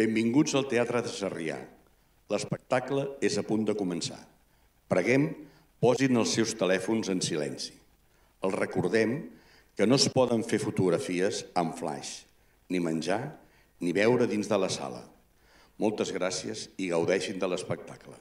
Benvinguts al Teatre de Sarrià. L'espectacle és a punt de començar. Preguem, posin els seus telèfons en silenci. Els recordem que no es poden fer fotografies amb flash, ni menjar, ni veure dins de la sala. Moltes gràcies i gaudeixin de l'espectacle.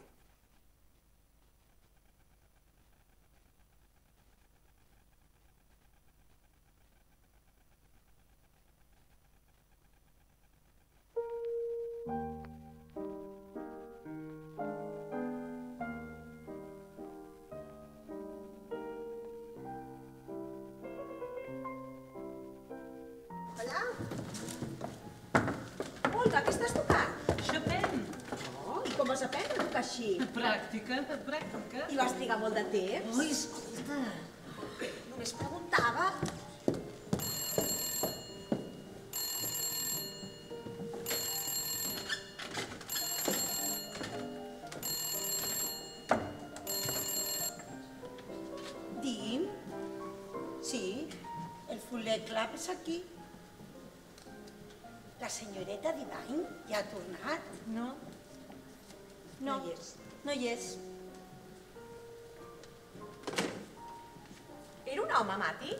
Home, Mati?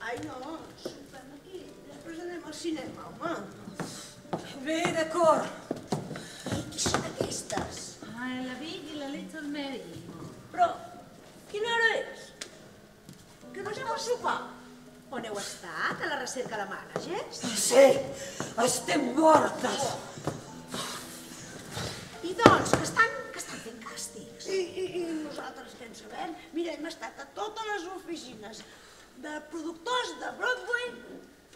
Ai, no, sopem aquí. Després anem al cinema, home. Bé, d'acord. I qui són aquestes? Ah, la Big i la Little Mary. Però, quina hora és? Que no anem a sopar? On heu estat? A la recerca de mànagers? Sí, estem mortes. I de productors de Broadway,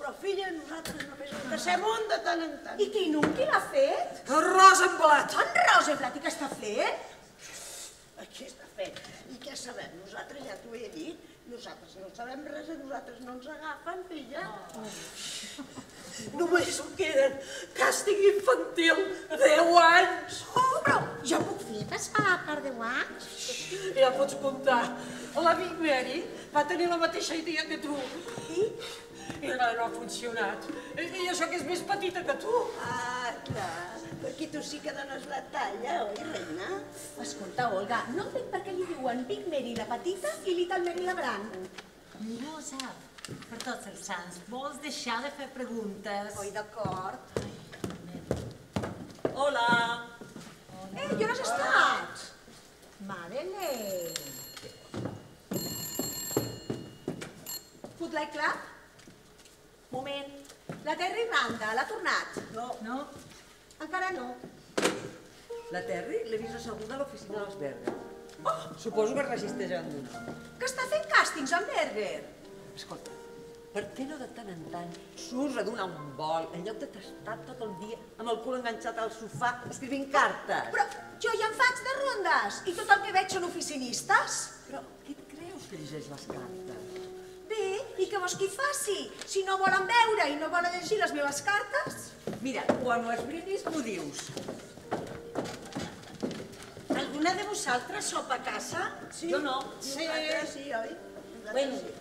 però, filla, nosaltres només en passem un de tant en tant. I quin un, qui l'ha fet? Arròs amb blat. En Rosenblatt, i què està fent? Aquí està fet. I què sabem? Nosaltres ja t'ho he dit. Nosaltres no sabem res, a nosaltres no ens agafen, filla. Només em queden càstig infantil, 10 anys. Oh, però jo puc fer passar per 10 anys? Ja pots comptar. La Big Mary va tenir la mateixa idea que tu. I? I no, no ha funcionat. I, I això que és més petita que tu. Ah, clar. Perquè tu sí que dones la talla, oi, reina? Escolta, Olga, no entenc per què li diuen Big Mary la petita i Little Mary la gran. No ho sap. Per tots els sants, vols deixar de fer preguntes? Oi, d'acord. Hola. Eh, i on has estat? Madeleine. Footlight Club? Moment. La Terry Randa, l'ha tornat? No, No? Encara no. La Terry l'he vist asseguda a l'oficina dels Berger. Oh! Suposo que es resisteix a. Que està fent càstings amb Berger. Escolta, per què no de tant en tant surts a donar un vol en lloc de t'estar tot el dia amb el cul enganxat al sofà escrivint cartes? Però jo ja em faig de rondes i tot el que veig són oficinistes. Però què et creus que llegeix les cartes? Bé, i què vols que hi faci? Si no volen veure i no volen llegir les meves cartes? Mira, quan ho esbrinis m'ho dius. Alguna de vosaltres sopa a casa? Sí. Jo no. Sí. Sí, oi? Bueno, sí.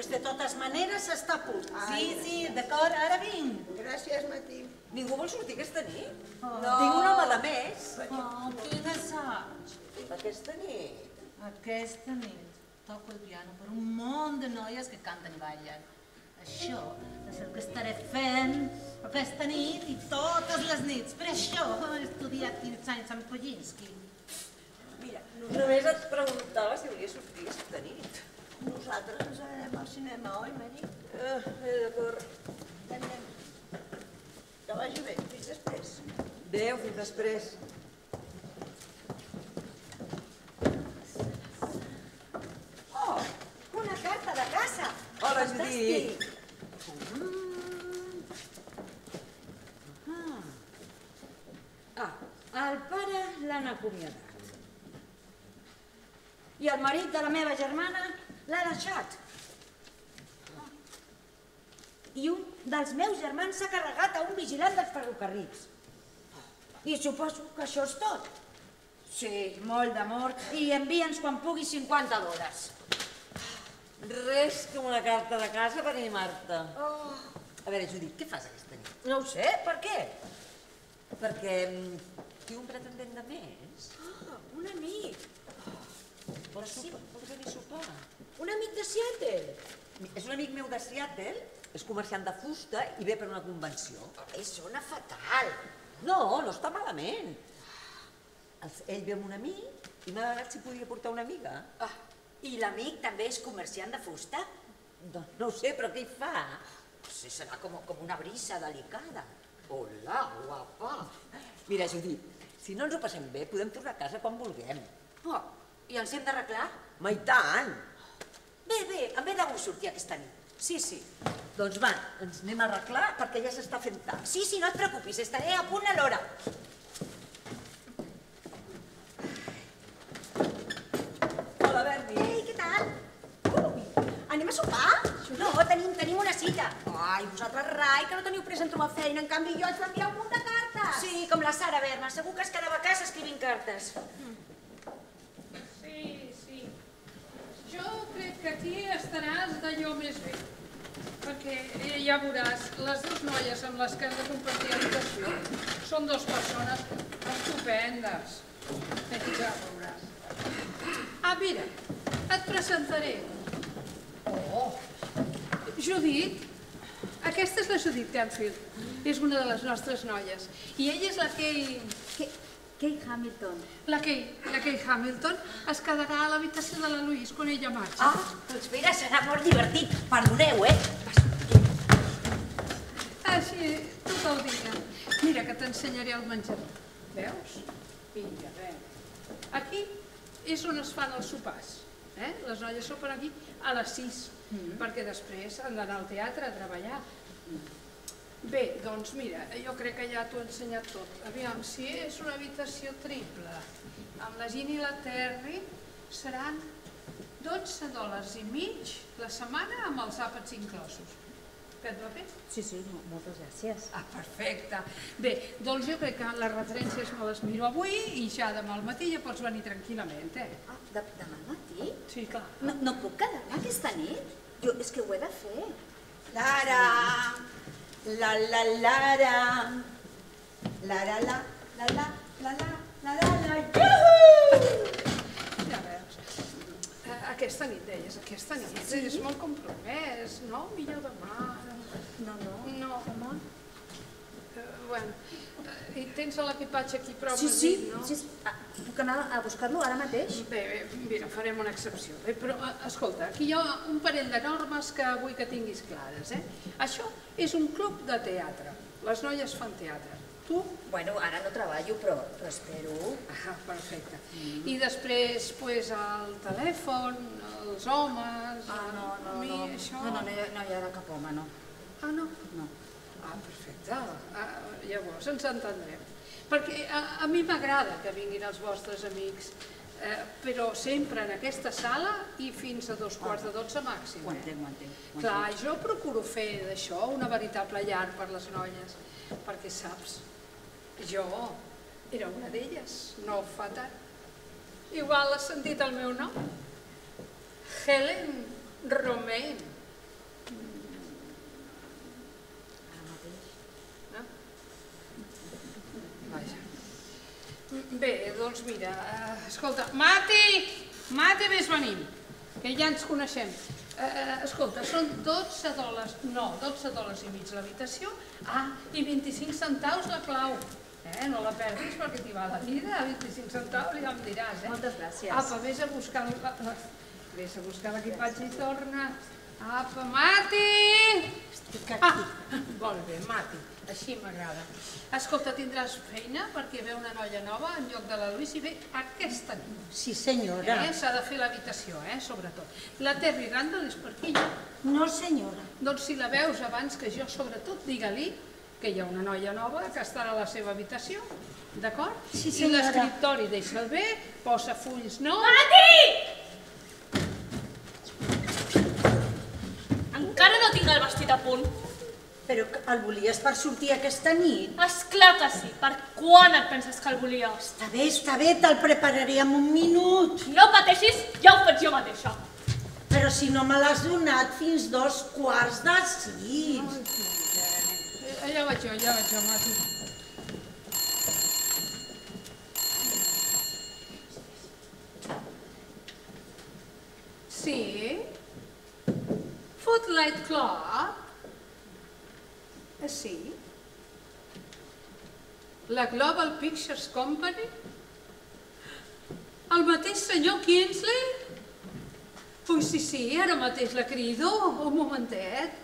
Pues de totes maneres està a punt. Sí, sí, d'acord, ara vinc. Gràcies, Matí. Ningú vol sortir aquesta nit? Oh. Tinc un home de més. Oh, quin assaig. Aquesta nit. Aquesta nit toco el piano per un munt de noies que canten i ballen. Això és el que estaré fent aquesta nit i totes les nits. Per això he estudiat 15 anys amb Pollinski. Mira, només et preguntava si volia sortir aquesta nit. Nosaltres ens anem al cinema, oi, Mary? Ah, bé, d'acord. Anem. Que vagi bé. Fins després. Adéu, fins després. Oh, una carta de casa. Hola. Judit. Ah, el pare l'han acomiadat. I el marit de la meva germana l'ha deixat. I un dels meus germans s'ha carregat a un vigilant dels ferrocarrils. I suposo que això és tot. Sí, molt d'amor. I envia'ns quan puguis 50 dòlars. Res com una carta de casa per animar-te. Oh, A veure, Judit, què fas aquesta nit? no ho sé, per què? perquè mm, té un pretendent de més. Ah, un amic. Vols, sopar? Vols venir a sopar? Un amic de Seattle. És un amic meu de Seattle, és comerciant de fusta i ve per una convenció. Ai, sona fatal. No, no està malament. Ell ve amb un amic i m'ha demanat si podia portar una amiga. Ah, I l'amic també és comerciant de fusta? Doncs no ho sé, però què hi fa? Sí, serà com, com una brisa delicada. Hola, guapa. Mira, Judit, si no ens ho passem bé, podem tornar a casa quan vulguem. Oh, i ens hem d'arreglar? Ma i tant! Bé, bé, em ve de gust sortir aquesta nit. Sí, sí. Doncs va, ens anem a arreglar perquè ja s'està fent tard. Sí, sí, no et preocupis, estaré a punt a l'hora. Hola, Berni. Ei, què tal? Ui, anem a sopar? No, tenim, tenim una cita. Ai, vosaltres rai, que no teniu pressa en trobar feina. En canvi, jo haig d'enviar un munt de cartes. Sí, com la Sara Berna, segur que es quedava a casa escrivint cartes. Sí, sí. Jo crec que aquí estaràs d'allò més bé. Perquè eh, ja veuràs, les dues noies amb les que has de compartir habitació són dues persones estupendes. Eh, Ja veuràs. Ah, mira, et presentaré. Oh, Judit. Aquesta és la Judit Canfield. És una de les nostres noies. I ella és la Kay... Hamilton. La Kay, la Kay Hamilton es quedarà a l'habitació de la Louise quan ella marxa. Ah, doncs mira, serà molt divertit. Perdoneu, eh? Així, tot el dia. Mira que t'ensenyaré el menjador. Veus? Vinga, bé. Aquí és on es fan els sopars. Eh? Les noies sopen aquí a les 6, perquè després han d'anar al teatre a treballar. Bé, doncs mira, jo crec que ja t'ho he ensenyat tot. Aviam, si és una habitació triple, amb la Gini i la Terry, seran 12 dòlars i mig la setmana amb els àpats inclosos. Que et va bé? Sí, sí, mo- moltes gràcies. Ah, perfecte. Bé, doncs jo crec que les referències me les miro avui i ja demà al matí ja pots venir tranquil·lament, eh? Ah, de, demà al matí? Sí, clar. No, no puc quedar-me aquesta nit? Jo és que ho he de fer. Lara, la la lara, lara la, la la, la la, la la la, iuhu! Ja veus. Aquesta nit, deies, aquesta nit. Sí? És molt compromès, no? Millor demà. No, no. No. Home. Eh, bueno, i tens l'equipatge aquí prop, Sí, sí, dit, no? sí. Ah, puc anar a buscar-lo ara mateix? Bé, bé, mira, farem una excepció. Bé, però, eh, escolta, aquí hi ha un parell de normes que vull que tinguis clares, eh? Això és un club de teatre. Les noies fan teatre. Tu? Bueno, ara no treballo, però, però espero... Ah, perfecte. I després, pues, el telèfon, els homes... Ah, no, no, a mi, no. Això... No, no, no, hi ha- no hi haurà cap home, no. Ah, no? No. Ah, perfecte. Ah, llavors ens entendrem. Perquè a, a mi m'agrada que vinguin els vostres amics, eh, però sempre en aquesta sala i fins a dos quarts de dotze màxim. Ho eh? entenc, ho entenc. ho Clar, entenc. jo procuro fer d'això una veritable llar per les noies, perquè saps, jo era una d'elles, no fa tant. Igual has sentit el meu nom? Helen Romain. Ara mateix. No? Vaja. Bé, doncs mira, eh, escolta, Mati! Mati, vés venint, que ja ens coneixem. Eh, escolta, són 12 dòlars, no, 12 dòlars i mig l'habitació, ah, i 25 centaus la clau. Eh, no la perdis perquè t'hi va la vida, 25 centaus ja em diràs, eh? Moltes gràcies. Apa, vés a buscar, la, la, vés a buscar l'equipatge i torna. Apa, Mati! Estic Ah, aquí. molt bé, Mati, així m'agrada. Escolta, tindràs feina perquè ve una noia nova en lloc de la Lluís i ve aquesta nit. Sí, senyora. Eh? S'ha de fer l'habitació, eh? sobretot. La Terry Randall és per aquí. No, senyora. Doncs si la veus abans que jo, sobretot, digue-li que hi ha una noia nova que estarà a la seva habitació, d'acord? Sí, I senyora. l'escriptori deixa'l bé, posa fulls nous... Encara vestit a punt. Però el volies per sortir aquesta nit? Ah, esclar que sí. Per quan et penses que el volia? Està bé, està bé, te'l prepararé en un minut. No pateixis, ja ho faig jo mateixa. Però si no me l'has donat fins dos quarts de sis. Ai, eh, ja vaig jo, ja vaig jo, Mati. Sí? Footlight Club? Eh, Sí? La Global Pictures Company? El mateix senyor Kingsley? Ui, sí, sí, ara mateix la crido. Un momentet.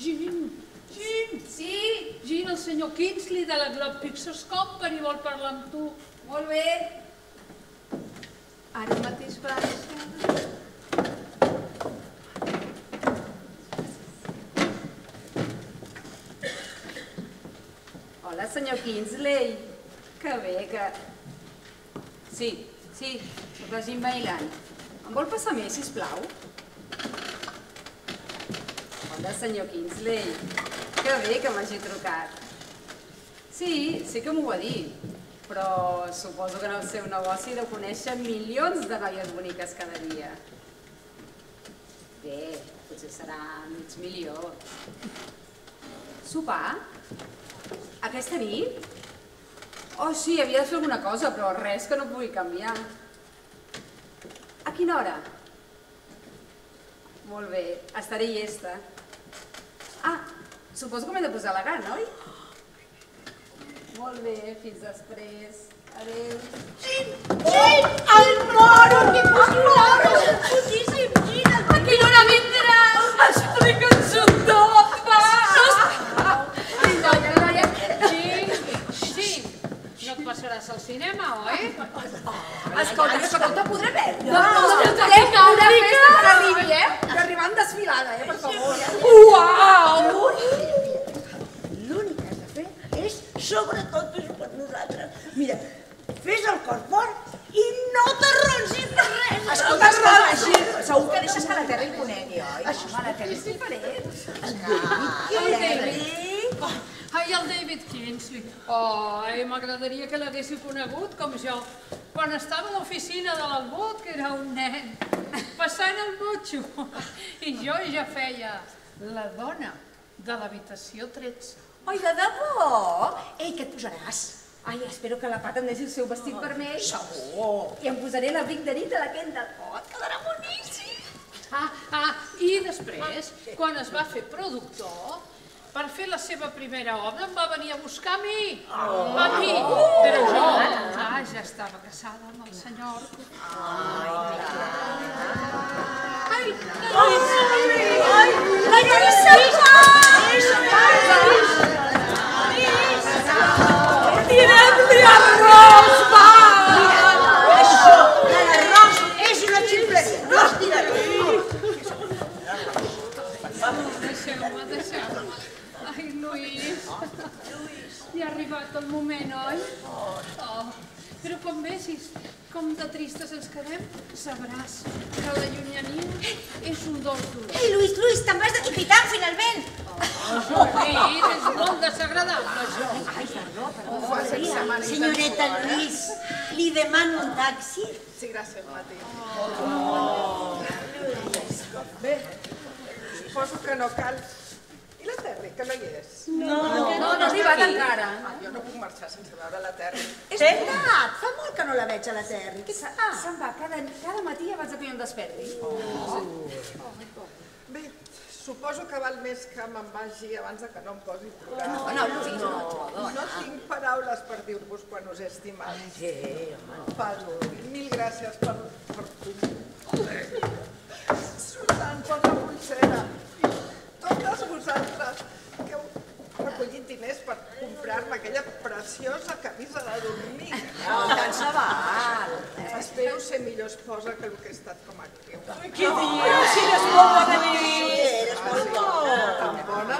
Jean, Jean. Sí, Jean, el senyor Kingsley de la Globe Pictures Company vol parlar amb tu. molt bé. Ara mateix va. Hola, senyor Kingsley. Que bé que... Sí, sí, soc la Jean Bailan. Em vol passar més, sisplau? Hola, senyor Kingsley. Que bé que m'hagi trucat. Sí, sí que m'ho va dir, però suposo que en el seu negoci deu conèixer milions de noies boniques cada dia. Bé, potser serà mig milió. Sopar? Aquesta nit? Oh, sí, havia de fer alguna cosa, però res que no pugui canviar. A quina hora? Molt bé, estaré llesta. Ah, suposo que m'he de posar elegant, oi? Molt bé, fins després. Adéu. El moro! El moro! Putíssim, Gina! A quina hora vindràs? Explica'ns un No passaràs al cinema, oi? Escolta, escolta, podré perdre? No, no, no, podem una festa per arribi, eh? Que en desfilada, eh, per favor. Uau! L'únic que has de fer és, sobretot, és per nosaltres. Mira, fes el cor fort i no t'arronsis per res. Escolta, escolta, així, segur que deixes que la Terra hi conegui, oi? Això home, la Terra és diferent. El David. Ai, el David Kingsley. Ai, m'agradaria que l'haguéssiu conegut com jo. Quan estava a l'oficina de l'Albut, que era un nen, passant el motxo. I jo ja feia la dona de l'habitació 13. Oi, de debò? Ei, què et posaràs? Ai, espero que la Pat em deixi el seu vestit vermell. Segur. I em posaré l'abric de nit de la Kendall. Oh, et quedarà boníssim. Ah, ah, i després, quan es va fer productor, per fer la seva primera obra em va venir a buscar a mi. A mi. Però jo ah, ja estava casada amb el senyor Orco. Ai, ai, La Lluïsa! Tirem-li arròs, va! Això, l'arròs és una ximpleria. No es tirarà. Deixeu-me, deixeu-me. Ai, Lluís. Ja ha arribat el moment, oi? Oh. Però quan vegis com de tristes ens quedem, sabràs que la llunyania és un dolç dolent. Ei, Lluís, Lluís, te'n vas d'aquí pitant, finalment. Lluís, és molt desagradable, això. Senyoreta Lluís, li demano un taxi? Sí, gràcies, Mati. Bé, Suposo que no cal. I la Terri, que no hi és? No, no ha arribat encara. Ah, jo no puc marxar sense veure la Terri. és veritat, fa molt que no la veig a la Terri. Què fa? Se'n va cada, cada matí abans que jo em desperti. Bé, suposo que val més que me'n vagi abans de que no em posi a plorar. No, no, Lluís, no. No tinc paraules per dir-vos quan us he estimat. Sí, Paso. Mil gràcies per, per tu. Susan, per la pulsera. I totes vosaltres que heu recollit diners per comprar-me aquella preciosa camisa de dormir. Oh, tant se val. Espero ser millor esposa que el que he estat com a actriu. Què dius? Si eres molt bona Sí, eres molt bona. Tan bona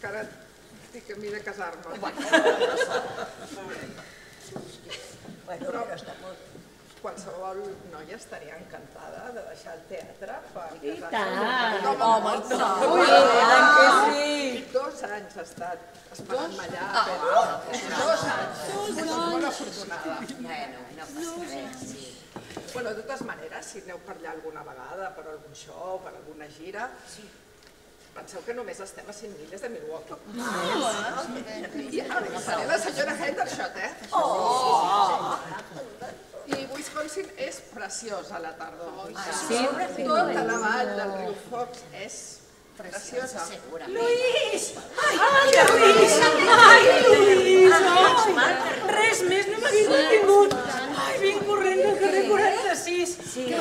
que ara estic a mi de casar-me. Bueno, però està molt... Qualsevol noia estaria encantada de deixar el teatre per I casar-se. tant, home, i tant. Ui, tant que sí. Dos anys ha estat esperant-me allà. Però... Dos anys. Soc molt afortunada. Bueno, no passa res, sí. Bueno, de totes maneres, si aneu per allà alguna vegada, per algun show, per alguna gira, penseu que només estem a 5 milles de Milwaukee. I ara seré la senyora Hendershot, eh? I Wisconsin és preciós a la tardor. sí? Tota la del riu Fox és preciosa. Lluís! Ai, ai, Lluís! Ai, Lluís! Res més no m'havia tingut. Ai, vinc corrent del carrer 46.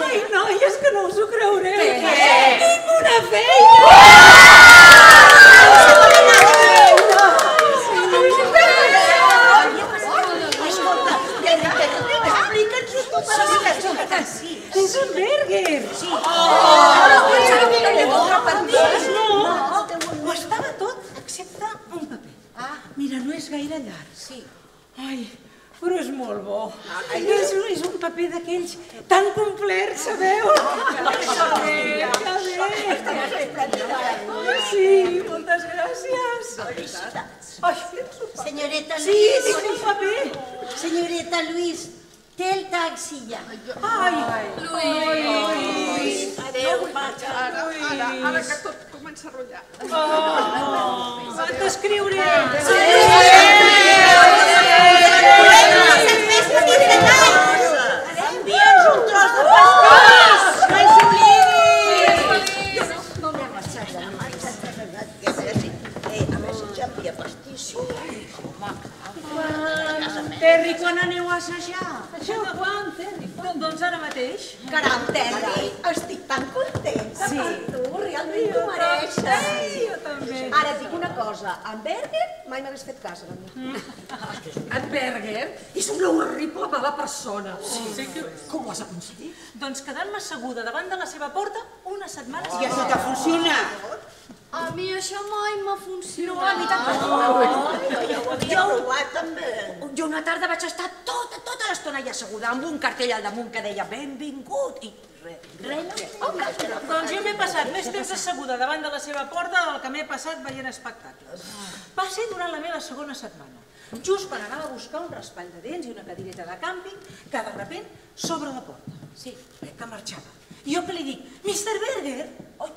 Ai, noies, que no us ho creureu. Tinc una feina! Escolta, explica'ns-ho tot per la Sí. És en Berger. Sí. No, Ho estava tot excepte un paper. Ah. Mira, no és gaire llarg. Sí. Ai, però és molt bo. És, un- és un paper d'aquells tan complert, sabeu? Que bé, que bé. Sí, moltes gràcies. Ai, Senyoreta Sí, Luis. tinc un paper. Senyoreta Luis, té el taxi ja. Ai, Luis. Adéu, vaig. Ara, ara, ara que tot comença a rotllar. Oh, t'escriuré. Envia'ns un tros de pastís! Terri, quan aneu a assajar? Això quan, Terri? Doncs ara mateix. Caram, Terri, estic tan contenta Sí. per tu, realment t'ho mereixes. Sí, jo també. Ara et dic una cosa, en Berger mai m'hagués fet cas a mi. En Berger és una horrible mala persona. Sí que Com ho has aconseguit? Doncs quedant-me asseguda davant de la seva porta una setmana. I això t'ha funcionat? A mi això mai m'ha funcionat. No, a mi tampoc. Jo ho provat també. Jo una tarda vaig estar tota, tota l'estona allà asseguda amb un cartell al damunt que deia benvingut i res, res no. Doncs jo m'he passat més temps asseguda davant de la seva porta del que m'he passat veient espectacles. Va ser durant la meva segona setmana. Just quan anava a buscar un raspall de dents i una cadireta de càmping, que de repent s'obre la porta. Sí, crec que marxava. I jo que li dic, Mr. Berger? Oi,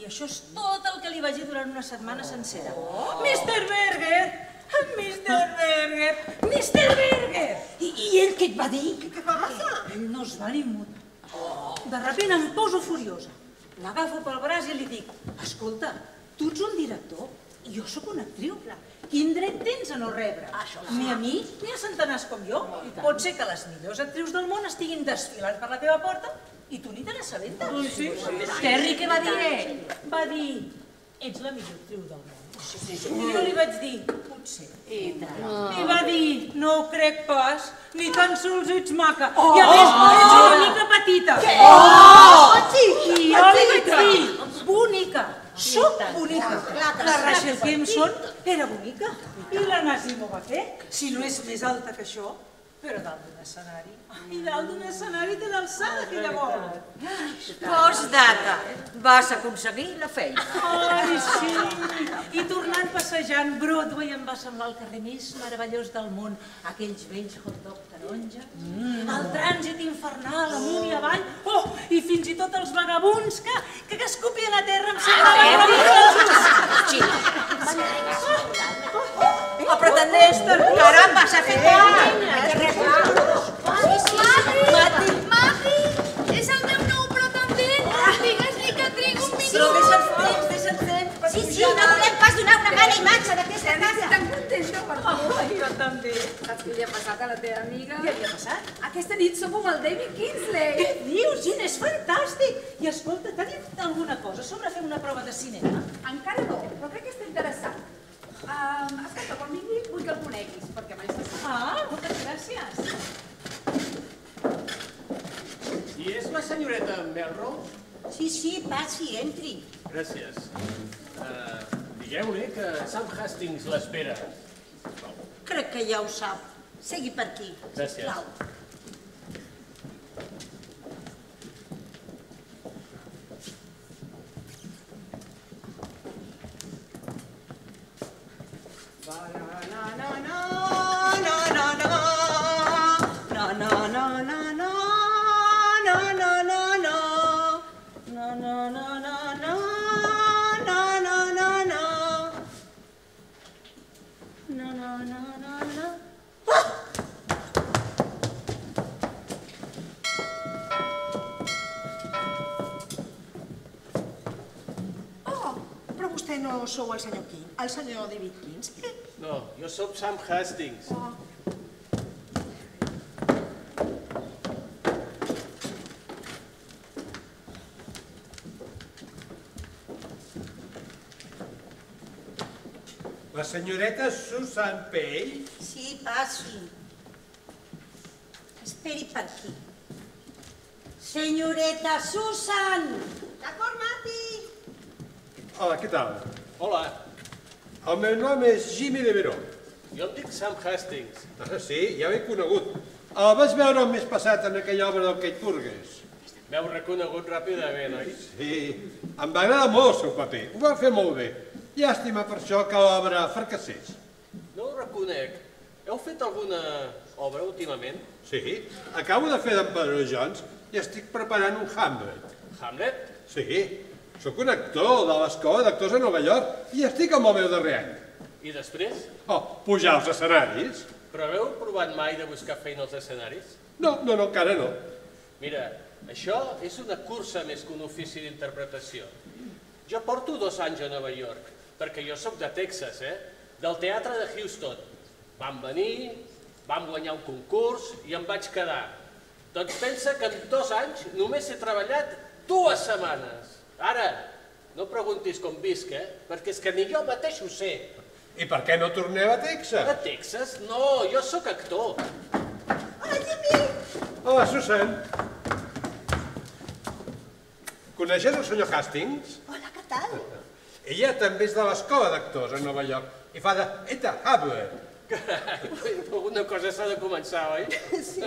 i això és tot el que li vaig dir durant una setmana sencera. Mr. Berger! Mr. Berger! Mr. Berger! I, I ell què et va dir? Què, va passar? Ell no es va ni mutar. De sobte em poso furiosa. L'agafo pel braç i li dic, escolta, tu ets un director i jo sóc una actriu. Quin dret tens a no rebre? Ni a mi, ni a centenars com jo. Pot ser que les millors actrius del món estiguin desfilant per la teva porta i tu ni te n'assabentes. Doncs sí. Terri, què va dir? Va dir, ets la millor actriu del món. I jo li vaig dir, potser. I I va dir, no ho crec pas, ni tan sols ets maca. I a més, ets una mica petita. Oh! I jo li vaig dir, bonica, sóc bonica. La Rachel Kempson era bonica. I la Nazimova què? Si no és més alta que això, però dalt d'un escenari. I dalt d'un escenari té l'alçada que ella vol. Postdata. Vas aconseguir la feina. Ai, sí. I tornant passejant Broadway em va semblar el carrer més meravellós del món. Aquells vells hot dog taronja, el trànsit infernal amunt i avall, oh, i fins i tot els vagabunds que, que, que escopien a terra em semblaven meravellosos. Oh, Néstor, caramba, s'ha fet Mati, Mati, és el pretendent. Digues-li que trigo un Alguna cosa sobre fer una prova de cinema? Encara no, però crec que està interessant. Um, escolta, quan vingui vull que el coneguis, perquè mai sap. Ah, moltes gràcies. I és la senyoreta Melrose? Sí, sí, passi, entri. Gràcies. Uh, Digueu-li que Sam Hastings l'espera. Crec que ja ho sap. Segui per aquí. Gràcies. Sisplau. Oh, sou el senyor Quim? El senyor David Kings. Eh? No, jo sóc Sam Hastings. La senyoreta Susan Page? Sí, passi. Esperi per aquí. Senyoreta Susan! D'acord, Mati? Hola, què tal? Hola, El meu nom és Jimmy de Veró. jo em dic Sam Hastings. Ah, sí, ja l'he conegut. El vas veure el mes passat en aquella obra del Kate Burgess. M'heu reconegut ràpidament, oi? Sí, em va agradar molt el seu paper. Ho va fer molt bé. Llàstima per això que l'obra fracassés. No ho reconec. Heu fet alguna obra últimament? Sí, acabo de fer d'en Pedro Jones i estic preparant un Hamlet. Hamlet? Sí, sóc un actor de l'escola d'actors a Nova York i estic amb el meu darrer any. I després? Oh, pujar als escenaris? Però heu provat mai de buscar feina als escenaris? No, no, no, encara no. Mira, això és una cursa més que un ofici d'interpretació. Jo porto dos anys a Nova York, perquè jo sóc de Texas, eh? Del teatre de Houston. Vam venir, vam guanyar un concurs i em vaig quedar. Doncs pensa que en dos anys només he treballat dues setmanes. Ara, no preguntis com visc, eh? Perquè és que ni jo mateix ho sé. I per què no torneu a Texas? A Texas? No, jo sóc actor. Hola, Susan. Coneixes el senyor Hastings? Hola, què tal? Ella també és de l'escola d'actors a Nova York i fa de Eta Habler. Carai, alguna cosa s'ha de començar, oi? Sí.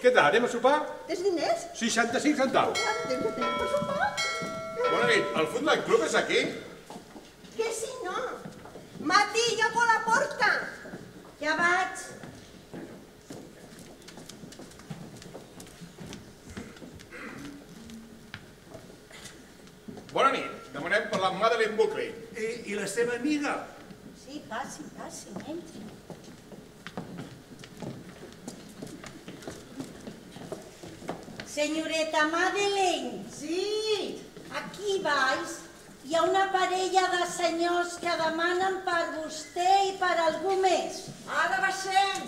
Què tal, anem a sopar? Tens diners? 65 centaus. Tens diners per sopar? Bona nit, el Football Club és aquí? Que si no? Mati, ja por la porta. Ja vaig. Bona nit, demanem per la Madeleine Buckley. I, I la seva amiga? Sí, passi, passi, entri. Senyoreta Madeleine. Sí. Aquí baix hi ha una parella de senyors que demanen per vostè i per algú més. Ara baixem.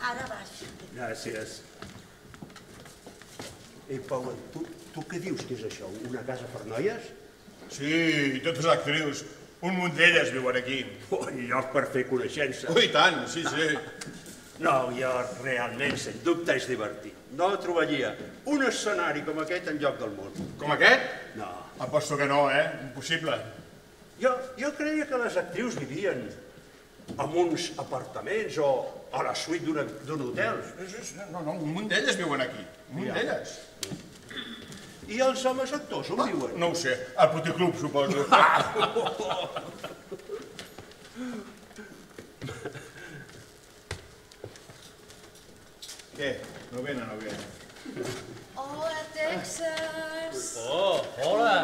Ara baix. Gràcies. Ei, Paula, tu, tu què dius que és això? Una casa per noies? Sí, totes actrius. Un munt d'elles viuen aquí. Oh, lloc per fer coneixença. Ui, tant, sí, sí. No, jo realment, sens dubte, és divertit. No trobaria un escenari com aquest en lloc del món. Com aquest? No. Aposto que no, eh? Impossible. Jo, jo creia que les actrius vivien en uns apartaments o a la suite d'un hotel. No, no, un munt d'elles viuen aquí. Un munt Ja. d'elles. I els homes actors on viuen? No ho sé, al puticlub, suposo. Què? No venen o què? Hola, Texas. Oh, hola.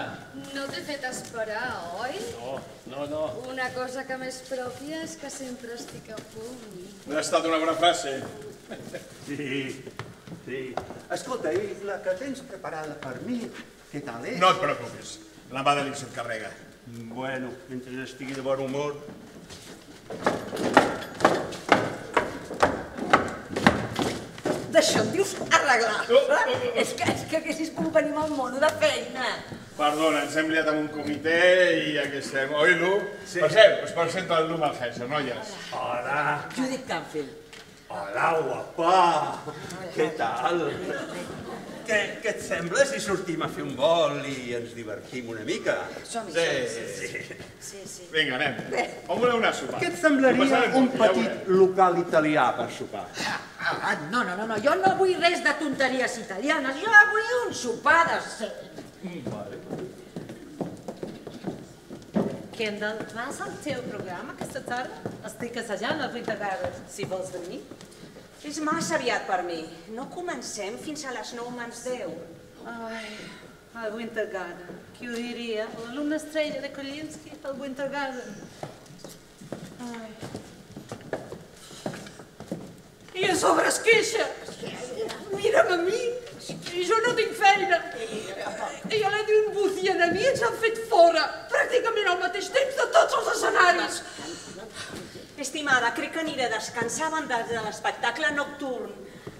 No t'he fet esperar, oi? No, no, no. Una cosa que més pròpia és que sempre estic a punt. Ha estat una bona frase. Sí, sí. Escolta, i la que tens preparada per mi, què tal és? No et preocupis, la Madeline se't carrega. Bueno, mentre estigui de bon humor... D'això en dius arreglar. És que, és que haguessis pogut venir amb el mono de feina. Perdona, ens hem liat amb un comitè i aquí estem. Oi, Lu? Sí. Per cert, us presento el Lu Malhesa, noies. Hola. Judith Canfield. Hola, guapa. Què tal? Què, què et sembla si sortim a fer un vol i ens divertim una mica? Som-hi, Sí. som-hi. Sí, sí. Vinga, anem. On voleu anar a sopar? Què et semblaria un molt bé, ja petit local italià per sopar? Ah, no, no, no, no, jo no vull res de tonteries italianes, jo vull un sopar de set. Kendall, vas al teu programa aquesta tarda? Estic assajant el Winter Garden, si vols venir. És massa aviat per mi. No comencem fins a les 9 menys 10. Ai, el Winter Garden, qui ho diria? L'alumne estrella de Kolinsky al Winter Garden. Ai. I a sobre es queixa. Mira'm a mi. I jo no tinc feina. I a la d'un bucien a mi ens han fet fora. Pràcticament al mateix temps de tots els escenaris. Estimada, crec que aniré a descansar abans de l'espectacle nocturn.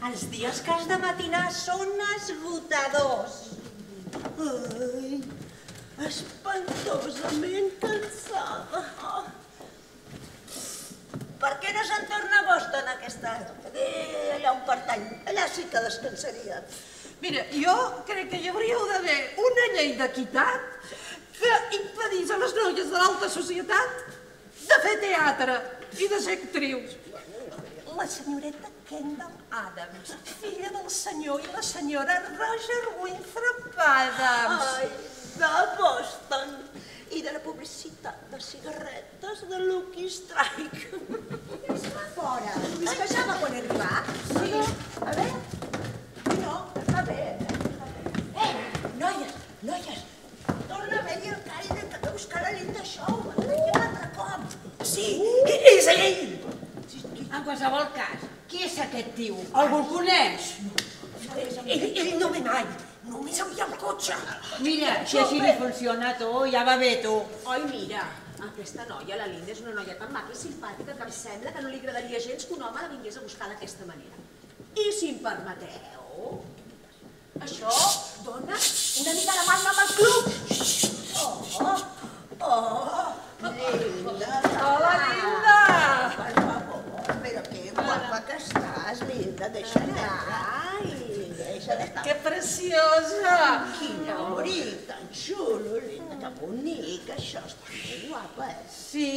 Els dies que has de matinar són esgotadors. Ai, espantosament cansada. Per què no se'n torna a Boston aquesta... Eh, allà on pertany? Allà sí que descansaria. Mira, jo crec que hi hauria d'haver una llei d'equitat que impedís a les noies de l'alta societat de fer teatre i de ser actrius. La senyoreta Kendall Adams, filla del senyor i la senyora Roger Winthrop Adams. Ai, de Boston. I de la publicitat de cigarretes de Lucky Strike. És a fora. Es casava quan arribà? Sí. A veure. No, està bé. Eh, noies, noies, Torna a venir el caire que buscar la Linda Show. Un altre cop. Sí, és ell! En qualsevol cas, qui és aquest tio? Algú el coneix? Ell, ell no ve mai. Només havia el cotxe. Mira, si així li funciona, tu, ja va bé, tu. Oi, mira, aquesta noia, la Linda, és una noia tan maca i simpàtica que em sembla que no li agradaria gens que un home la vingués a buscar d'aquesta manera. I si em permeteu, això dona una mica de mal nom al club. Oh, oh, Linda. Hola, Linda. Per favor, però que guapa que estàs, Linda. Deixa anar. Ai, deixa d'estar. Que preciosa! Quin abric tan xulo, Linda. Que bonic, això. Està molt guapa, eh? Sí,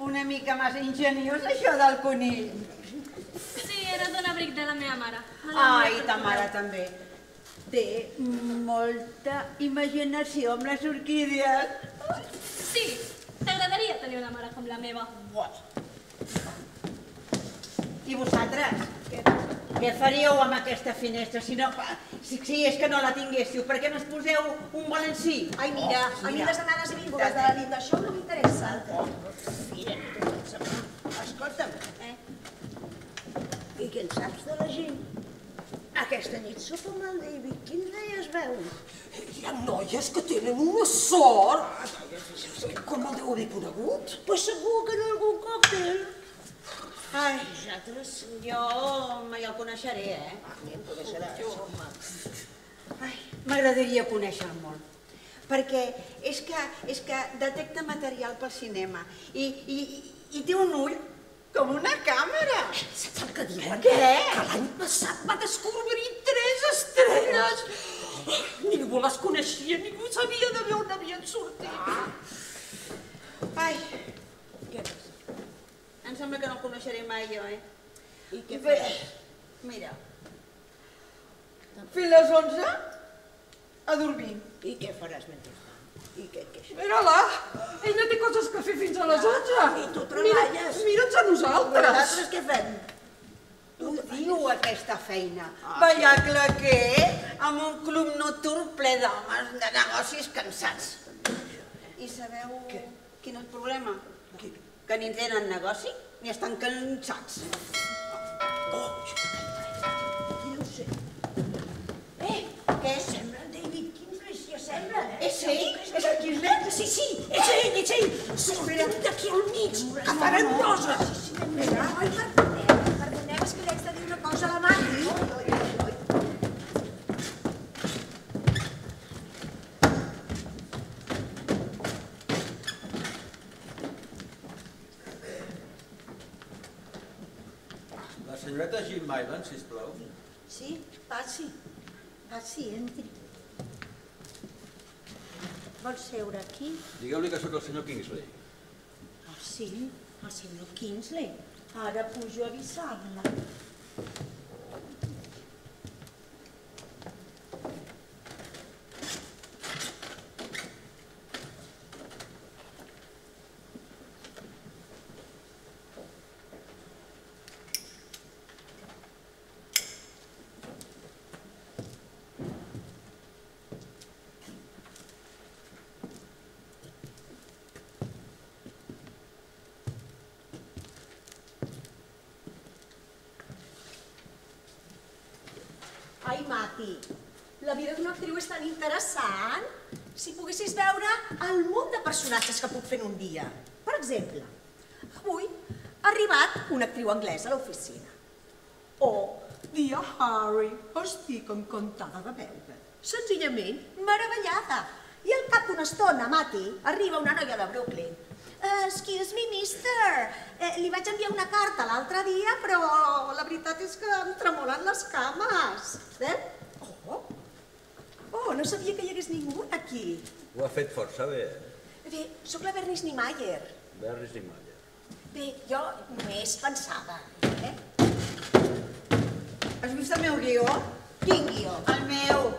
una mica massa ingeniós, això del conill. Sí, era d'un abric de la meva mare. La Ai, ta mare també. Té molta imaginació amb les orquídees. Sí, t'agradaria tenir una mare com la meva. I vosaltres? Què faríeu amb aquesta finestra si no... Si, si és que no la tinguéssiu, per què no es poseu un balancí? Ai, mira, Oh, a mi les anades i vingudes de la Linda Show no m'interessa. Mira, escolta'm, eh? I què en saps de la gent? Aquesta nit sopa amb el David Kinsley es veu. Hi ha noies que tenen una sort. Com el deu haver conegut? Pues segur que en algun còctel. Ai, vosaltres, jo mai el coneixeré, eh? Ni em coneixeràs, home. Ai, m'agradaria conèixer-lo molt. Perquè és que, és que detecta material pel cinema i, i, i té un ull com una càmera. Saps el que diuen? Què? Que l'any passat va descobrir tres estrelles. Ningú les coneixia, ningú sabia de on havien sortit. Ai, què passa? Em sembla que no el coneixeré mai jo, eh? I què Bé, mira, Fins les 11 a dormir. I què faràs mentrestant? I què, què? Mira-la, ella té coses que fer fins a les 11. I tu treballes. Mira, mira'ns a nosaltres. Nosaltres què fem? ho diu aquesta feina. Ballacle que amb un club nocturn ple d'homes de negocis cansats. I sabeu quin és el problema? Que ni tenen negoci ni estan cansats. Qui És ell? És el Quislet? Sí, sí, és ell, és ell. Sortirem d'aquí al mig, que farem roses. Mira, oi, perdoneu, perdoneu, és que li haig de dir una cosa a la Mati. La senyoreta Jim Mylan, sisplau. Sí, passi. Passi, entri. Vols seure aquí? Digueu-li que sóc el senyor Kingsley. Oh, sí, el senyor Kingsley. Ara pujo a avisar-la. Ai, Mati, la vida d'una actriu és tan interessant. Si poguessis veure el munt de personatges que puc fer en un dia. Per exemple, avui ha arribat una actriu anglesa a l'oficina. Oh, dia Harry, estic encantada de veure. Senzillament meravellada. I al cap d'una estona, Mati, arriba una noia de Brooklyn. Excuse me, mister. Eh, li vaig enviar una carta l'altre dia, però la veritat és que em tremolen les cames. Eh? Oh, no sabia que hi hagués ningú aquí. Ho ha fet força bé, Bé, sóc la Bernice Niemeyer. I Malla. Bé, jo només pensava, eh? Has vist el meu guió? Quin guió? El meu.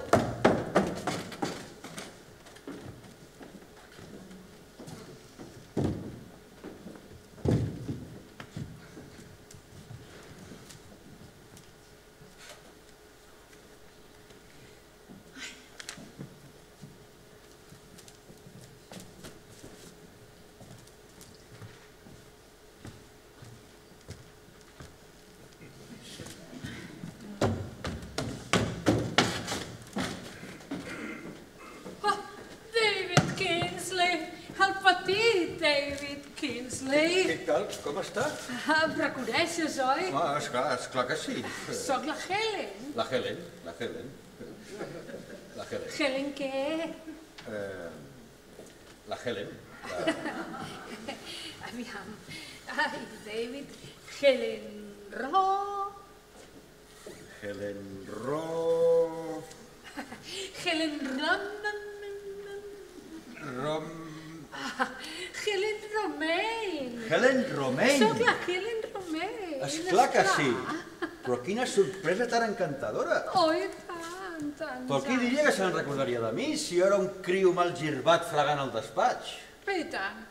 Oh, David Kingsley, el petit David Tal? Com està? Ah, Em reconeixes, oi? Ah, esclar, esclar que sí. Sóc la Helen. La Helen, la Helen. La Helen. Helen què? Eh, la Helen. La... Aviam. Ai, David. Helen Ro. Helen Ro... Helen Rom... Rom... Ah, Helen Romain. Helen Romain. Sóc la Helen Romain. Esclar que sí. Però quina sorpresa tan encantadora. Oh, i tant, tant. Però qui diria que se'n recordaria de mi si jo era un criu mal girbat fregant al despatx? I tant.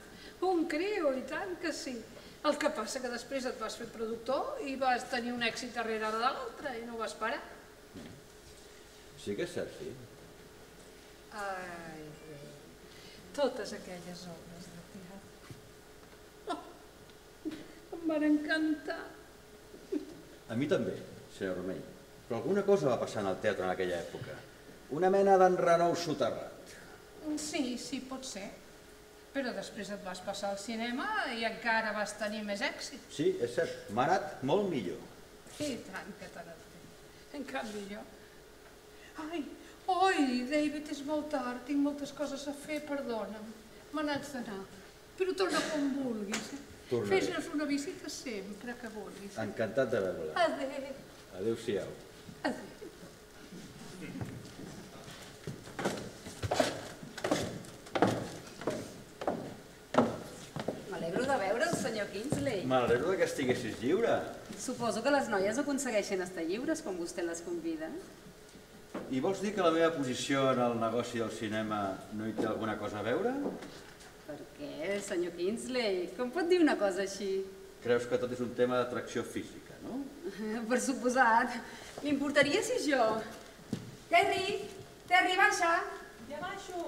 Un criu, i tant que sí. El que passa que després et vas fer productor i vas tenir un èxit darrere de l'altre i no vas parar. Sí que és cert, sí. Ai. Totes aquelles obres de teatre. Oh, em van encantar. A mi també, senyor Romell. Però alguna cosa va passar en el teatre en aquella època. Una mena d'enrenou soterrat. Sí, sí, pot ser. Però després et vas passar al cinema i encara vas tenir més èxit. Sí, és cert, m'ha anat molt millor. I tant que te n'has fet. En canvi jo... Ai, oi, David, és molt tard, tinc moltes coses a fer, perdona'm. Me n'haig d'anar. Però torna quan vulguis. eh? Tornaré. Fes-nos una visita sempre que vulguis. Encantat de veure-la. Adéu. Adéu-siau. Adéu. M'alegro de veure'l, senyor Kingsley. M'alegro que estiguessis lliure. Suposo que les noies aconsegueixen estar lliures quan vostè les convida. I vols dir que la meva posició en el negoci del cinema no hi té alguna cosa a veure? Per què, senyor Kingsley? Com pot dir una cosa així? Creus que tot és un tema d'atracció física, no? Per suposat. M'importaria si jo... Terry! Terry, baixa! Ja baixo.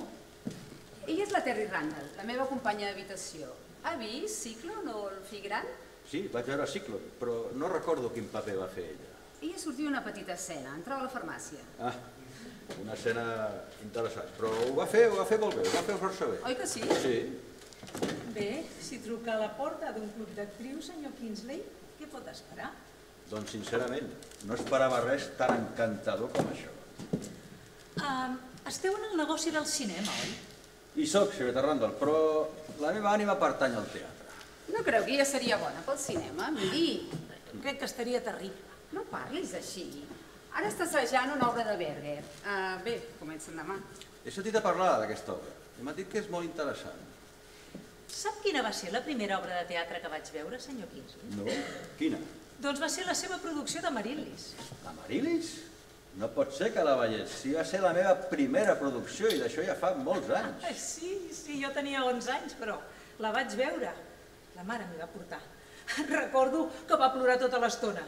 Ella és la Terry Randall, la meva companya d'habitació. Ha vist Ciclon o el fill gran? Sí, vaig veure Ciclon, però no recordo quin paper va fer ella. Ella sortia una petita escena, entrava a la farmàcia. Ah, una escena interessant, però ho va fer, ho va fer molt bé, ho va fer força bé. Oi que sí? Sí. Bé, si truca a la porta d'un club d'actrius, senyor Kingsley, què pot esperar? Doncs sincerament, no esperava res tan encantador com això. Um, esteu en el negoci del cinema, oi? Hi soc, senyoreta Randall, però la meva ànima pertany al teatre. No creu que ella seria bona pel cinema? Miri, crec que estaria terrible. No parlis així. Ara està assajant una obra de Berger. Uh, bé, comença demà. He sentit a parlar d'aquesta obra i m'ha dit que és molt interessant. Sap quina va ser la primera obra de teatre que vaig veure, senyor Kingsley? No? Quina? Doncs va ser la seva producció de Marilis. La Marilis? No pot ser que la veiés. Sí, va ser la meva primera producció i d'això ja fa molts anys. Ah, sí, sí, jo tenia 11 anys, però la vaig veure. La mare m'hi va portar. Recordo que va plorar tota l'estona.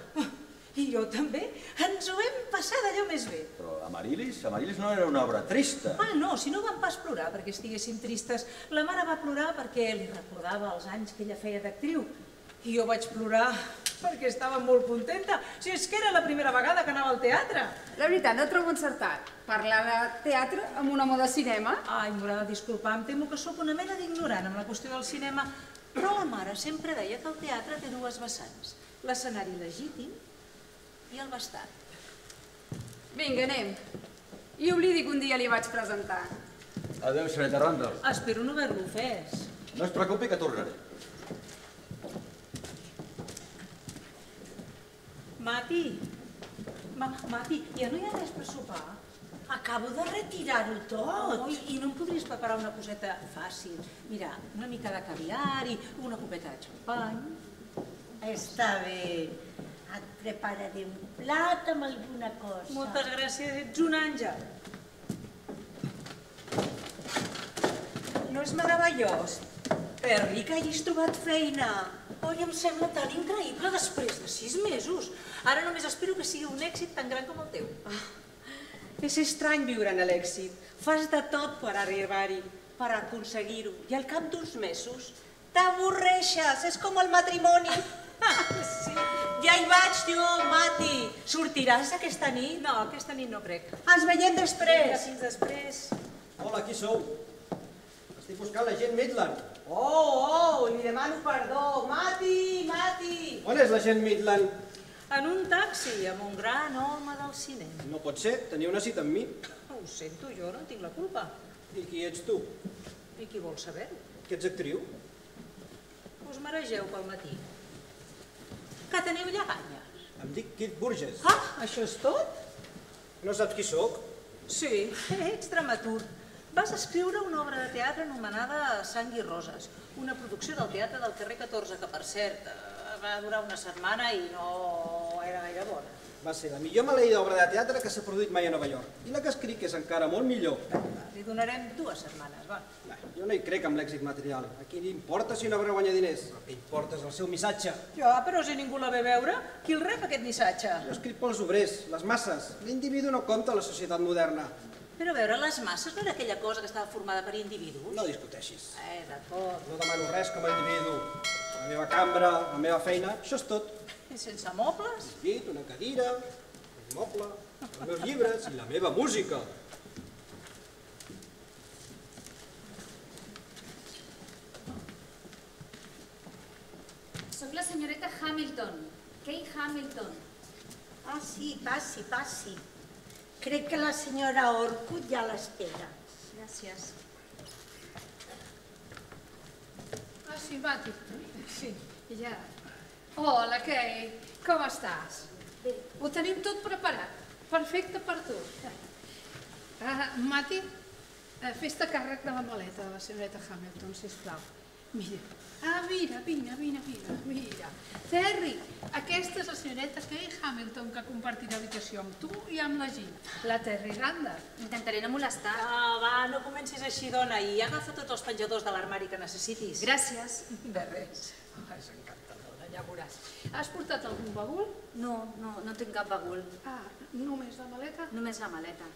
I jo també. Ens ho vam passar d'allò més bé. Però Amarilis? Amarilis no era una obra trista. Ah, no, si no vam pas plorar perquè estiguéssim tristes. La mare va plorar perquè li recordava els anys que ella feia d'actriu I jo vaig plorar perquè estava molt contenta. Si és que era la primera vegada que anava al teatre. La veritat, no trobo encertat. Parlar de teatre amb un home de cinema. Ai, Morada, disculpa, em temo que sóc una mena d'ignorant amb la qüestió del cinema, però la mare sempre deia que el teatre té dues vessants. L'escenari legítim i el bastat. Vinga, anem. I oblidi que un dia li vaig presentar. Adéu, senyoreta Randall. Espero no haver-lo ofès. No es preocupi que tornaré. Mati, Ma Mati, ja no hi ha res per sopar? Acabo de retirar-ho tot. I, I no em podries preparar una coseta fàcil? Mira, una mica de caviar i una copeta de xampany. Està bé. Et prepararé un plat amb alguna cosa. Moltes gràcies, ets un àngel. No és meravellós? Perri, que hagis trobat feina. Oi, em sembla tan increïble després de sis mesos. Ara només espero que sigui un èxit tan gran com el teu. Ah, és estrany viure en l'èxit. Fas de tot per arribar-hi, per aconseguir-ho. I al cap d'uns mesos t'avorreixes. És com el matrimoni. sí. Ja hi vaig jo, Mati. Sortiràs aquesta nit? No, aquesta nit no crec. Ens veiem després. Vinga, fins després. Hola, qui sou? Estic buscant la gent Midland. Oh, oh, li demano perdó. Mati, Mati. On és la gent Midland? En un taxi amb un gran home del cinema. No pot ser, tenia una cita amb mi. Ho sento, jo no tinc la culpa. I qui ets tu? I qui vol saber-ho? Que ets actriu? Us maregeu pel matí. Que teniu lleganyes. Em dic Kit Burgess. Ah, això és tot? No saps qui sóc? Sí, ets dramaturg. Vas escriure una obra de teatre anomenada Sang i Roses, una producció del Teatre del carrer 14, que per cert eh, va durar una setmana i no era gaire bona. Va ser la millor maleïda obra de teatre que s'ha produït mai a Nova York. I la que escric és encara molt millor. Li donarem dues setmanes, va. Va, jo no hi crec amb l'èxit material. A qui li importa si una obra guanya diners? El que importa és el seu missatge. Ja, però si ningú la ve veure, qui el rep aquest missatge? Jo escric pels obrers, les masses. L'individu no compta a la societat moderna. Però a veure, les masses no era aquella cosa que estava formada per individus? No discuteixis. Eh, d'acord. No demano res com a individu. La meva cambra, la meva feina, això és tot. I sense mobles? Un llit, una cadira, un moble, els meus llibres i la meva música. Soc la senyoreta Hamilton, Kay Hamilton. Ah, sí, passi, passi. Crec que la senyora Orcut ja l'espera. Gràcies. Ah, sí, Mati. Sí, ja. Hola, Kay. Com estàs? Bé. Ho tenim tot preparat. Perfecte per tu. Ah, Mati, eh, fes-te càrrec de la maleta de la senyoreta Hamilton, sisplau. Mira. Ah, mira, mira, mira, mira, mira. Terry, aquesta és la senyoreta Kay Hamilton que compartirà habitació amb tu i amb la Jean, la Terry Randa. Intentaré no molestar. Ah, va, no comencis així, dona, i agafa tots els penjadors de l'armari que necessitis. Gràcies. De res. Ah, és encantadora, ja veuràs. Has portat algun bagul? No, no, no tinc cap bagul. Ah, només la maleta? Només la maleta.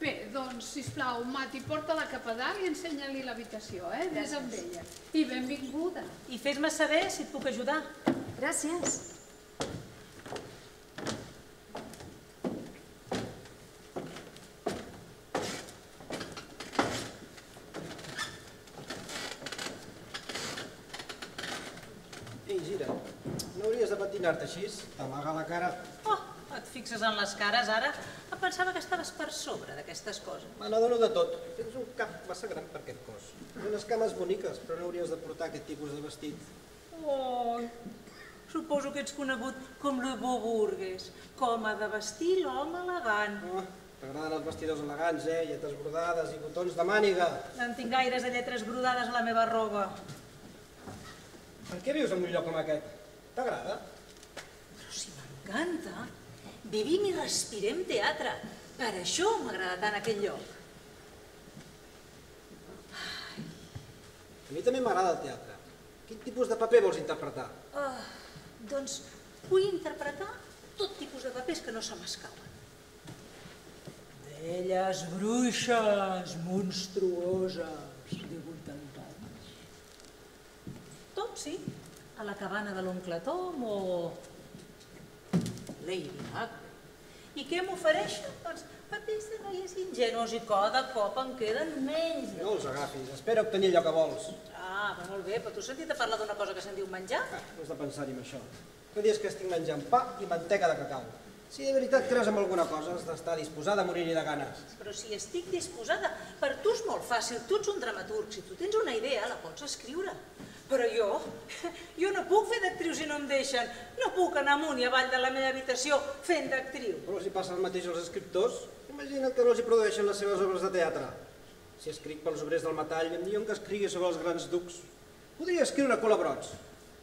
Bé, doncs, sisplau, Mati, porta-la cap a dalt i ensenya-li l'habitació, eh? Vés amb ella. I benvinguda. I fes-me saber si et puc ajudar. Gràcies. Ei, gira, no patinar-te així? T'amaga la cara. Oh, et fixes en les cares ara? Em pensava que estaves per sobre d'aquestes coses. Me n'adono de tot. Tens un cap massa gran per aquest cos. I unes cames boniques, però no hauries de portar aquest tipus de vestit. Oh, suposo que ets conegut com le beau burgues, com ha de vestir l'home elegant. Oh, T'agraden els vestidors elegants, eh? Lletres brodades i botons de màniga. No en tinc gaires de lletres brodades a la meva roba. Per què vius en un lloc com aquest? T'agrada? M'encanta. Vivim i respirem teatre. Per això m'agrada tant aquell lloc. A mi també m'agrada el teatre. Quin tipus de paper vols interpretar? Uh, doncs vull interpretar tot tipus de papers que no se m'escauen. Velles bruixes monstruoses de 80 anys. Tot sí. A la cabana de l'oncle Tom o... Lady Macbeth. I què m'ofereixen? Doncs papers de noies ingenus i cada cop en queden menys. No els agafis, espera obtenir allò que vols. Ah, però molt bé, però tu has sentit a parlar d'una cosa que se'n diu menjar? No has de pensar-hi en això. Que dius que estic menjant pa i manteca de cacau. Si de veritat creus en alguna cosa, has d'estar disposada a morir-hi de ganes. Però si estic disposada, per tu és molt fàcil, tu ets un dramaturg, si tu tens una idea la pots escriure. Però jo, jo no puc fer d'actriu si no em deixen. No puc anar amunt i avall de la meva habitació fent d'actriu. Però si passa el mateix als escriptors, imagina't que no els hi produeixen les seves obres de teatre. Si escric pels obrers del metall, em diuen que escrigui sobre els grans ducs. Podria escriure colabrots,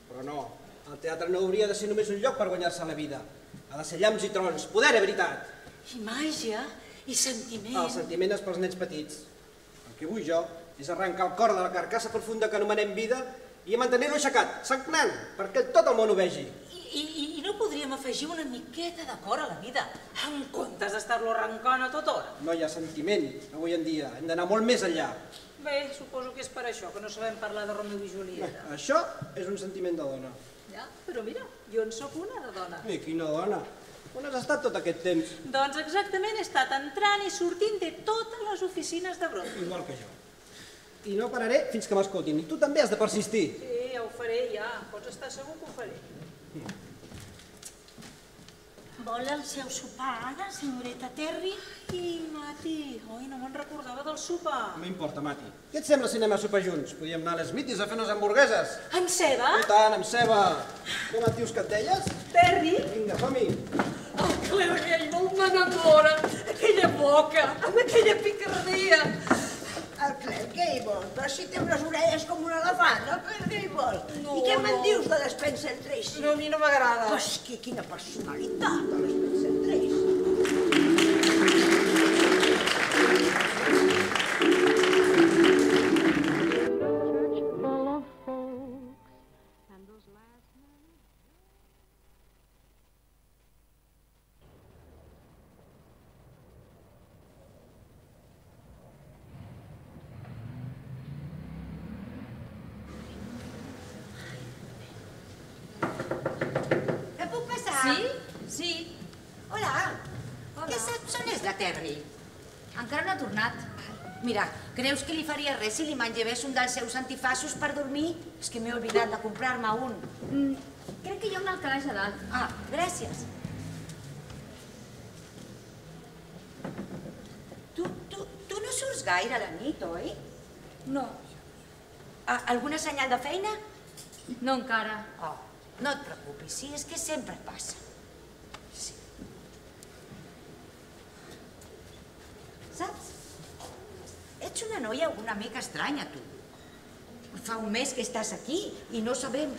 però no. El teatre no hauria de ser només un lloc per guanyar-se la vida. Ha de ser llamps i trons, poder i veritat. I màgia, i sentiment. El sentiment és pels nens petits. El que vull jo és arrencar el cor de la carcassa profunda que anomenem vida i mantenir-lo aixecat, sagnant, perquè tot el món ho vegi. I, i, I no podríem afegir una miqueta de cor a la vida, en comptes d'estar-lo arrencant a tota hora. No hi ha sentiment avui en dia, hem d'anar molt més enllà. Bé, suposo que és per això que no sabem parlar de Romeu i Julieta. Això és un sentiment de dona. Ja, però mira, jo en sóc una de dona. I quina dona? On has estat tot aquest temps? Doncs exactament he estat entrant i sortint de totes les oficines de brot. Igual que jo. I no pararé fins que m'escoltin. I tu també has de persistir. Sí, ja ho faré, ja. Pots estar segur que ho faré. Vol el seu sopar ara, senyoreta Terry? I, Mati, oi, no me'n recordava del sopar. No m'importa, Mati. Què et sembla si anem a sopar junts? Podíem anar a les mitis a fer unes hamburgueses. Amb ceba? I tant, amb ceba. Com et dius que et deies? Terry? Vinga, som-hi. El Claire Gable m'enamora. Aquella boca, amb aquella picardia. El Claire Gable, però si té unes orelles com un elefant, el Claire Gable. No, I què me'n no. dius de l'Spencer Tracy? No, a mi no m'agrada. Pues que quina personalitat, de l'Spencer Tracy. Mira, creus que li faria res si li mengevés un dels seus antifassos per dormir? És que m'he oblidat de comprar-me un. Mm, crec que hi ha un al calaix a dalt. Ah, gràcies. Tu, tu, tu no surts gaire a la nit, oi? No. A, alguna senyal de feina? No encara. Oh, no et preocupis, sí, és que sempre passa. Sí. Saps? Ets una noia una mica estranya, tu. Fa un mes que estàs aquí i no sabem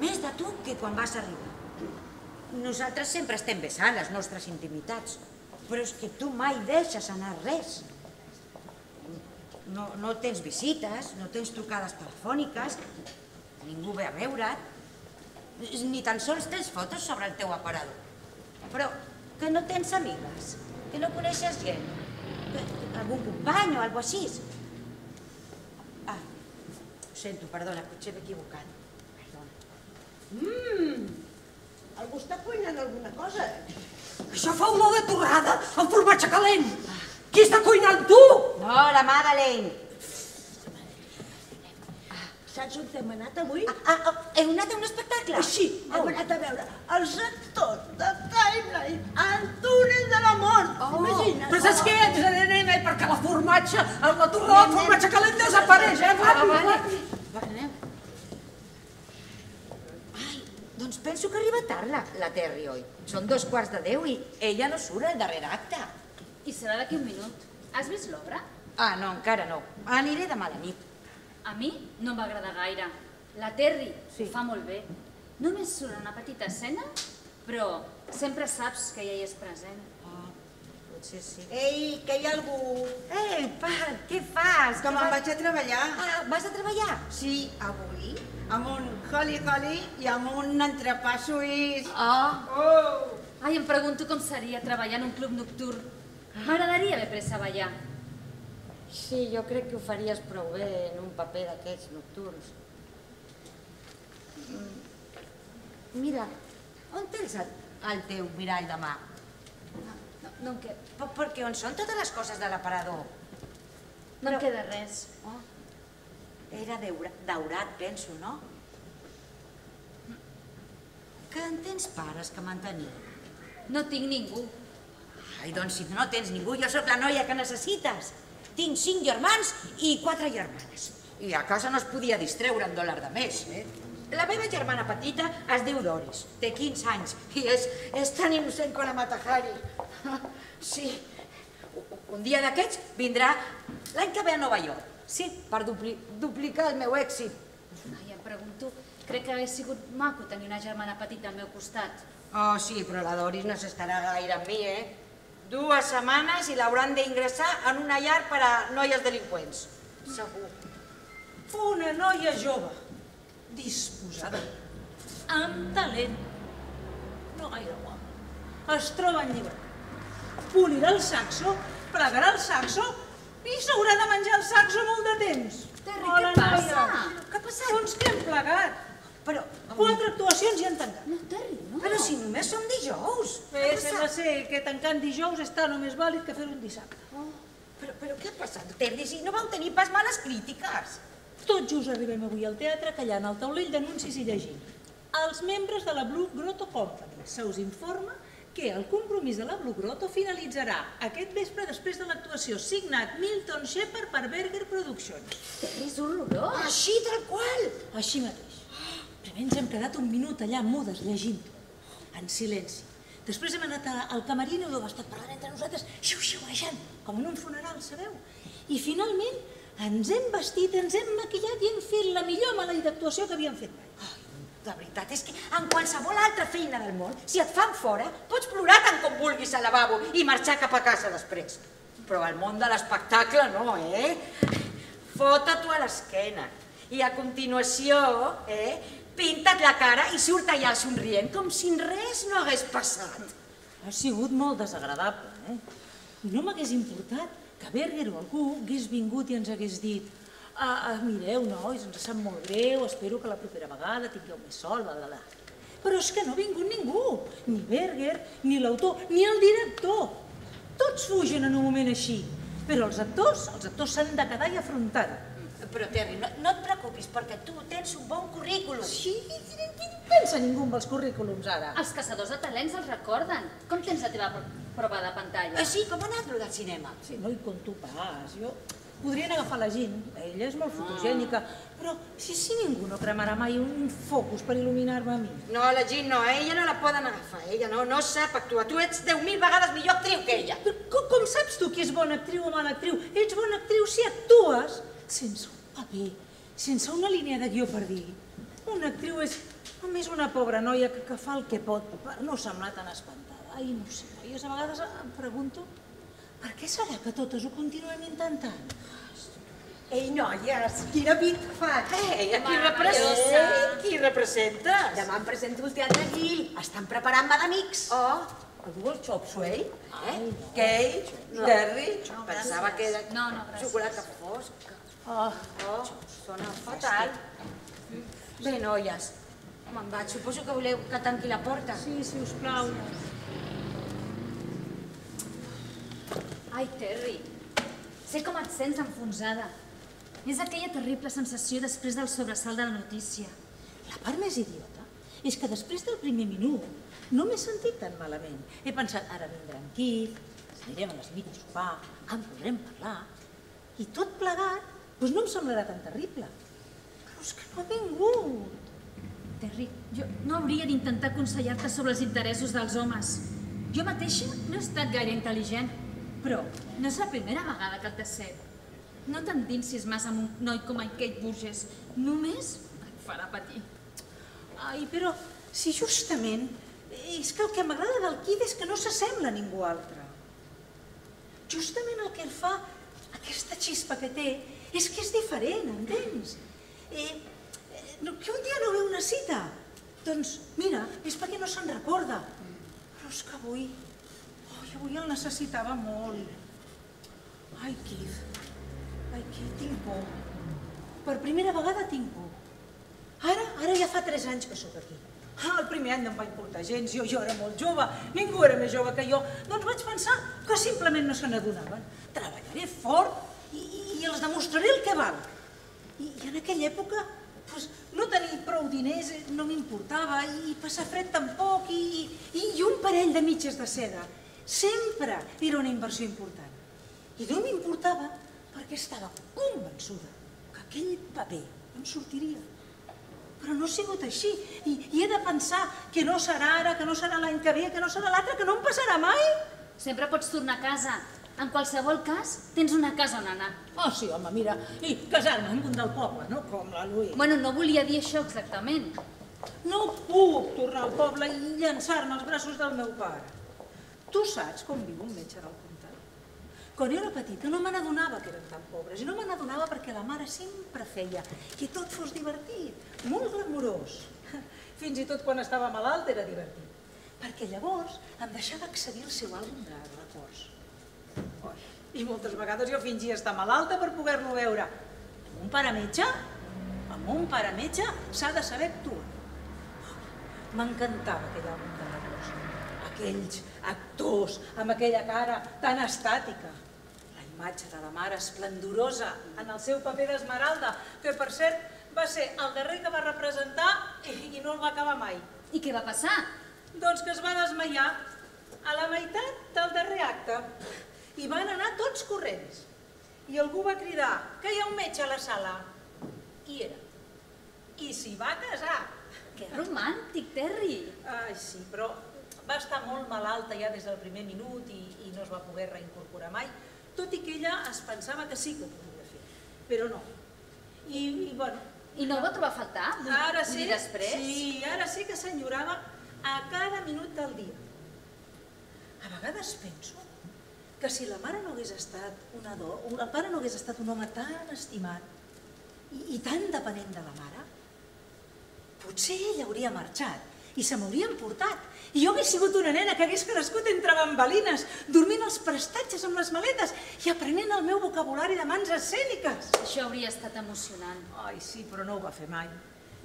més de tu que quan vas arribar. Nosaltres sempre estem besant les nostres intimitats, però és que tu mai deixes anar res. No, no tens visites, no tens trucades telefòniques, ningú ve a veure't, ni tan sols tens fotos sobre el teu aparador. Però que no tens amigues, que no coneixes gent, algun company o alguna així. Ah, ho sento, perdona, potser m'he equivocat. Perdona. Mmm, algú està cuinant alguna cosa? Això fa olor de torrada amb formatge calent. Qui està cuinant, tu? No, la Madeleine. Saps on hem anat avui? Ah, ah, heu anat a un espectacle? Sí, hem anat a veure els actors de Timeline al túnel de la mort. Oh, Imagina't. però saps què? Anem perquè la formatge, el la torró, el formatge calent desapareix, eh? Ah, Ràpid, vale. ràpid. Va, anem. Ai, doncs penso que arriba tard la, la Terry, oi? Són dos quarts de deu i ella no surt al darrer acte. I serà d'aquí un minut. Has vist l'obra? Ah, no, encara no. Aniré demà a la nit. A mi no em va agradar gaire. La Terry sí. ho fa molt bé. Només surt una petita escena, però sempre saps que ella hi és present. Potser sí. Ei, que hi ha algú... Ei, pa, què fas? Que me'n vaig a treballar. Ah, vas a treballar? Sí, avui, amb un holly holly i amb un entrepà suís. Ah. Oh! Ai, em pregunto com seria treballar en un club nocturn. M'agradaria haver pres a ballar. Sí, jo crec que ho faries prou bé en un paper d'aquests nocturns. Mm, Mira, on tens el, el teu mirall de mà? No, no em queda. Per, perquè on són totes les coses de l'aparador? No em queda res. Oh, era daurat, penso, no? Que en tens pares que mantenir? No tinc ningú. Ai, doncs si no tens ningú, jo sóc la noia que necessites. Tinc cinc germans i quatre germanes. I a casa no es podia distreure amb dòlar de més, eh? La meva germana petita es diu Doris, té 15 anys, i és, és tan innocent com la Matahari. Sí, un dia d'aquests vindrà l'any que ve a Nova York, sí, per dupli duplicar el meu èxit. Ai, em pregunto, crec que hauria sigut maco tenir una germana petita al meu costat. Oh, sí, però la Doris no s'estarà gaire amb mi, eh? Dues setmanes i l'hauran d'ingressar en una llar per a noies delinqüents. Segur. Una noia jove, disposada, amb talent, no gaire guapa. Es troba en llibre. Polirà el saxo, plegarà el saxo i s'haurà de menjar el saxo molt de temps. Terri, Hola, què passa? noia. Què ha passat? Doncs que hem plegat. Però... Quatre actuacions i han tancat. No, Terri, no. Però si només som dijous. Bé, sembla ser que tancant dijous està només vàlid que fer un dissabte. Oh, però, però què ha passat, Terri, si no vau tenir pas males crítiques? Tot just arribem avui al teatre callant el taulell d'anuncis i llegint. Els membres de la Blue Grotto Company se us informa que el compromís de la Blue Grotto finalitzarà aquest vespre després de l'actuació signat Milton Shepard per Berger Productions. És horrorós. Així, tal qual. Així mateix. Primer ens hem quedat un minut allà mudes llegint en silenci. Després hem anat al camerino i heu estat parlant entre nosaltres, xiu-xiuejant, com en un funeral, sabeu? I finalment ens hem vestit, ens hem maquillat i hem fet la millor maleïda actuació que havíem fet mai. La veritat és que en qualsevol altra feina del món, si et fan fora, pots plorar tant com vulguis al lavabo i marxar cap a casa després. Però al món de l'espectacle no, eh? Fota-t'ho a l'esquena. I a continuació, eh? Pinta't la cara i surt allà somrient, com si res no hagués passat. Ha sigut molt desagradable, eh? No m'hagués importat que Berger o algú hagués vingut i ens hagués dit ah, ah, mireu, nois, ens sap molt greu, espero que la propera vegada tingueu més sol, bla, bla, bla. Però és que no ha vingut ningú, ni Berger, ni l'autor, ni el director. Tots fugen en un moment així. Però els actors, els actors s'han de quedar i afrontar-ho. Però, Terri, no, no et preocupis, perquè tu tens un bon currículum. Sí, pensa ningú amb els currículums ara. Els caçadors de talents els recorden. Com tens la teva pro- prova de pantalla? Ah, sí? Com ha anat lo del cinema? Sí, no hi conto pas. Jo podrien agafar la gent, ella és molt fotogènica, però si, si ningú no cremarà mai un focus per il·luminar-me a mi. No, la Jean no, ella no la poden agafar, ella no, no sap actuar. Tu ets 10.000 vegades millor actriu que ella. Però com, com saps tu qui és bona actriu o mala actriu? Ets bona actriu si actues sense paper, sense una línia de guió per dir. Una actriu és només una pobra noia que, que fa el que pot per no semblar tan espantada. Ai, no sé, noies, a vegades em pregunto per què serà que totes ho continuem intentant? Ei, noies, quina pinta faig? Ei, a qui Mare representa? meva. Qui representes? Demà em presento al Teatre Guil. Estan preparant-me d'amics. Oh, algú el xop suey? Eh? Kay? Terry? Pensava que era No, no, gràcies. xocolata fosca. Oh, Oh, sona fatal. Bé, noies, me'n vaig. Suposo que voleu que tanqui la porta. Sí, si us plau. Ai, Terry, sé com et sents enfonsada. És aquella terrible sensació després del sobressalt de la notícia. La part més idiota és que després del primer minut no m'he sentit tan malament. He pensat, ara vindrà en Keith, anirem a les nits a sopar, en podrem parlar, i tot plegat doncs no em semblarà tan terrible. Però és que no ha vingut. Terry, jo no hauria d'intentar aconsellar-te sobre els interessos dels homes. Jo mateixa no he estat gaire intel·ligent, però no és la primera vegada que el decep. No t'endinsis massa amb un noi com el Kate Burgess. Només et farà patir. Ai, però si justament és que el que m'agrada del Kid és que no s'assembla a ningú altre. Justament el que el fa, aquesta xispa que té, és que és diferent, entens? Eh, que un dia no ve una cita. Doncs mira, és perquè no se'n recorda. Però és que avui, oh, avui el necessitava molt. Ai, Keith, ai, Keith, tinc por. Per primera vegada tinc por. Ara, ara ja fa tres anys que sóc aquí. El primer any no em va importar gens, jo, jo era molt jove, ningú era més jove que jo. Doncs vaig pensar que simplement no se n'adonaven. Treballaré fort els demostraré el que val. I, i en aquella època pues, no tenir prou diners no m'importava i passar fred tampoc i, i, i un parell de mitges de seda. Sempre era una inversió important. I no m'importava perquè estava convençuda que aquell paper em sortiria. Però no ha sigut així. I, I he de pensar que no serà ara, que no serà l'any que ve, que no serà l'altre, que no em passarà mai. Sempre pots tornar a casa. En qualsevol cas, tens una casa on anar. Oh, sí, home, mira, i casar-me amb un del poble, no? Com la Louis. Bueno, no volia dir això exactament. No puc tornar al poble i llançar-me als braços del meu pare. Tu saps com viu un metge del comtat? Quan era petita no me n'adonava que eren tan pobres i no me n'adonava perquè la mare sempre feia que tot fos divertit, molt glamurós. Fins i tot quan estava malalt era divertit. Perquè llavors em deixava accedir al seu àlbum de records. I moltes vegades jo fingia estar malalta per poder-lo veure. Amb un pare metge, amb un pare metge s'ha de saber actuar. M'encantava aquell àlbum de records. Aquells actors amb aquella cara tan estàtica. La imatge de la mare esplendorosa en el seu paper d'Esmeralda, que per cert va ser el darrer que va representar i, i no el va acabar mai. I què va passar? Doncs que es va desmaiar a la meitat del darrer acte i van anar tots corrents. I algú va cridar que hi ha un metge a la sala. I era. I s'hi va casar. Que romàntic, Terry. Ai, sí, però va estar molt malalta ja des del primer minut i, i no es va poder reincorporar mai, tot i que ella es pensava que sí que ho podia fer, però no. I, i bueno... I no ho va trobar a faltar? Vull, Ara sí, després? sí, ara sí que s'enyorava a cada minut del dia. A vegades penso que si la mare no hagués estat una do, el pare no hagués estat un home tan estimat i, i tan dependent de la mare, potser ell hauria marxat i se m'hauria emportat. I jo hagués sigut una nena que hagués crescut entre bambalines, dormint als prestatges amb les maletes i aprenent el meu vocabulari de mans escèniques. Això hauria estat emocionant. Ai, sí, però no ho va fer mai.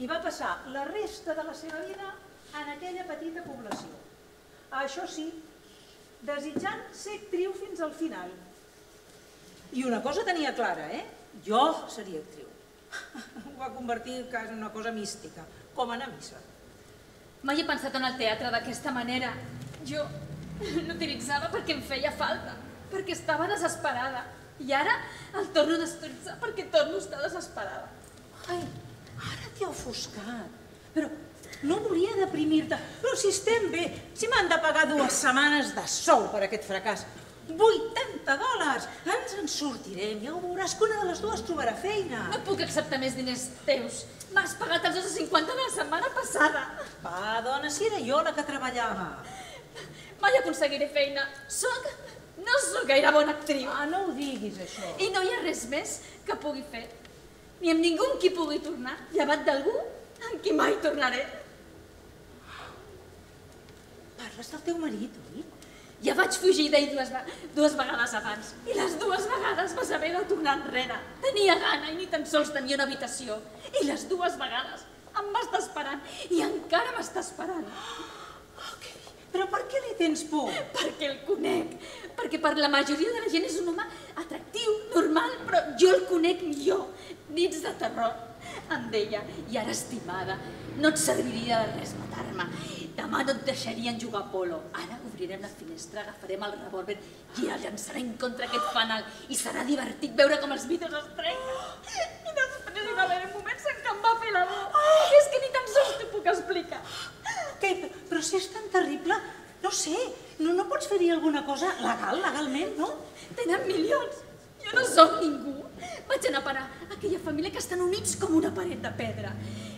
I va passar la resta de la seva vida en aquella petita població. Això sí, desitjant ser actriu fins al final. I una cosa tenia clara, eh? Jo seria actriu. Ho va convertir en una cosa mística, com anar a missa. Mai he pensat en el teatre d'aquesta manera. Jo l'utilitzava perquè em feia falta, perquè estava desesperada. I ara el torno a desutilitzar perquè torno a estar desesperada. Ai, ara t'he ofuscat. Però no volia deprimir-te. Però si estem bé, si m'han de pagar dues setmanes de sou per aquest fracàs. 80 dòlars! Ens en sortirem, ja ho veuràs que una de les dues trobarà feina. No puc acceptar més diners teus. M'has pagat els 250 de la setmana passada. Va, dona, si era jo la que treballava. Mai aconseguiré feina. Soc... No sóc gaire bona actriu. Ah, no ho diguis, això. I no hi ha res més que pugui fer. Ni amb ningú amb qui pugui tornar, llevat d'algú amb qui mai tornaré. Parles del teu marit, oi? Ja vaig fugir d'ell dues, dues vegades abans. I les dues vegades vas haver de tornar enrere. Tenia gana i ni tan sols tenia una habitació. I les dues vegades em va estar esperant. I encara m'està esperant. Oh, què? Però per què li tens por? Perquè el conec. Perquè per la majoria de la gent és un home atractiu, normal, però jo el conec millor. Nits de terror. Em deia, i ara estimada, no et serviria de res matar-me. Demà no et deixarien jugar a polo. Ara obrirem la finestra, agafarem el revòlver i el llançarem contra aquest fanal. I serà divertit veure com els vidres es trenquen. I després hi va haver moments en què em va fer la por. És que ni tan sols t'ho puc explicar. Què? Però si és tan terrible, no sé, no, no pots fer-hi alguna cosa legal, legalment, no? Tenen milions. Jo no sóc ningú. Vaig anar a parar a aquella família que estan units com una paret de pedra.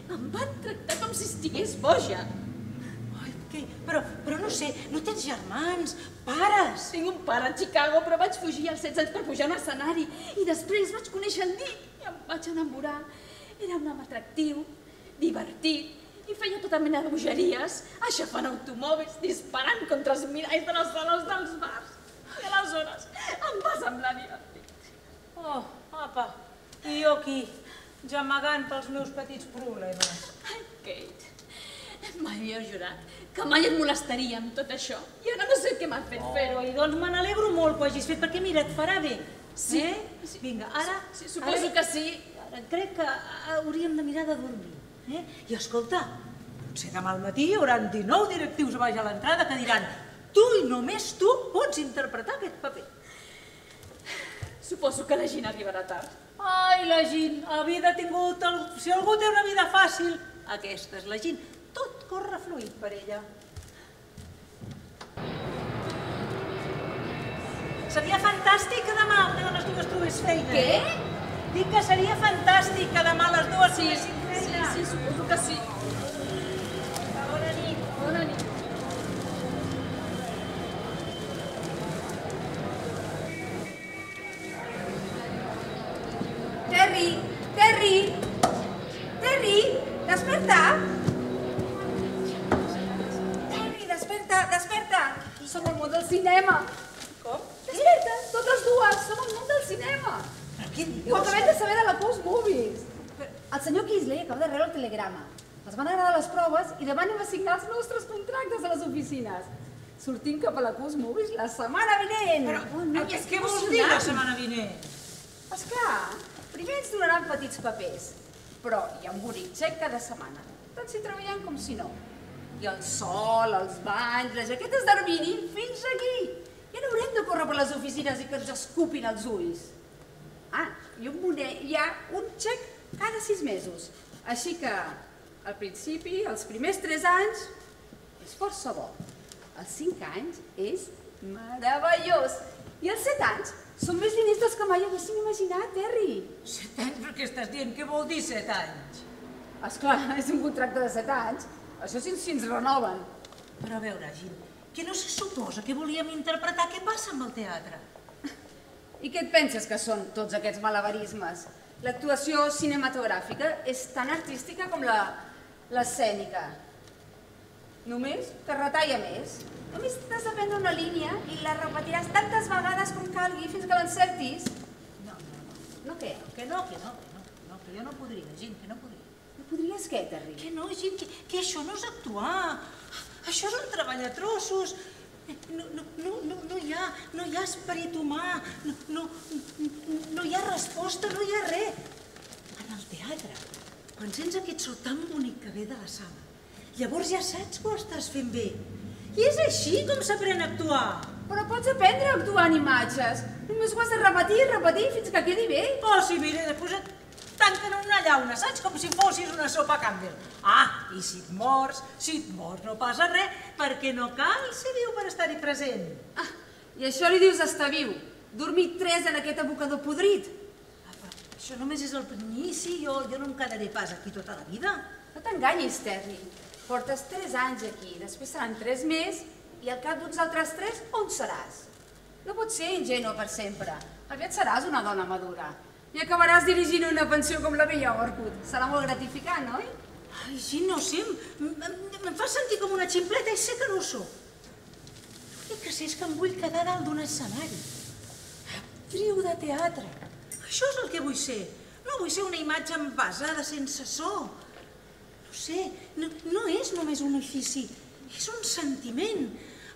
Em van tractar com si estigués boja. Què? Però, però no sé, no tens germans, pares? Tinc un pare a Chicago, però vaig fugir als 16 anys per pujar a un escenari. I després vaig conèixer el Dick i em vaig enamorar. Era un home atractiu, divertit, i feia tota mena de bogeries, aixafant automòbils, disparant contra els miralls de les sales dels bars. I aleshores em va semblar divertit. Oh, apa, i jo aquí, gemegant pels meus petits problemes. Ai, Kate, Mai havia jurat que mai et molestaria amb tot això. I ara no sé què m'ha fet fer-ho. Oi, doncs me n'alegro molt que ho hagis fet, perquè mira, et farà bé. Sí, eh? sí. Vinga, ara... Sí, suposo que sí. Ara crec que hauríem de mirar de dormir. Eh? I escolta, potser demà al matí hi haurà 19 directius a baix a l'entrada que diran tu i només tu pots interpretar aquest paper. Suposo que la gent arribarà tard. Ai, la Gin, la vida ha tingut... El... Si algú té una vida fàcil, aquesta és la Gin. Tot corre fluid per ella. Seria fantàstic que demà una de les dues trobés feina. Què? eh? Dic que seria fantàstic que demà les dues Sí, trobessin sí, feina. sí, suposo que sí. Bona nit. Bona nit. Terry, Terry, Terry, desperta. Som al món del cinema. Com? Desperta, totes dues, som al món del cinema. Què Ho acabem de saber de la Post Movies. El senyor Kisley acaba de rebre el telegrama. Els van agradar les proves i demà anem a signar els nostres contractes a les oficines. Sortim cap a la Post Movies la setmana vinent. Però, Oh, no, què, que què vols dir la setmana vinent? Esclar, primer ens donaran petits papers, però hi ha un bonic xec cada setmana. Tots hi treballant com si no. I el sol, els banys, les jaquetes d'armini, fins aquí. Ja no haurem de córrer per les oficines i que ens escupin els ulls. Ah, i un moner, hi ha un xec cada sis mesos. Així que, al principi, els primers tres anys, és força bo. Els cinc anys és meravellós. I els set anys són més diners dels que mai haguéssim imaginat, Terry. Set anys? Per què estàs dient? Què vol dir set anys? Esclar, és un contracte de set anys. Això si, si ens renoven. Però a veure, Gil, que no se suposa que volíem interpretar què passa amb el teatre? I què et penses que són tots aquests malabarismes? L'actuació cinematogràfica és tan artística com la l'escènica. Només que retalla més. Només t'has de prendre una línia i la repetiràs tantes vegades com calgui fins que l'encertis. No, no, no. No què? Que no, que no, que no, que no, que jo no podria, Gil, que no podria. Podries què, Terry? Que no, Gil, que, que això no és actuar. Això és un treball a trossos. No, no, no, no, no, hi ha, no hi ha esperit humà, no, no, no hi ha resposta, no hi ha res. En el teatre, quan sents aquest so tan bonic que ve de la sala, llavors ja saps que ho estàs fent bé. I és així com s'aprèn a actuar. Però pots aprendre a actuar en imatges. Només ho has de repetir i repetir fins que quedi bé. Oh, sí, mira, després et tanquen en una llauna, saps? Com si fossis una sopa Campbell. Ah, i si et mors, si et mors no passa res, perquè no cal ser viu per estar-hi present. Ah, i això li dius estar viu. Dormir tres en aquest abocador podrit. Això només és el inici, jo, jo no em quedaré pas aquí tota la vida. No t'enganyis, Terry. Portes tres anys aquí, després seran tres més, i al cap d'uns altres tres, on seràs? No pots ser ingenu per sempre. Aviat seràs una dona madura. I acabaràs dirigint una pensió com la vella Orkut. Serà molt gratificant, oi? Ai, sí, no sé, em, fa sentir com una ximpleta i sé que no ho sóc. L'únic que sé és que em vull quedar dalt d'un escenari. Actriu de teatre. Això és el que vull ser. No vull ser una imatge envasada sense so. No sé, no, no és només un ofici, és un sentiment.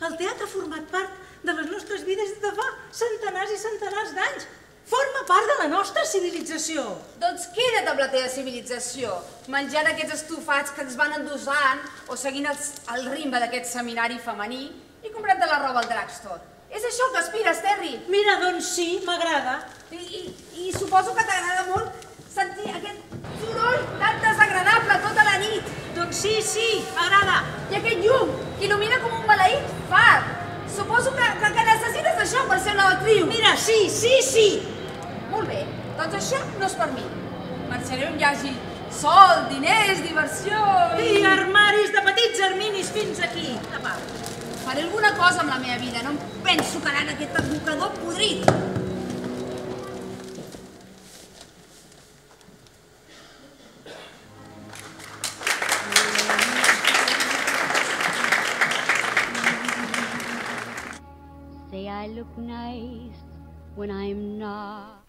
El teatre ha format part de les nostres vides des de fa centenars i centenars d'anys. Forma part de la nostra civilització. Doncs queda't amb la teva civilització, menjant aquests estofats que ens van endosant o seguint els, el ritme d'aquest seminari femení i comprant-te la roba al drugstore. És això que aspires, Terry? Mira, doncs sí, m'agrada. I, i, I suposo que t'agrada molt sentir aquest soroll tan desagradable tota la nit. Doncs sí, sí, m'agrada. I aquest llum que il·lumina com un maleït far. Suposo que, que, que necessites això per ser una actriu. Mira, sí, sí, sí. Molt bé, doncs això no és per mi. Marxaré on hi hagi sol, diners, diversió i... I armaris de petits arminis fins aquí. Apa. Faré alguna cosa amb la meva vida, no em penso quedar en aquest abocador podrit. Say I look nice when I'm not.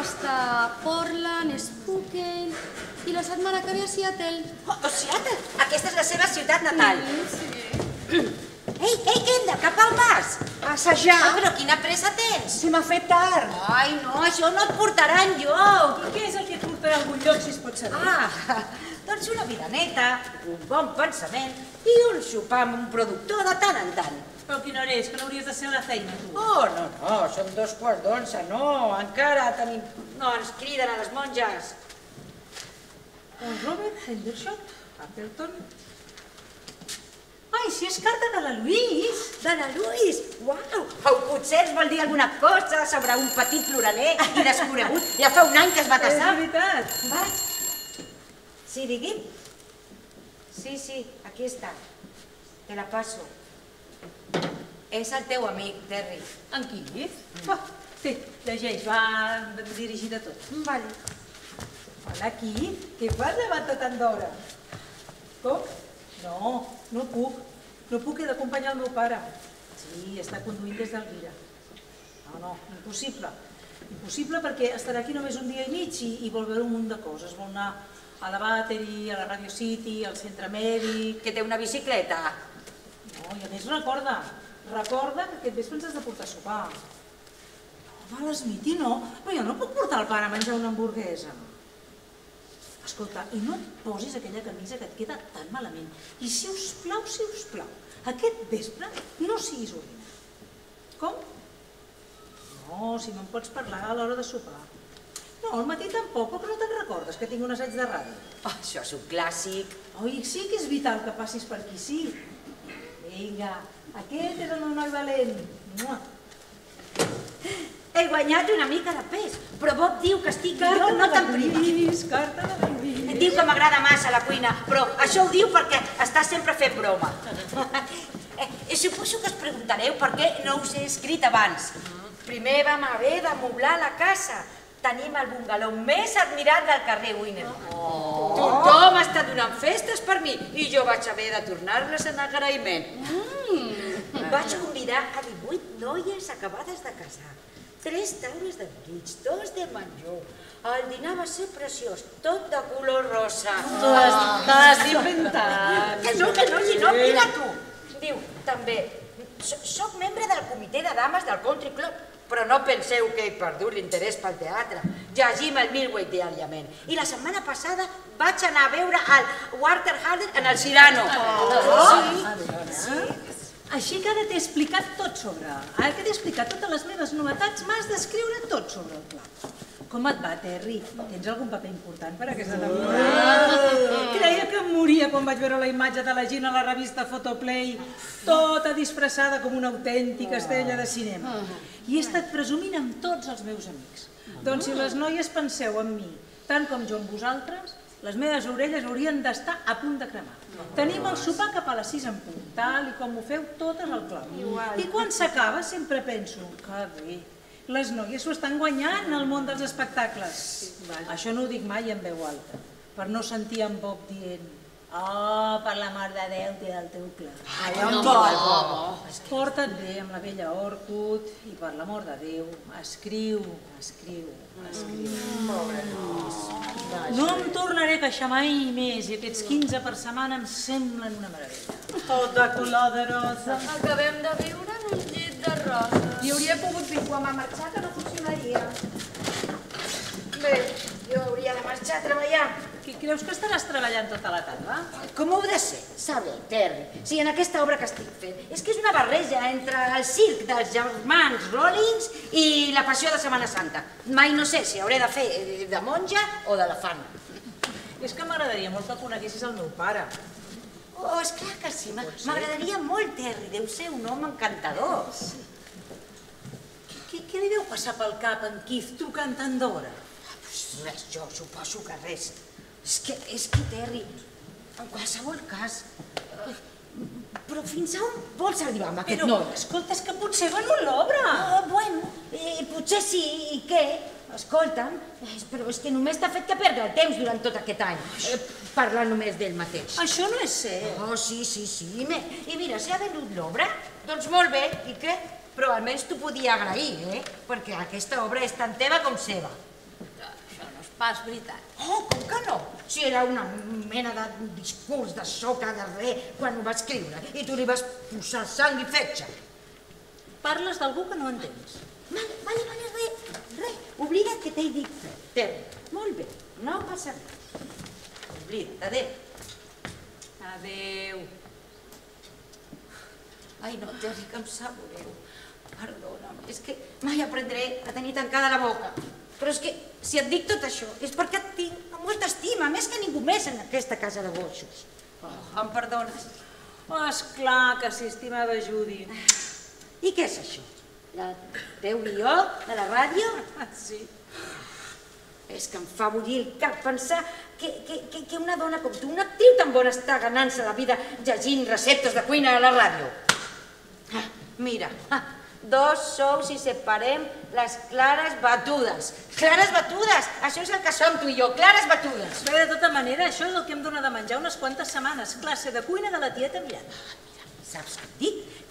està a Portland, Spokane i la setmana que ve a Seattle. Oh, Seattle? Aquesta és la seva ciutat natal. Mm, sí. Ei, ei, Enda, cap al mas. Assajar. Ah, però quina pressa tens? Se m'ha fet tard. Ai, no, això no et portarà enlloc. I què és el que et portarà a algun lloc, si es pot saber? Ah, doncs una vida neta, un bon pensament i un sopar amb un productor de tant en tant. Però quina hora és? Que no hauries de ser a la feina, tu. Oh, no, no, som dos quarts d'onze, no, encara tenim... No, ens criden a les monges. Un Robert Henderson, Appleton... Ai, si és carta de la Louise! De la Louise? Uau! O potser ens vol dir alguna cosa sobre un petit ploraner i desconegut. Ja fa un any que es va casar. És veritat. Vaig. Sí, digui. Sí, sí, aquí està. Te la passo. És el teu amic, Terry. En Keith? Oh, sí, llegeix, va dirigit a tot. Vale. Hola, Keith. Què fas levantat tant d'hora? Com? No, no puc. No puc, he d'acompanyar el meu pare. Sí, està conduint des d'Elvira. No, no, impossible. Impossible perquè estarà aquí només un dia i mig i, i vol veure un munt de coses. Vol anar a la Battery, a la Radio City, al centre mèdic... Que té una bicicleta. No, i a més recorda, recorda que aquest vespre ens has de portar a sopar. No, a l'Smithy, no? Però jo no puc portar el pare a menjar una hamburguesa. Escolta, i no et posis aquella camisa que et queda tan malament. I si us plau, si us plau, aquest vespre no siguis ordinari. Com? No, si me'n pots parlar a l'hora de sopar. No, al matí tampoc, però no te'n recordes que tinc un assaig de ràdio. Oh, això és un clàssic. Oi, sí que és vital que passis per aquí, sí. Vinga, aquest és el meu noi valent. Mua. He guanyat una mica de pes, però Bob diu que estic millor, no te'n privis. Carta de Louise. Diu que m'agrada massa la cuina, però això ho diu perquè està sempre fent broma. Eh, suposo que us preguntareu per què no us he escrit abans. Primer vam haver de moblar la casa. Tenim el bungalou més admirat del carrer Winner. Oh. Tothom està donant festes per mi i jo vaig haver de tornar-les en agraïment. Mm. Vaig convidar a 18 noies acabades de casar. Tres taules de bridge, dos de menjó. El dinar va ser preciós, tot de color rosa. T'ho estàs inventant. Que no, que no, si no, mira tu. Diu, també, "So- soc membre del comitè de dames del Country Club, però no penseu que he perdut l'interès pel teatre. Llegim el Milway diàriament. I la setmana passada vaig anar a veure el Walter Harden en el Cirano. Sí. Així que ara t'he explicat tot sobre... Ara que t'he explicat totes les meves novetats, m'has d'escriure tot sobre el pla. Com et va, Terry? Tens algun paper important per aquesta temporada? Creia que em moria quan vaig veure la imatge de la gent a la revista Photoplay, tota disfressada com una autèntica estrella de cinema. I he estat presumint amb tots els meus amics. Doncs si les noies penseu en mi, tant com jo en vosaltres, les meves orelles haurien d'estar a punt de cremar. Tenim el sopar cap a les 6 en punt, tal i com ho feu totes al clau. I quan s'acaba sempre penso, que bé, les noies s'ho estan guanyant el món dels espectacles. Això no ho dic mai en veu alta, per no sentir en Bob dient Oh, per la mare de Déu, té el teu clar. Ai, en Bob. Porta't bé amb la vella Orkut i per l'amor de Déu, escriu, escriu, escriu. No em tornaré a queixar mai més i aquests 15 per setmana em semblen una meravella. Tot de color de rosa. Acabem de viure en un llit de roses. I hauria pogut dir quan va marxar que no funcionaria. Bé, jo hauria de marxar a treballar. Qui creus que estaràs treballant tota la tarda? Com ho heu de ser? Sabe, Terry. Sí, en aquesta obra que estic fent. És que és una barreja entre el circ dels germans Rollins i la passió de Setmana Santa. Mai no sé si hauré de fer eh, de monja o d'elefant. És que m'agradaria molt que coneguessis el meu pare. Oh, esclar que sí. m'a- M'agradaria molt, Terry. Deu ser un home encantador. Què, què li deu passar pel cap en Keith trucant tant d'hora? Res, jo suposo que res. És que, és que, Terry, en qualsevol cas... eh, Però fins a on vols arribar amb aquest Però, noi? escolta, és que potser venut l'obra. Ah, bueno, eh, potser sí, i què? Escolta'm, però és que només t'ha fet que perdre el temps durant tot aquest any, eh, parlant només d'ell mateix. Això no és cert. Oh, sí, sí, sí. I, me, i mira, si ha venut l'obra, doncs molt bé, i què? Però almenys t'ho podia agrair, eh? Perquè aquesta obra és tan teva com seva. Això no és pas veritat. Oh, com que no? Si era una mena de discurs de soca de res quan ho va escriure i tu li vas posar sang i fetge. Parles d'algú que no entens. Vale, vale, vale, res, res. Oblida't que t'he dit. Terme. Molt bé, no passa res. Oblida't, adéu. Adeu. Ai, no, Terri, que em sap greu. Perdona'm, és que mai aprendré a tenir tancada la boca. Però és que si et dic tot això és perquè et tinc amb molta estima, més que ningú més en aquesta casa de boixos. Oh, em perdones? Oh, esclar que si estimava Judy. I què és això? La teu guió de la ràdio? Sí. És que em fa bullir el cap pensar que, que, que, que una dona com tu, una actriu tan bona, està ganant-se la vida llegint receptes de cuina a la ràdio. Ah, mira, ah, dos sous i separem les clares batudes. Clares batudes! Això és el que som tu i jo, clares batudes. Bé, de tota manera, això és el que hem donat de menjar unes quantes setmanes. Classe de cuina de la tieta Miranda. Saps què et dic?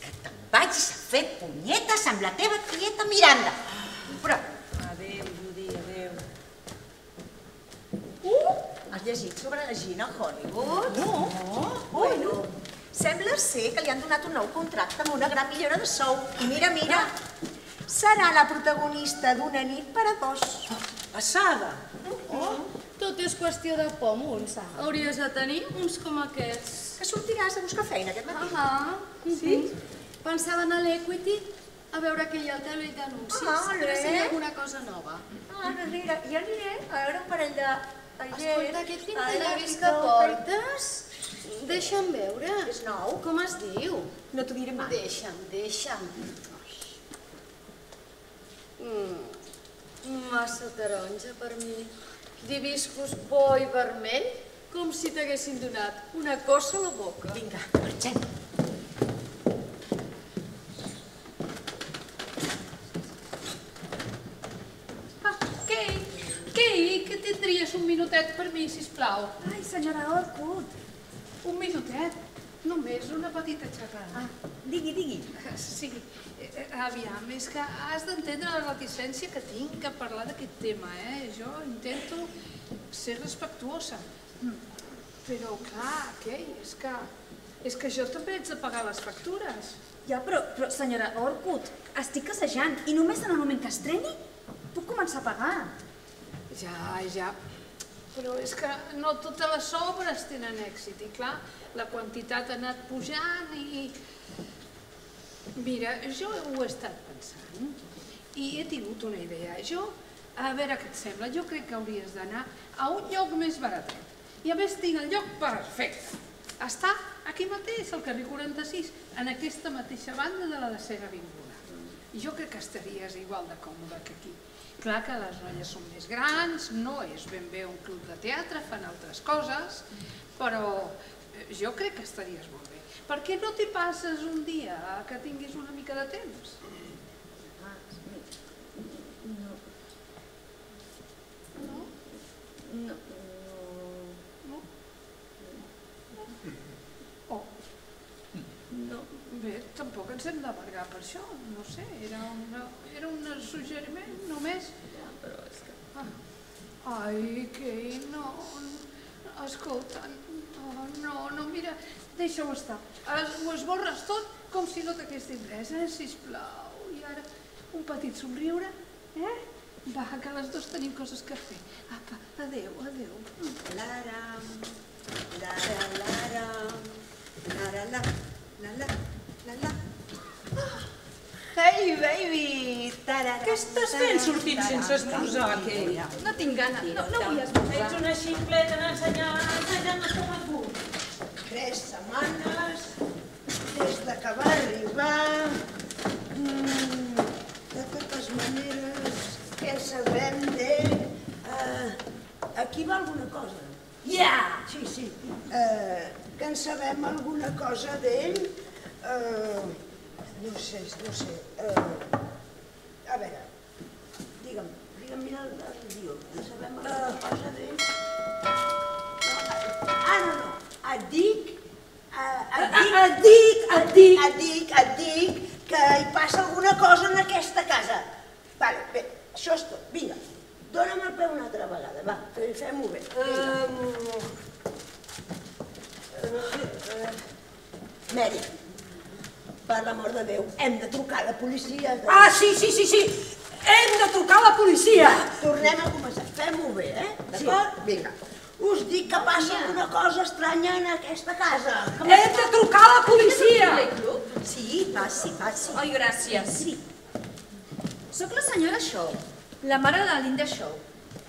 Vagis a fer punyetes amb la teva tieta Miranda. Però... Adéu, Judy, adéu. Uh, has llegit sobre la Gina Hollywood? No. Bueno, sembla ser que li han donat un nou contracte amb una gran millora de sou. I mira, mira, serà la protagonista d'una nit per a dos. Passada. Oh, tot és qüestió de pòmuls. Hauries de tenir uns com aquests. Que sortiràs a buscar feina aquest matí. Ah, Sí? Pensava anar a l'Equity a veure què hi ha al taulell d'anuncis. Ah, veure si hi ha alguna cosa nova. Ah, doncs mira, ja aniré a veure un parell de... Escolta, aquest pintallavis que portes, deixa'm veure. És nou. Com es diu? No t'ho diré mai. Deixa'm, deixa'm. Mm, massa taronja per mi. D'hibiscus bo i vermell, com si t'haguessin donat una cosa a la boca. Vinga, marxem. Ah, Kay, Kay, que tindries un minutet per mi, sisplau? Ai, senyora Orkut. Un minutet? Només una petita xerrada. Ah, digui, digui. Sí, eh, aviam, és que has d'entendre la reticència que tinc a parlar d'aquest tema, eh? Jo intento ser respectuosa. Mm. Però, clar, Kay, és que, és que jo també haig de pagar les factures. Ja, però, però senyora Orkut, estic assajant i només en el moment que estreni puc començar a pagar. Ja, ja. Però és que no totes les obres tenen èxit i clar, la quantitat ha anat pujant i... Mira, jo ho he estat pensant i he tingut una idea. Jo, a veure què et sembla, jo crec que hauries d'anar a un lloc més baratet. I a més tinc el lloc perfecte. Està aquí mateix, al carrer 46, en aquesta mateixa banda de la Sega Avinguda. I jo crec que estaries igual de còmode que aquí. Clar que les noies són més grans, no és ben bé un club de teatre, fan altres coses, però eh, jo crec que estaries molt bé. Per què no t'hi passes un dia que tinguis una mica de temps? No? No. No? Oh. No. Bé, tampoc ens hem d'amargar per això, no sé, era, una, era un suggeriment només. Ja, però és que... Ah. Ai, que no, escolta, no, no, no, mira, deixa-ho estar. Es, ho esborres tot com si no t'haguessin res, eh, sisplau. I ara, un petit somriure, eh? Va, que les dues tenim coses que fer. Apa, adeu, adeu. Lara, lara, lara, lara, la, la, la, la, la. Hey, baby! Tarara, Què estàs fent sortint sense esmorzar, Kay? No tinc gana, no, no vull esmorzar. Ets una ximpleta d'ensenyar, ensenyar-nos com es vull. Tres setmanes des de que va arribar. Mm, de totes maneres, què sabem d'ell? Uh, aquí va alguna cosa? Ja! Sí, sí. Uh, que en sabem alguna cosa d'ell? Uh, no sé, no sé. Uh, a veure, digue'm, digue'm, mira el, el guió, no sabem la uh, cosa de... Ah, no, no, et dic, uh, et dic, et dic, et dic, et dic, et dic que hi passa alguna cosa en aquesta casa. Vale, bé, això és tot, vinga. Dóna'm el peu una altra vegada, va, fem-ho bé. Um, uh, uh, Mèrit per l'amor de Déu, hem de trucar a la policia. De... Ah, sí, sí, sí, sí. Hem de trucar a la policia. Tornem a començar. Fem-ho bé, eh? D'acord? Sí. Vinga. Us dic que passa una cosa estranya en aquesta casa. Hem de trucar a la policia. Sí, passi, passi. Oi, gràcies. Sí. Soc la senyora Shaw, la mare de la Linda Shaw,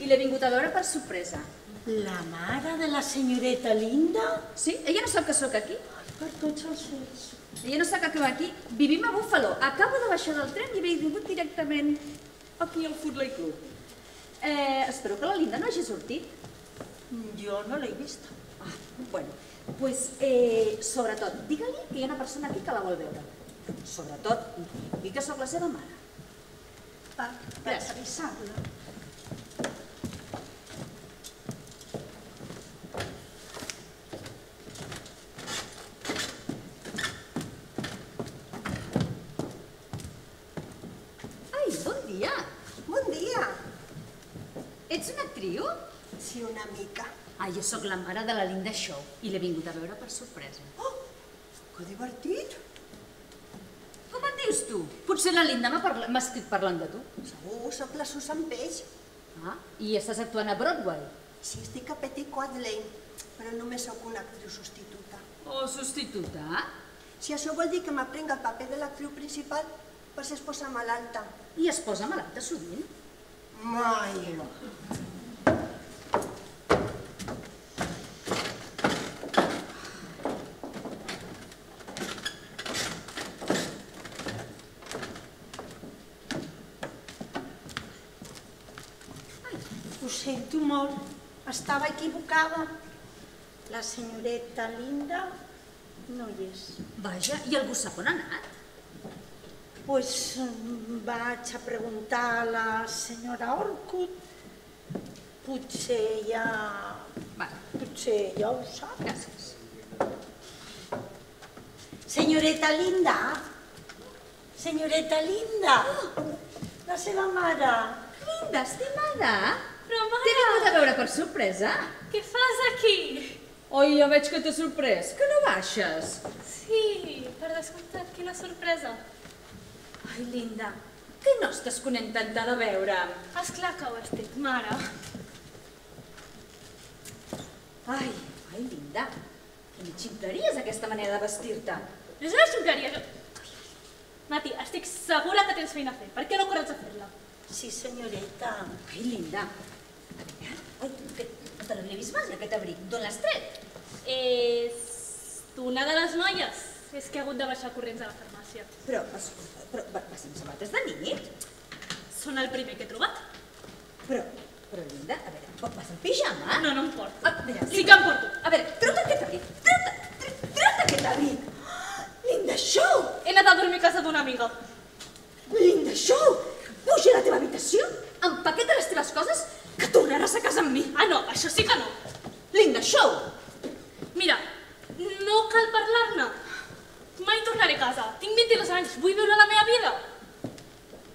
i l'he vingut a veure per sorpresa. La mare de la senyoreta Linda? Sí, ella no sap que sóc aquí. Per tots els cels. Ella no sap que acabo aquí. Vivim a Buffalo. Acabo de baixar del tren i he vingut directament aquí al Footlight Club. Eh, espero que la Linda no hagi sortit. Jo no l'he vist. Ah, bueno, pues, eh, sobretot, digue-li que hi ha una persona aquí que la vol veure. Sobretot, digui que sóc la seva mare. Va, vaig avisar-la. Ai, bon dia. Bon dia. Actriu? Sí, una mica. Ah, jo sóc la mare de la Linda Shaw i l'he vingut a veure per sorpresa. Oh, que divertit. Com et dius tu? Potser la Linda m'ha parla... escrit parlant de tu. Segur, sóc la Susan Page. Ah, i estàs actuant a Broadway? Sí, estic a Petit Quad Lane, però només sóc una actriu substituta. O substituta? Si això vol dir que m'aprenc el paper de l'actriu principal per si es posa malalta. I es posa malalta sovint? Mai. Sento molt. Estava equivocada. La senyoreta Linda no hi és. Vaja, i algú sap on ha anat? Pues vaig a preguntar a la senyora Orkut. Potser ella... Vale. Potser ella ho sap. Gràcies. Senyoreta Linda. Senyoreta Linda. La seva mare. Linda, estimada. Vingut a veure per sorpresa. Què fas aquí? Oi, ja veig que t'he sorprès. Que no baixes? Sí, per descomptat, quina sorpresa. Ai, Linda, que no estàs contenta de veure'm? Esclar que ho estic, mare. Ai, ai, Linda, que ni ximpleries aquesta manera de vestir-te. No és una ximpleria. Jo... Mati, estic segura que tens feina a fer. Per què no corres a fer-la? Sí, senyoreta. Ai, Linda, ai, que, te l'havia vist mai, aquest abric. D'on l'has tret? És una de les noies. És que ha hagut de baixar corrents a la farmàcia. Però, escolta, però va- vas amb sabates de nit? Són el primer que he trobat. Però, però, Linda, a veure, vas en pijama? No, no em porto. A veure, Sí que em porto. A veure, treu-te aquest abric, treu-te, treu- treu-te aquest abric. Linda Shaw! He anat a dormir a casa d'una amiga. Linda Shaw! Puja a la teva habitació, empaqueta les teves coses, que tornaràs a casa amb mi. Ah, no, això sí que no. Linda Shaw! Mira, no cal parlar-ne. Mai tornaré a casa. Tinc 22 anys, vull viure la meva vida.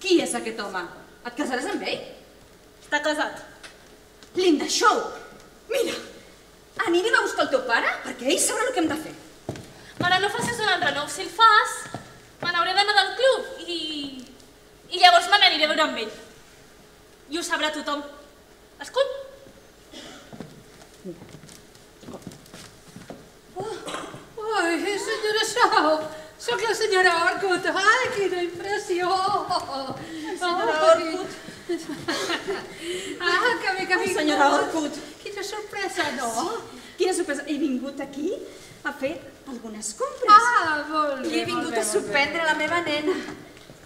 Qui és aquest home? Et casaràs amb ell? Està casat. Linda Shaw! Mira, anirem a buscar el teu pare perquè ell sabrà el que hem de fer. Mare, no facis un altre nou. Si el fas, me n'hauré d'anar del club i... I llavors me n'aniré a veure amb ell. I ho sabrà tothom. Escull? Ai, senyora Shaw, sóc la senyora Orkut. Ai, quina impressió! Senyora Ai. Orkut. Ah, que bé que ha Ai, vingut. senyora Orkut. Quina sorpresa, no? Quina sorpresa. He vingut aquí a fer algunes compres. Ah, molt bé, I he vingut bé, a sorprendre la meva nena.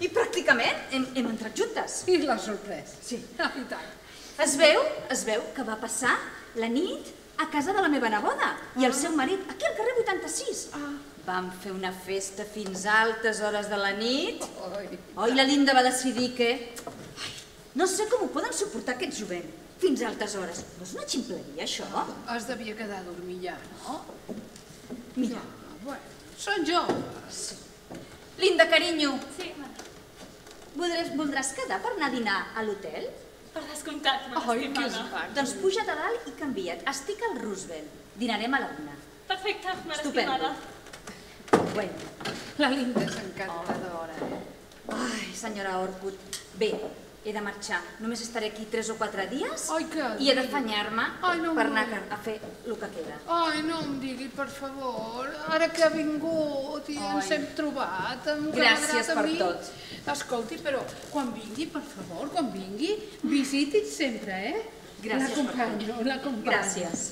I pràcticament hem, hem entrat juntes. I l'ha sorprès. Sí. Ah, i tant. Es veu, es veu que va passar la nit a casa de la meva neboda i el seu marit, aquí al carrer 86. Ah. Vam fer una festa fins a altes hores de la nit. Oh, i la Linda va decidir que... Ai, no sé com ho poden suportar aquest jovent fins a altes hores. No és una ximpleria, això? Es devia quedar a dormir ja, no? Mira. Ah, bueno, són joves. Linda, carinyo, Sí, mare. voldràs, voldràs quedar per anar a dinar a l'hotel? Per descomptat, mare Ai, que estimada. Doncs puja't a dalt i canvia't. Estic al Roosevelt. Dinarem a la una. Perfecte, mare Estupendo. estimada. Bueno. La Linda és encantadora, eh? Ai, senyora Orkut. Bé, he de marxar. Només estaré aquí tres o quatre dies Ai, que i he d'afanyar-me no, per anar a fer el que queda. Ai, no em digui, per favor, ara que ha vingut i ens Ai. hem trobat, em Gràcies per mi. tot. Escolti, però quan vingui, per favor, quan vingui, visiti'm sempre, eh? Gràcies per L'acompanyo, tot. l'acompanyo. Gràcies.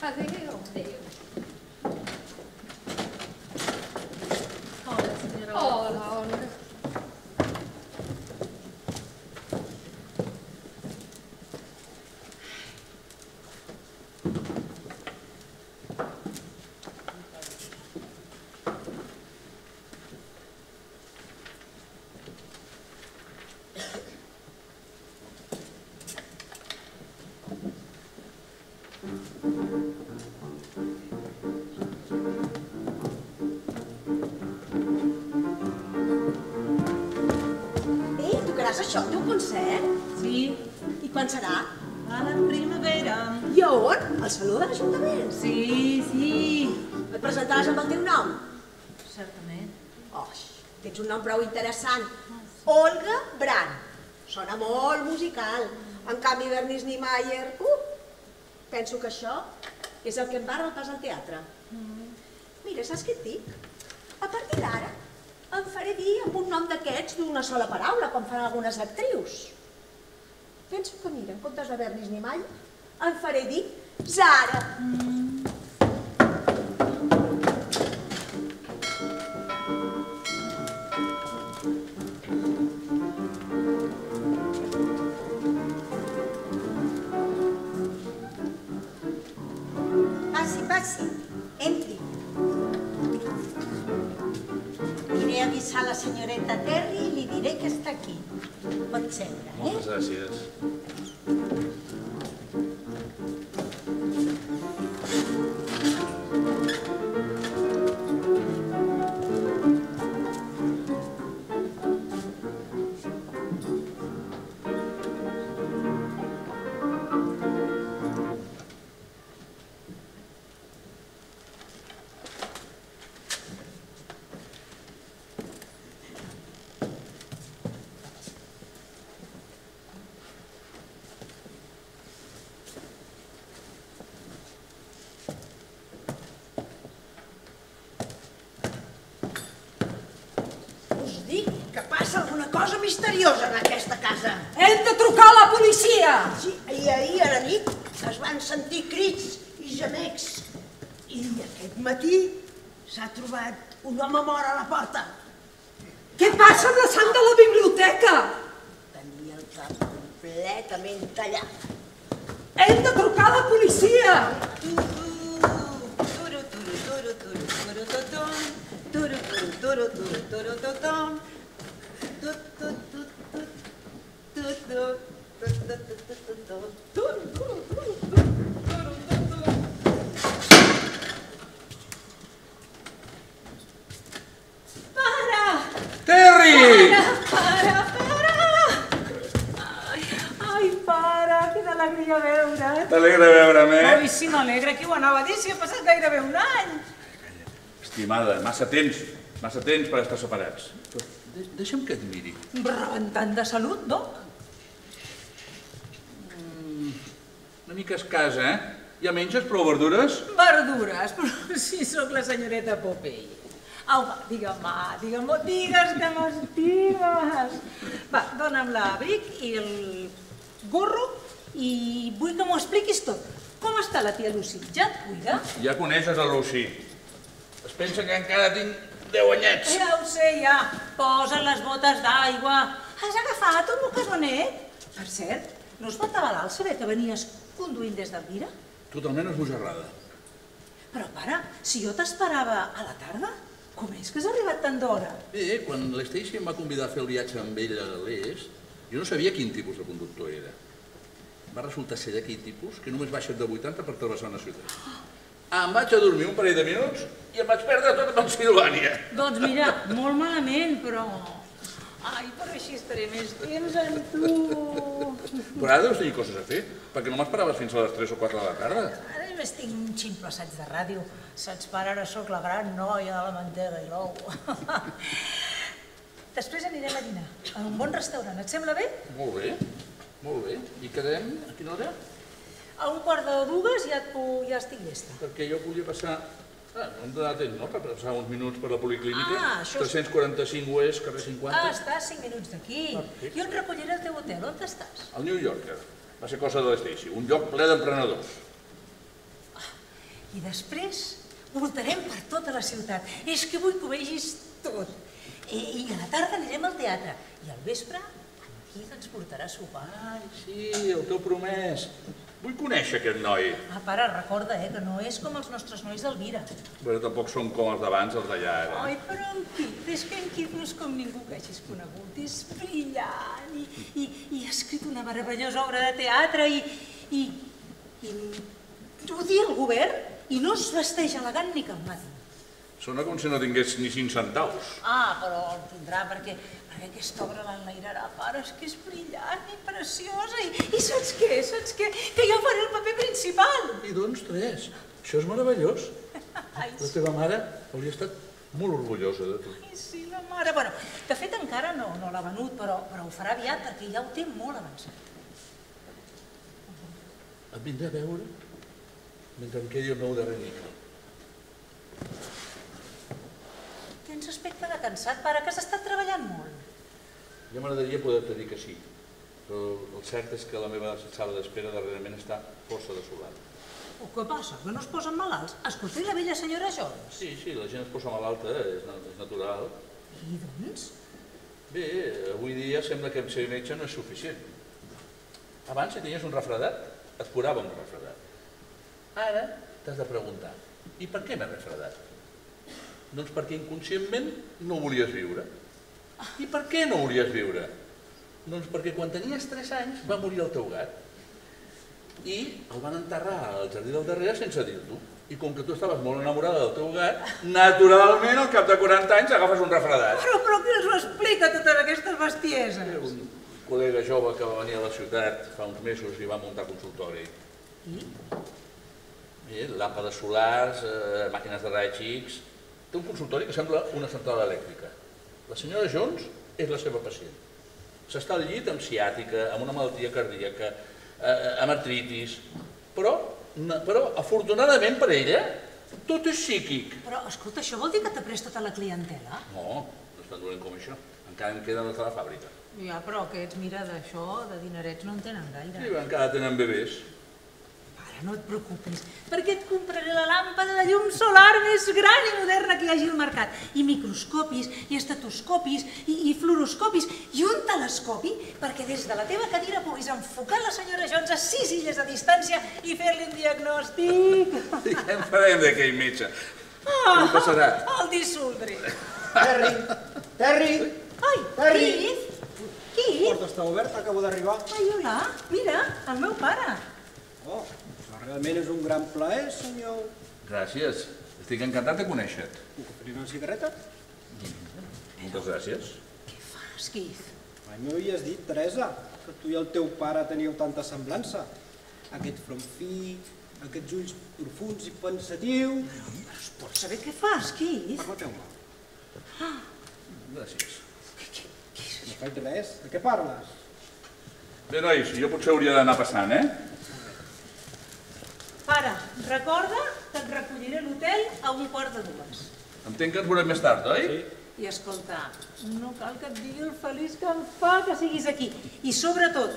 Adéu. Adéu. Hola, senyora. Hola, Olga. Tens un nom prou interessant. Olga Brand. Sona molt musical. En canvi, Bernice Niemeyer... Uh, penso que això és el que em barra el pas al teatre. Mira, saps què et dic? A partir d'ara em faré dir amb un nom d'aquests d'una sola paraula, com fan algunes actrius. Penso que, mira, en comptes de Bernice Niemeyer, em faré dir Zara. Passi, Montes. Massa temps, massa temps per estar separats. De deixa'm que et miri. Rebentant de salut, Doc. Una mica escàs, eh? Ja menges prou verdures? Verdures, però si sóc la senyoreta Popeye. Au, va, digue'm, digue'm, digues que m'estimes. Va, dona'm l'abric i el gorro i vull que m'ho expliquis tot. Com està la tia Lucy? Ja et cuida? Ja coneixes el Lucí. Pensa que encara tinc 10 anyets. Ja ho sé, ja. Posa't les botes d'aigua. Has agafat un mocasonet? Per cert, no es va atabalar al saber que venies conduint des d'Almira? Totalment esbojarrada. Però, pare, si jo t'esperava a la tarda, com és que has arribat tan d'hora? Bé, quan l'Stacy em va convidar a fer el viatge amb ell a l'est, jo no sabia quin tipus de conductor era. Va resultar ser d'aquell tipus que només baixa de 80 per travessar una ciutat. Em vaig a dormir un parell de minuts i em vaig perdre tota Pensilvània. Doncs mira, molt malament, però... Ai, però així estaré més temps amb tu. Però ara deus tenir coses a fer, perquè no m'esperaves fins a les 3 o 4 de la tarda. Ara només tinc un ximple assaig de ràdio. Saps, pare, ara sóc la gran noia de la mantega i l'ou. Després anirem a dinar, a un bon restaurant. Et sembla bé? Molt bé, molt bé. I quedem a quina hora? A un quart de dues ja, puc, ja estic llesta. Perquè jo volia passar... Ah, no hem donat temps, no?, per passar uns minuts per la policlínica. Ah, això és- 345 oest, carrer 50. Ah, estàs cinc minuts d'aquí. Jo et recolliré al teu hotel. On estàs? Al New Yorker. Va ser cosa de l'Stacy, un lloc ple d'emprenedors. I després voltarem per tota la ciutat. És que vull que ho vegis tot. I, I a la tarda anirem al teatre. I al vespre, Keith ens portarà a sopar. Ai, sí, el teu promès. Vull conèixer aquest noi. Ah, pare, recorda, eh, que no és com els nostres nois d'Elvira. Però tampoc són com els d'abans, els d'allà. ara. Ai, però en Keith, és que en Keith no és com ningú que hagis conegut. És brillant i, i, i ha escrit una meravellosa obra de teatre i, i, i odia el govern i no es vesteix elegant ni calmat. Sona com si no tingués ni 5 centaus. Ah, però el tindrà perquè, perquè aquesta obra l'enlairarà, pare, és que és brillant i preciosa. I, i saps què? Saps què? Que jo faré el paper principal. I doncs tres. Això és meravellós. Ai, La teva mare hauria estat molt orgullosa de tu. Ai, sí, la mare. Bueno, de fet encara no, no l'ha venut, però, però ho farà aviat perquè ja ho té molt avançat. Et vindré a veure mentre em quedi el meu darrer níquel. Tens aspecte de cansat, pare, que has estat treballant molt. Ja m'agradaria poder-te dir que sí, però el cert és que la meva sala d'espera darrerament està força desolada. O què passa? Que no es posen malalts? Escolta, i la vella senyora Jones? Sí, sí, la gent es posa malalta, és, és natural. I doncs? Bé, avui dia sembla que ser metge no és suficient. Abans, si tenies un refredat, et curava un refredat. Ara t'has de preguntar, i per què m'he refredat? Doncs perquè inconscientment no volies viure. I per què no volies viure? Doncs perquè quan tenies 3 anys va morir el teu gat. I el van enterrar al jardí del darrere sense dir-t'ho. I com que tu estaves molt enamorada del teu gat, naturalment al cap de 40 anys agafes un refredat. Però, però qui els ho explica, totes aquestes bestieses? Un col·lega jove que va venir a la ciutat fa uns mesos i va muntar consultori. I? Bé, làmpades solars, eh, màquines de raigs X... Té un consultori que sembla una central elèctrica. La senyora Jones és la seva pacient. S'està al llit amb ciàtica, amb una malaltia cardíaca, eh, amb artritis, però, però afortunadament per ella, tot és psíquic. Però, escolta, això vol dir que t'ha pres tota la clientela? No, no és tan dolent com això. Encara em els de la fàbrica. Ja, però aquests, mira, d'això, de dinerets, no en tenen gaire. Sí, encara tenen bebès. No et preocupis, perquè et compraré la làmpada de llum solar més gran i moderna que hi hagi al mercat. I microscopis, i estetoscopis, i, i fluoroscopis, i un telescopi perquè des de la teva cadira puguis enfocar la senyora Jones a sis illes de distància i fer-li un diagnòstic. I què en farem d'aquell metge? Què li passarà? El dissoldré. Terry! Terry! Ai, Terry! Keith! Keith! La porta està oberta, acabo d'arribar. Ai, hola, mira, el meu pare. Oh, realment és un gran plaer, senyor. Gràcies. Estic encantat de conèixer-te. Puc oferir una cigarreta? Moltes gràcies. Fas, Keith. Mai m'ho havies dit, Teresa, que tu i el teu pare teníeu tanta semblança. Aquest front fi, aquests ulls profuns i pensatius. Però es pot saber què fas, Keith? Permeteu-me. Ah, Gràcies. No faig res. De què parles? Bé, nois, jo potser hauria d'anar passant, eh? Pare, recorda que et recolliré a l'hotel a un quart de dues. Entenc que ens veurem més tard, oi? Sí. I escolta, no cal que et digui el feliç que em fa que siguis aquí. I sobretot,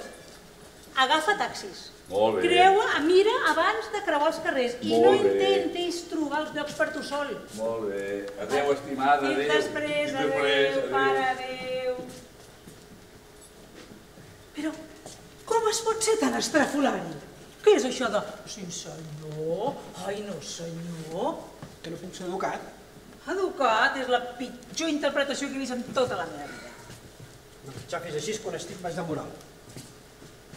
agafa taxis. Molt bé. Creua, mira abans de creuar els carrers i Molt no bé. intentis trobar els llocs per tu sol. Molt bé. Adéu, estimada, Fins adéu. després, Fins adéu, després, pare, adéu. Però com es pot ser tan estrafolari? Què és això de... Sí, senyor. Ai, no, senyor. Que no puc ser educat? Educat és la pitjor interpretació que he vist en tota la meva vida. No xafis així quan estic baix de moral.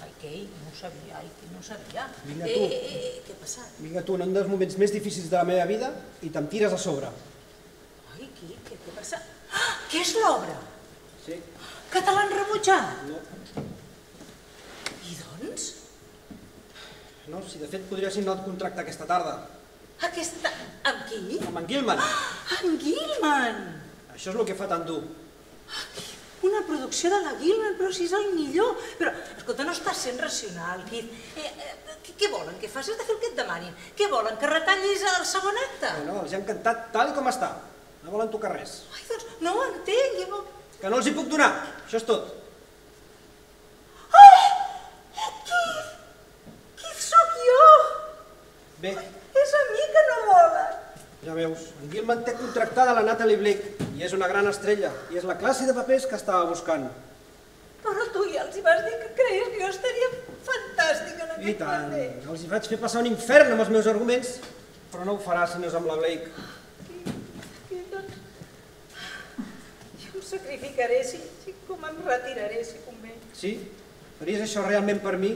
Ai, què? No ho sabia, ai, que no ho sabia. Vinga, eh, tu. eh, eh, què ha passat? Vinga, tu, en un dels moments més difícils de la meva vida i te'm tires a sobre. Ai? Què, què ha passat? Ah, què és l'obra? Sí. Que te l'han rebutjat? No. I doncs? No, si de fet podria signar el contracte aquesta tarda. Aquesta... Amb qui? Amb en Gilman. En Gilman! Això és el que fa tan dur. Una producció de la Gilman, però si és el millor. Però, escolta, no estàs sent racional, Kit. Eh, eh, què, què volen? Que facis de fer el que et demanin? Què volen? Que retallis el segon acte? No, els ha encantat tal com està. No volen tocar res. Ai, doncs, no ho entenc. Jo... Que no els hi puc donar. Això és tot. Oh, Kit! Kit sóc jo! Bé, És a mi que no volen. Ja veus, en Gilman té contractada la Natalie Blake i és una gran estrella i és la classe de papers que estava buscant. Però tu ja els hi vas dir que creies que jo estaria fantàstic en I aquest tant, paper. els hi vaig fer passar un infern amb els meus arguments, però no ho farà si no és amb la Blake. I doncs, jo em sacrificaré, si, si com em retiraré, si convé. Sí? Faries això realment per mi?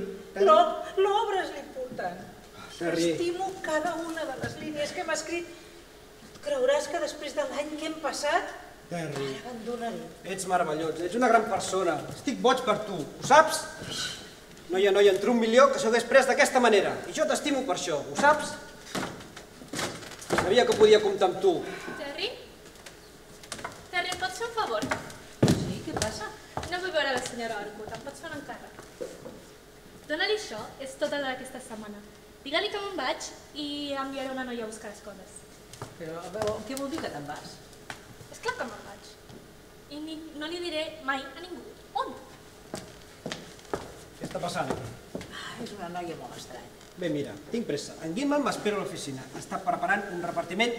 No, l'obra és l'important. Estimo cada una de les línies que hem escrit. Creuràs que després de l'any que hem passat Terry, abandonaré. ets meravellós, ets una gran persona. Estic boig per tu, ho saps? Noia, noia, entre un milió que s'ho hagués pres d'aquesta manera. I jo t'estimo per això, ho saps? Sabia que podia comptar amb tu. Terry? Terry, em pots fer un favor? Sí, què passa? No vull veure la senyora Orkut, em pots fer un encàrrec? Dóna-li això, és tota d'aquesta setmana. Digue-li que me'n vaig i enviaré una noia a buscar les coses. Però, a veure, què vol dir que te'n vas? És clar que me'n vaig. I ni, no li diré mai a ningú. On? Què està passant? Ah, és una noia molt estranya. Bé, mira, tinc pressa. En Guimman m'espera a l'oficina. Està preparant un repartiment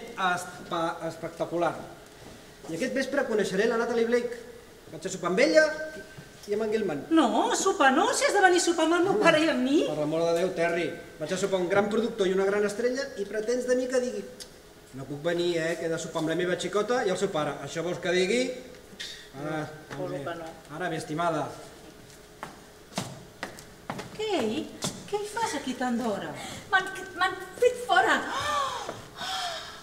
espectacular. I aquest vespre coneixeré la Natalie Blake. Vaig a sopar amb ella i amb en Gilman. No, a sopar no, si has de venir a sopar amb el meu pare i amb mi. Per l'amor de Déu, Terry, vaig a sopar un gran productor i una gran estrella i pretens de mi que digui no puc venir, eh, que he de sopar amb la meva xicota i el seu pare. Això vols que digui? Ara, que no. Ara bé, estimada. Què hi? Què hi fas aquí tant d'hora? M'han fet fora.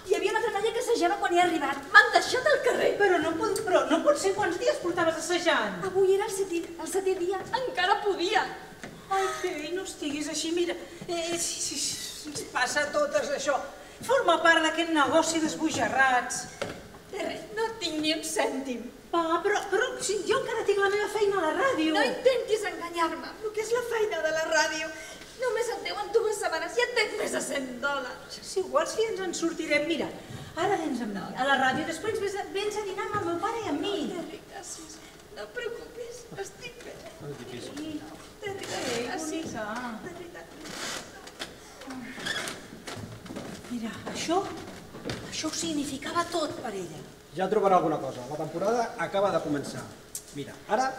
Hi havia una altra noia que assajava quan hi he arribat. M'han deixat al carrer. Però no, pot, però no pot ser quants dies portaves assajant. Avui era el setè, el setè dia. Encara podia. Ai, Kei, no estiguis així, mira, eh, si, si, si ens passa a totes això. Forma part d'aquest negoci desbojarrats. Terri, no tinc ni un cèntim. Va, però, però si jo encara tinc la meva feina a la ràdio. No intentis enganyar-me. El que és la feina de la ràdio. Només et deuen dues setmanes i et dec més de 100 dòlars. És igual si ens en sortirem. Mira, ara vens amb mi a la ràdio, després vens a, vens a dinar amb el meu pare i amb mi. Terri, gràcies. No et preocupis, estic bé. No és difícil. Terri, gràcies. bonica. De veritat. Mira, això, això ho significava tot per ella. Ja trobarà alguna cosa. La temporada acaba de començar. Mira, ara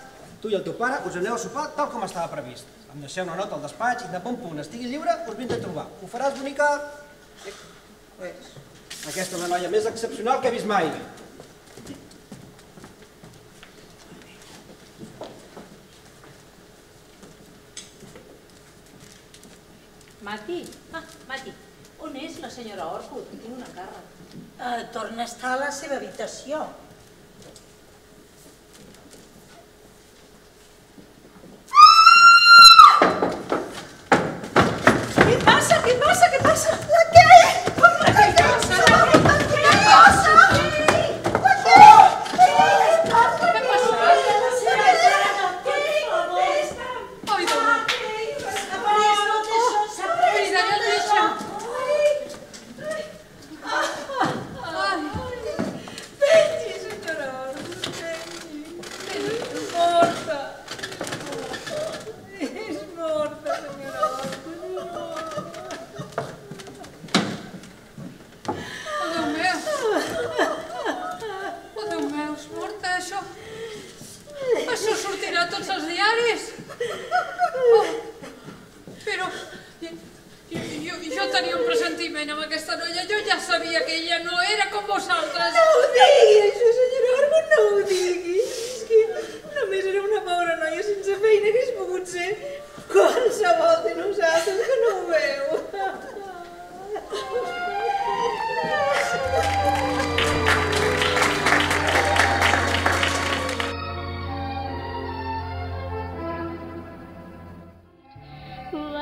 tu i el teu pare us aneu a sopar tal com estava previst. Em deixeu una nota al despatx i de bon punt estigui lliure us vindré a trobar. Ho faràs, bonica? Pues, Aquesta és la noia més excepcional que he vist mai. Mati, ah, Mati, on és la senyora Orkut? Tinc una càrrec. Eh, torna a estar a la seva habitació. Què passa? Què passa? Què passa? La Kay! Què passa? Què passa?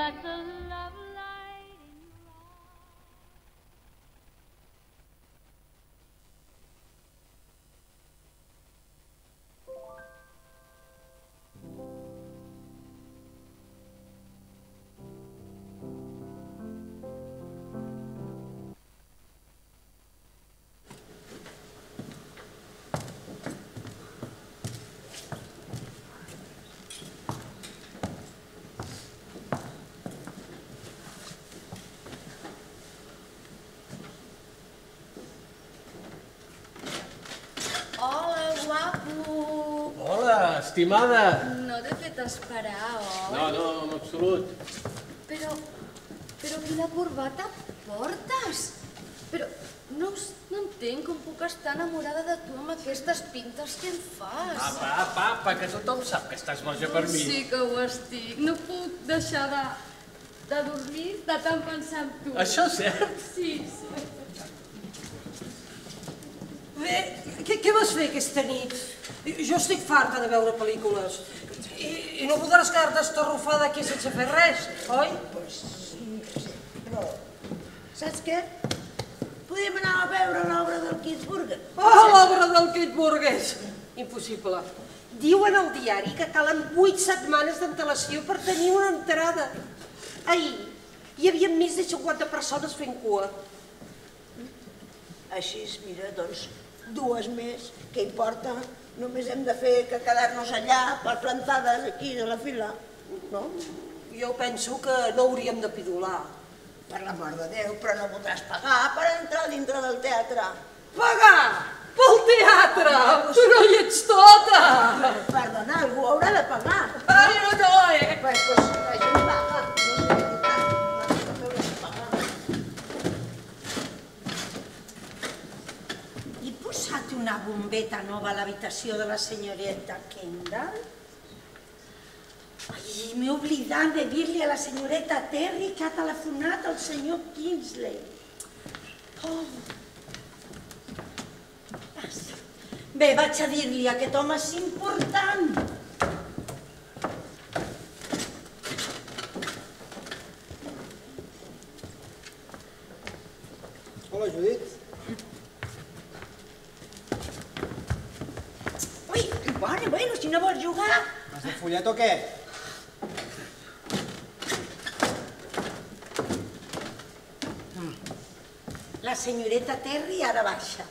That's the lovely estimada. No t'he fet esperar, oi? No, no, en absolut. Però, però quina corbata portes? Però no, us- no entenc com puc estar enamorada de tu amb aquestes pintes que em fas. Apa, apa, apa, que tothom sap que estàs boja per mi. Sí que ho estic. No puc deixar de, de dormir de tant pensar en tu. Això és cert? Sí, sí. Bé, què, què vas fer aquesta nit? Jo estic farta de veure pel·lícules. I, i no podràs quedar-te estarrufada aquí sense fer res, oi? Pues però... Saps què? Podríem anar a veure l'obra del Kidsburger. Oh, l'obra del Kate Burgess! Impossible. Diuen al diari que calen vuit setmanes d'antelació per tenir una entrada. Ahir hi havia més de 50 persones fent cua. Així, mira, doncs, dues més, què importa? Només hem de fer que quedar-nos allà, per plantades aquí de la fila, no? Jo penso que no hauríem de pidolar. Per l'amor de Déu, però no voldràs pagar per entrar dintre del teatre. Pagar? Pel teatre! Tu no hi ets tota! Perdona, algú haurà de pagar. Ai, no, no, eh? Pues, pues, la gent paga. Una bombeta nova a l'habitació de la senyoreta Kendall? Ai, m'he oblidat de dir-li a la senyoreta Terry que ha telefonat al senyor Kingsley. Oh. Bé, vaig a dir-li a aquest home és important. Hola, Judit. Ui, bueno, bueno, si no vols jugar... Has de follet o què? La senyoreta Terry ara baixa.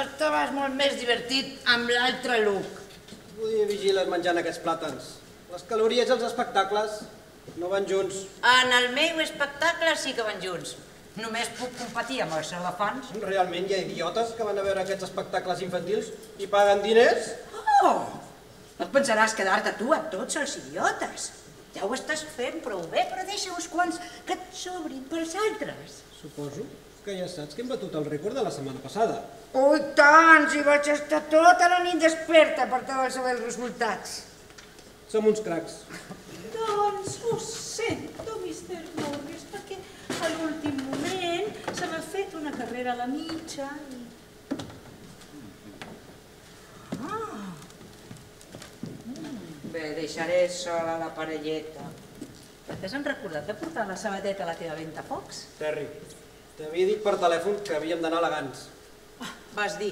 Estaves molt més divertit amb l'altre look. Podia vigiles menjant aquests plàtans. Les calories i els espectacles no van junts. En el meu espectacle sí que van junts. Només puc competir amb els elefants. Realment hi ha idiotes que van a veure aquests espectacles infantils i paguen diners? Oh! No et pensaràs quedar-te tu a tots els idiotes. Ja ho estàs fent prou bé, però deixa uns quants que et sobrin pels altres. Suposo que ja saps que hem batut el rècord de la setmana passada. Oh, i tant! Si vaig estar tota la nit desperta per tal de saber els resultats. Som uns cracs. Doncs ho sento, Mr. Morris, perquè a l'últim moment se m'ha fet una carrera a la mitja i... Ah. Bé, deixaré sola la parelleta. T'has recordat de portar la sabateta a la teva ventafocs? Terry, t'havia dit per telèfon que havíem d'anar elegants. Vas dir,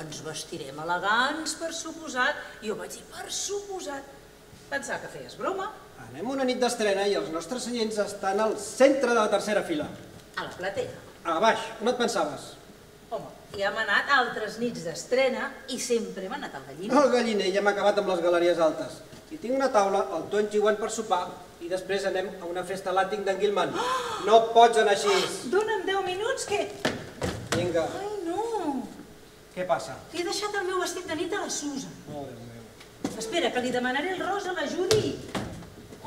ens vestirem elegants, per suposat. I jo vaig dir, per suposat. Pensava que feies broma. Anem una nit d'estrena i els nostres seients estan al centre de la tercera fila. A la platea. A baix, on et pensaves? Home, i hem anat altres nits d'estrena i sempre hem anat al galliner. El galliner ja hem acabat amb les galeries altes. I tinc una taula, el 21 per sopar, i després anem a una festa làtic d'en Gilman. No pots anar així. Dóna'm 10 minuts que... Vinga, Ai, no! què passa? Li he deixat el meu vestit de nit a la Susan. Oh, Déu meu. Espera, que li demanaré el rosa a la Judy.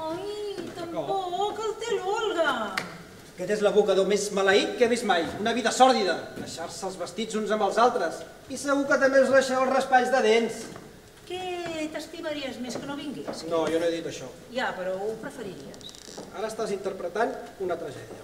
Ai, tampoc, el té l'Olga. Aquest és l'abocador més maleït que he vist mai. Una vida sòrdida. Deixar-se els vestits uns amb els altres. I segur que també us deixeu els raspalls de dents. Què t'estimaries més que no vingués? No, jo no he dit això. Ja, però ho preferiries. Ara estàs interpretant una tragèdia.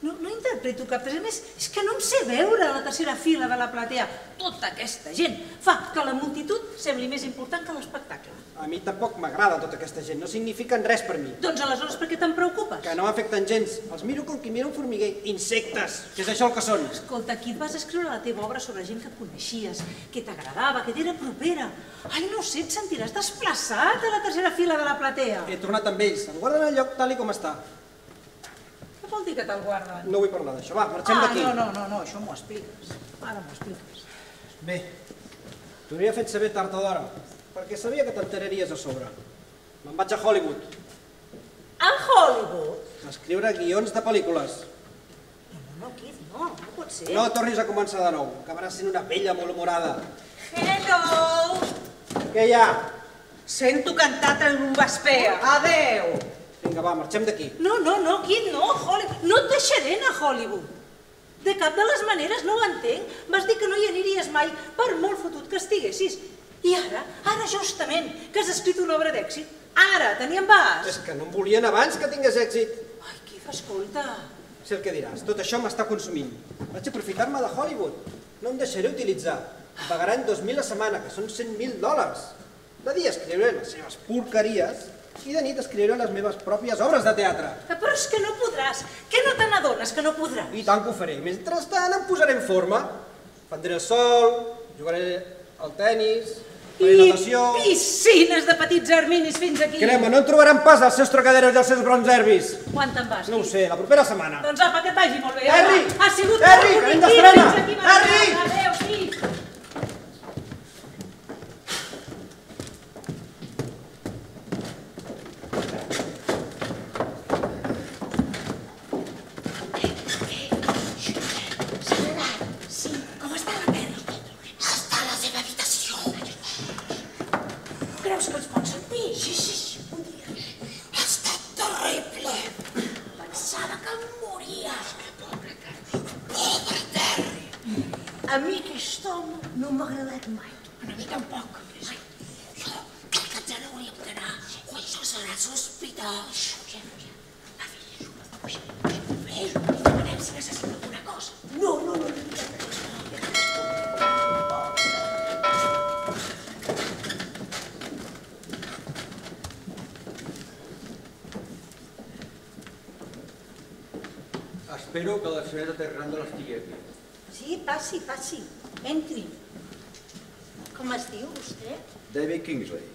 No, no interpreto cap cosa. A més, és que no em sé veure a la tercera fila de la platea. Tota aquesta gent fa que la multitud sembli més important que l'espectacle. A mi tampoc m'agrada tota aquesta gent. No signifiquen res per mi. Doncs aleshores per què te'n preocupes? Que no m'afecten gens. Els miro com qui mira un formiguer. Insectes, que és això el que són. Escolta, aquí et vas escriure la teva obra sobre gent que coneixies, que t'agradava, que t'era propera. Ai, no ho sé, et sentiràs desplaçat a la tercera fila de la platea. He tornat amb ells. Em guarden el lloc tal i com està. Què vol dir que te'l guarden? No vull parlar d'això. Va, marxem ah, d'aquí. no, no, no, no, això m'ho expliques. Ara m'ho expliques. Bé, t'ho hauria fet saber tard o d'hora, perquè sabia que t'enteraries a sobre. Me'n vaig a Hollywood, A Hollywood? a escriure guions de pel·lícules. No, Keith, no, no pot ser. No tornis a començar de nou, acabaràs sent una vella malhumorada. Hello, Què hi ha? Sento cantar trombespea. Adeu. Vinga, va, marxem d'aquí. No, no, no, aquí no, Hollywood. No et deixaré anar a Hollywood. De cap de les maneres no ho entenc. Vas dir que no hi aniries mai, per molt fotut que estiguessis. I ara, ara justament, que has escrit una obra d'èxit, ara te n'hi en vas. És que no em volien abans que tingués èxit. Ai, qui fa escolta? Sé el que diràs, tot això m'està consumint. Vaig aprofitar-me de Hollywood. No em deixaré utilitzar. Em pagaran 2.000 a setmana, que són 100.000 dòlars. De dia escriuré les seves porqueries i de nit escriuré les meves pròpies obres de teatre. Però és que no podràs. Que no te n'adones que no podràs? I tant que ho faré. Mentrestant em posaré en forma. Prendré el sol, jugaré al tennis, faré I natació... piscines de petits arminis fins aquí. Crema, no en trobaran pas els seus trocaderos i els seus bronzerbis. Quan te'n vas? No ho sé, la propera setmana. Doncs apa, que et vagi molt bé. Va, Ha sigut Terri, molt que anem bonic. d'estrena! Fins aquí, Terri! Marta. Adéu, fill. Sí, com està la Terra? Està a la seva habitació. Creus que ens pot sentir? Sí, sí, sí, podria. Ha estat terrible. Pensava que em moria. Pobre Terry. Pobre Terry. A mi aquest home no m'ha agradat mai. A mi tampoc. Ai, jo crec que ja no hauríem d'anar. O això serà sospitós. Demanem si necessita alguna cosa. No, no, no, no. Espero que la senyora Terranda l'estigui aquí. Sí, passi, passi. Entri. Com es diu, vostè? David Kingsley.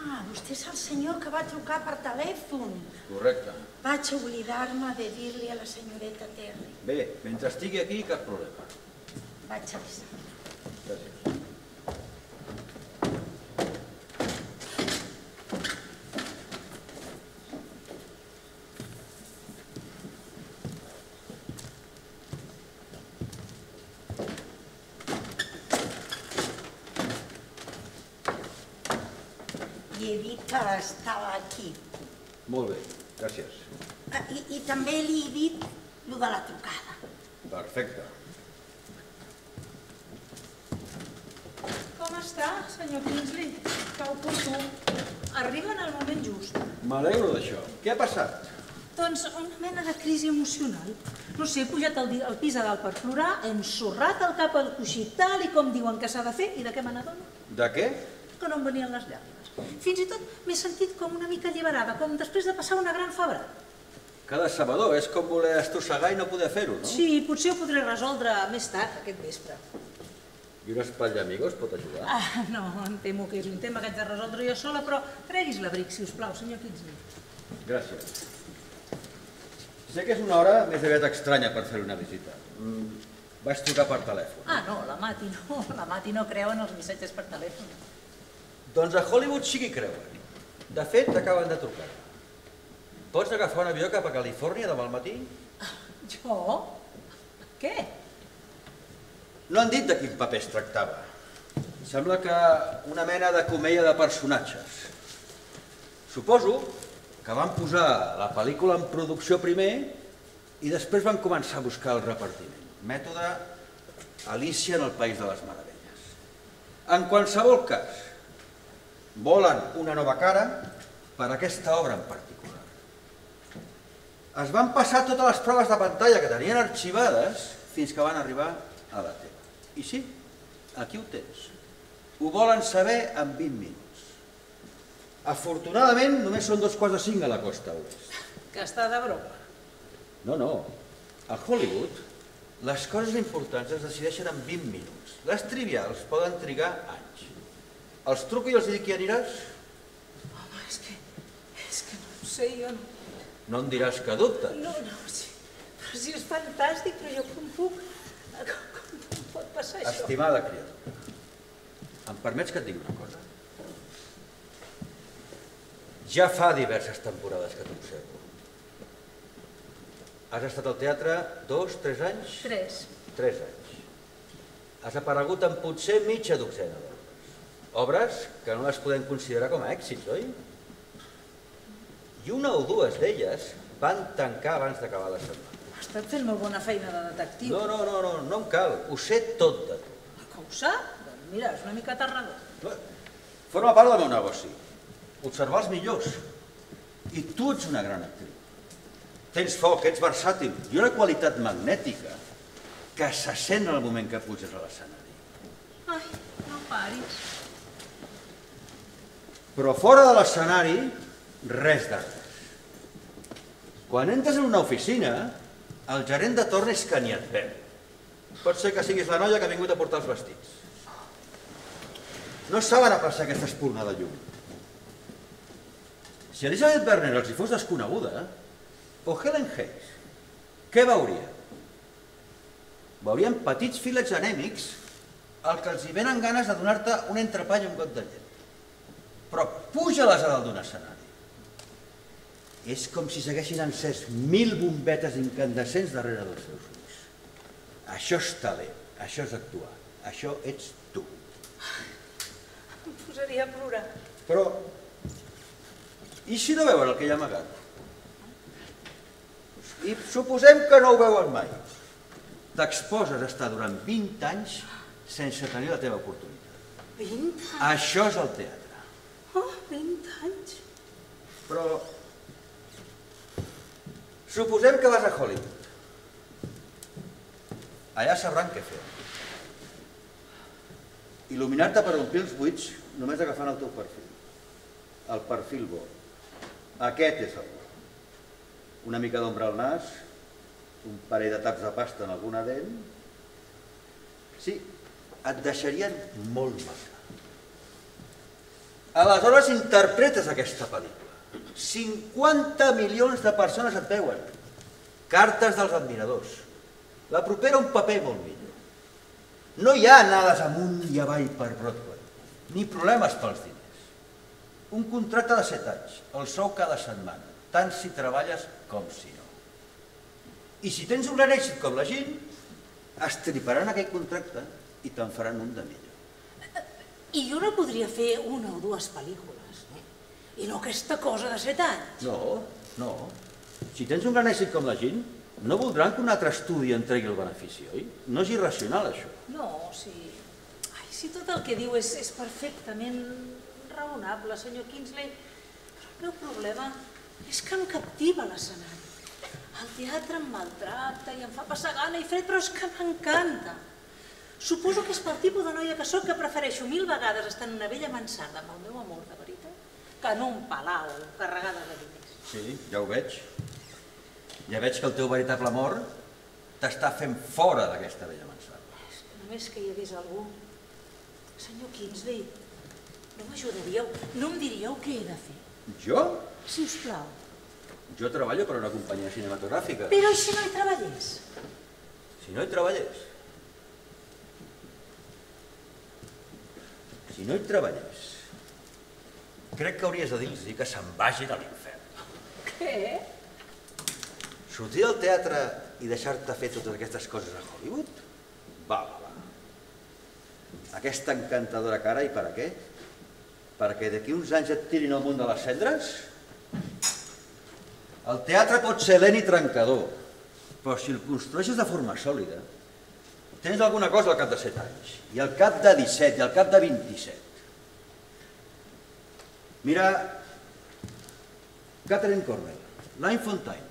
Ah, vostè és el senyor que va trucar per telèfon. Correcte. Vaig oblidar-me de dir-li a la senyoreta Terry. Bé, mentre estigui aquí, cap problema. Vaig avisar. Gràcies. I he dit que estava aquí. Molt bé, gràcies. Ah, I, I també li he dit lo de la trucada. Perfecte. Com està, senyor Kingsley? Que oportú. Arriba en el moment just. M'alegro d'això. Què ha passat? Doncs una mena de crisi emocional. No sé, he pujat al pis a dalt per plorar, he ensorrat el cap al coixí tal i com diuen que s'ha de fer, i de què me n'adono? De què? Que no em venien les llàgrimes. Fins i tot m'he sentit com una mica alliberada, com després de passar una gran febra. Cada sabador és com voler estossegar i no poder fer-ho, no? Sí, potser ho podré resoldre més tard, aquest vespre. I un espai d'amigos pot ajudar? Ah, no, em temo que és un tema que haig de resoldre jo sola, però treguis l'abric, si us plau, senyor Kingsley. Gràcies. Sé que és una hora més aviat estranya per fer una visita. Mm, vaig trucar per telèfon. Ah, no, la Mati no, la Mati no creu en els missatges per telèfon. Doncs a Hollywood sí que hi creuen. De fet, t'acaben de trucar. Pots agafar un avió cap a Califòrnia demà al matí? Jo? Què? No han dit de quin paper es tractava. Sembla que una mena de comèdia de personatges. Suposo que van posar la pel·lícula en producció primer i després van començar a buscar el repartiment. Mètode Alicia en el País de les Meravelles. En qualsevol cas, volen una nova cara per a aquesta obra en particular. Es van passar totes les proves de pantalla que tenien arxivades fins que van arribar a la teva. I sí, aquí ho tens. Ho volen saber en 20 minuts. Afortunadament, només són dos quarts de cinc a la costa oest. Que està de broma. No, no. A Hollywood, les coses importants es decideixen en 20 minuts. Les trivials poden trigar anys. Els truco i els dic qui aniràs? Home, és que, és que no ho sé, jo no... No em diràs que dubtes. No, no, sí, però sí és fantàstic, però jo com puc... Com, com pot passar això? Estimada criatura, em permets que et digui una cosa? Ja fa diverses temporades que t'observo. Has estat al teatre dos, tres anys? Tres. Tres anys. Has aparegut en potser mitja dotzena. Obres que no les podem considerar com a èxits, oi? I una o dues d'elles van tancar abans d'acabar la setmana. Estat fent molt bona feina de detectiu. No, no, no, no, no em cal. Ho sé tot de tu. Que ho sap? Doncs mira, és una mica aterrador. Forma part del meu negoci. Observar els millors. I tu ets una gran actriu. Tens foc, ets versàtil i una qualitat magnètica que se sent en el moment que puges a l'escenari. Ai, no paris. Però fora de l'escenari, res res. Quan entres en una oficina, el gerent de torn és que ni et veu. Pot ser que siguis la noia que ha vingut a portar els vestits. No saben apreciar aquesta espurna de llum. Si Elizabeth Werner els hi fos desconeguda, o Helen Hayes, què veuria? Veurien petits filets anèmics al que els hi venen ganes de donar-te un entrepà i un got de llet. Però puja-les a dalt d'un escenari. És com si s'haguessin encès mil bombetes incandescents darrere dels seus ulls. Això és talent, això és actuar, això ets tu. Em posaria a plorar. Però, i si no veuen el que hi ha amagat? I suposem que no ho veuen mai. T'exposes a estar durant 20 anys sense tenir la teva oportunitat. 20 anys? Això és el teatre. Oh, 20 anys. Però suposem que vas a Hollywood. Allà sabran què fer. Il·luminar-te per omplir els buits només agafant el teu perfil. El perfil bo. Aquest és el bo. Una mica d'ombra al nas, un parell de taps de pasta en alguna dent... Sí, et deixarien molt maca. Aleshores interpretes aquesta pel·lícula. 50 milions de persones et veuen. Cartes dels admiradors. La propera un paper molt millor. No hi ha anades amunt i avall per Broadway, ni problemes pels diners. Un contracte de 7 anys, el sou cada setmana, tant si treballes com si no. I si tens un gran èxit com la gent, estriparan aquell contracte i te'n faran un de millor. I jo no podria fer una o dues pel·lícules, eh? I no aquesta cosa de set anys. No, no. Si tens un gran èxit com la gent, no voldran que un altre estudi en tregui el benefici, oi? No és irracional, això. No, si... Ai, si tot el que diu és, és perfectament raonable, senyor Kingsley, però el meu problema és que em captiva l'escenari. El teatre em maltracta i em fa passar gana i fred, però és que m'encanta. Suposo que és pel tipus de noia que sóc que prefereixo mil vegades estar en una vella mansarda amb el meu amor de veritat que en un palau carregada de diners. Sí, ja ho veig. Ja veig que el teu veritable amor t'està fent fora d'aquesta vella mansarda. Només que hi hagués algú. Senyor Kingsley, no m'ajudaríeu? No em diríeu què he de fer? Jo? Si us plau. Jo treballo per una companyia cinematogràfica. Però i si no hi treballés? Si no hi treballés. Si no hi treballés, crec que hauries de dir-los que se'n vagin a l'infern. Què? Sortir del teatre i deixar-te fer totes aquestes coses a Hollywood? Va, va, va. Aquesta encantadora cara, i per a què? Perquè d'aquí uns anys et tirin al munt de les cendres? El teatre pot ser lent i trencador, però si el construeixes de forma sòlida, tens alguna cosa al cap de 7 anys, i al cap de 17, i al cap de 27. Mira, Catherine Cornell, Line Fontaine,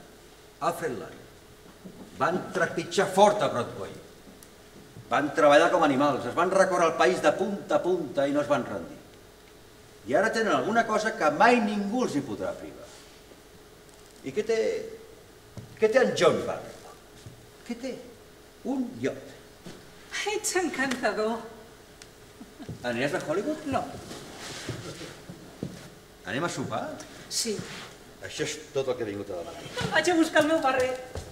Alfred Line, van trepitjar fort a Broadway. Van treballar com animals, es van recórrer el país de punta a punta i no es van rendir. I ara tenen alguna cosa que mai ningú els hi podrà privar. I què té, què té en John Barrymore? Què té? Un iot. Ets encantador. Aniràs a Hollywood? No. Anem a sopar? Sí. Això és tot el que he vingut a demanar. Vaig a buscar el meu barret.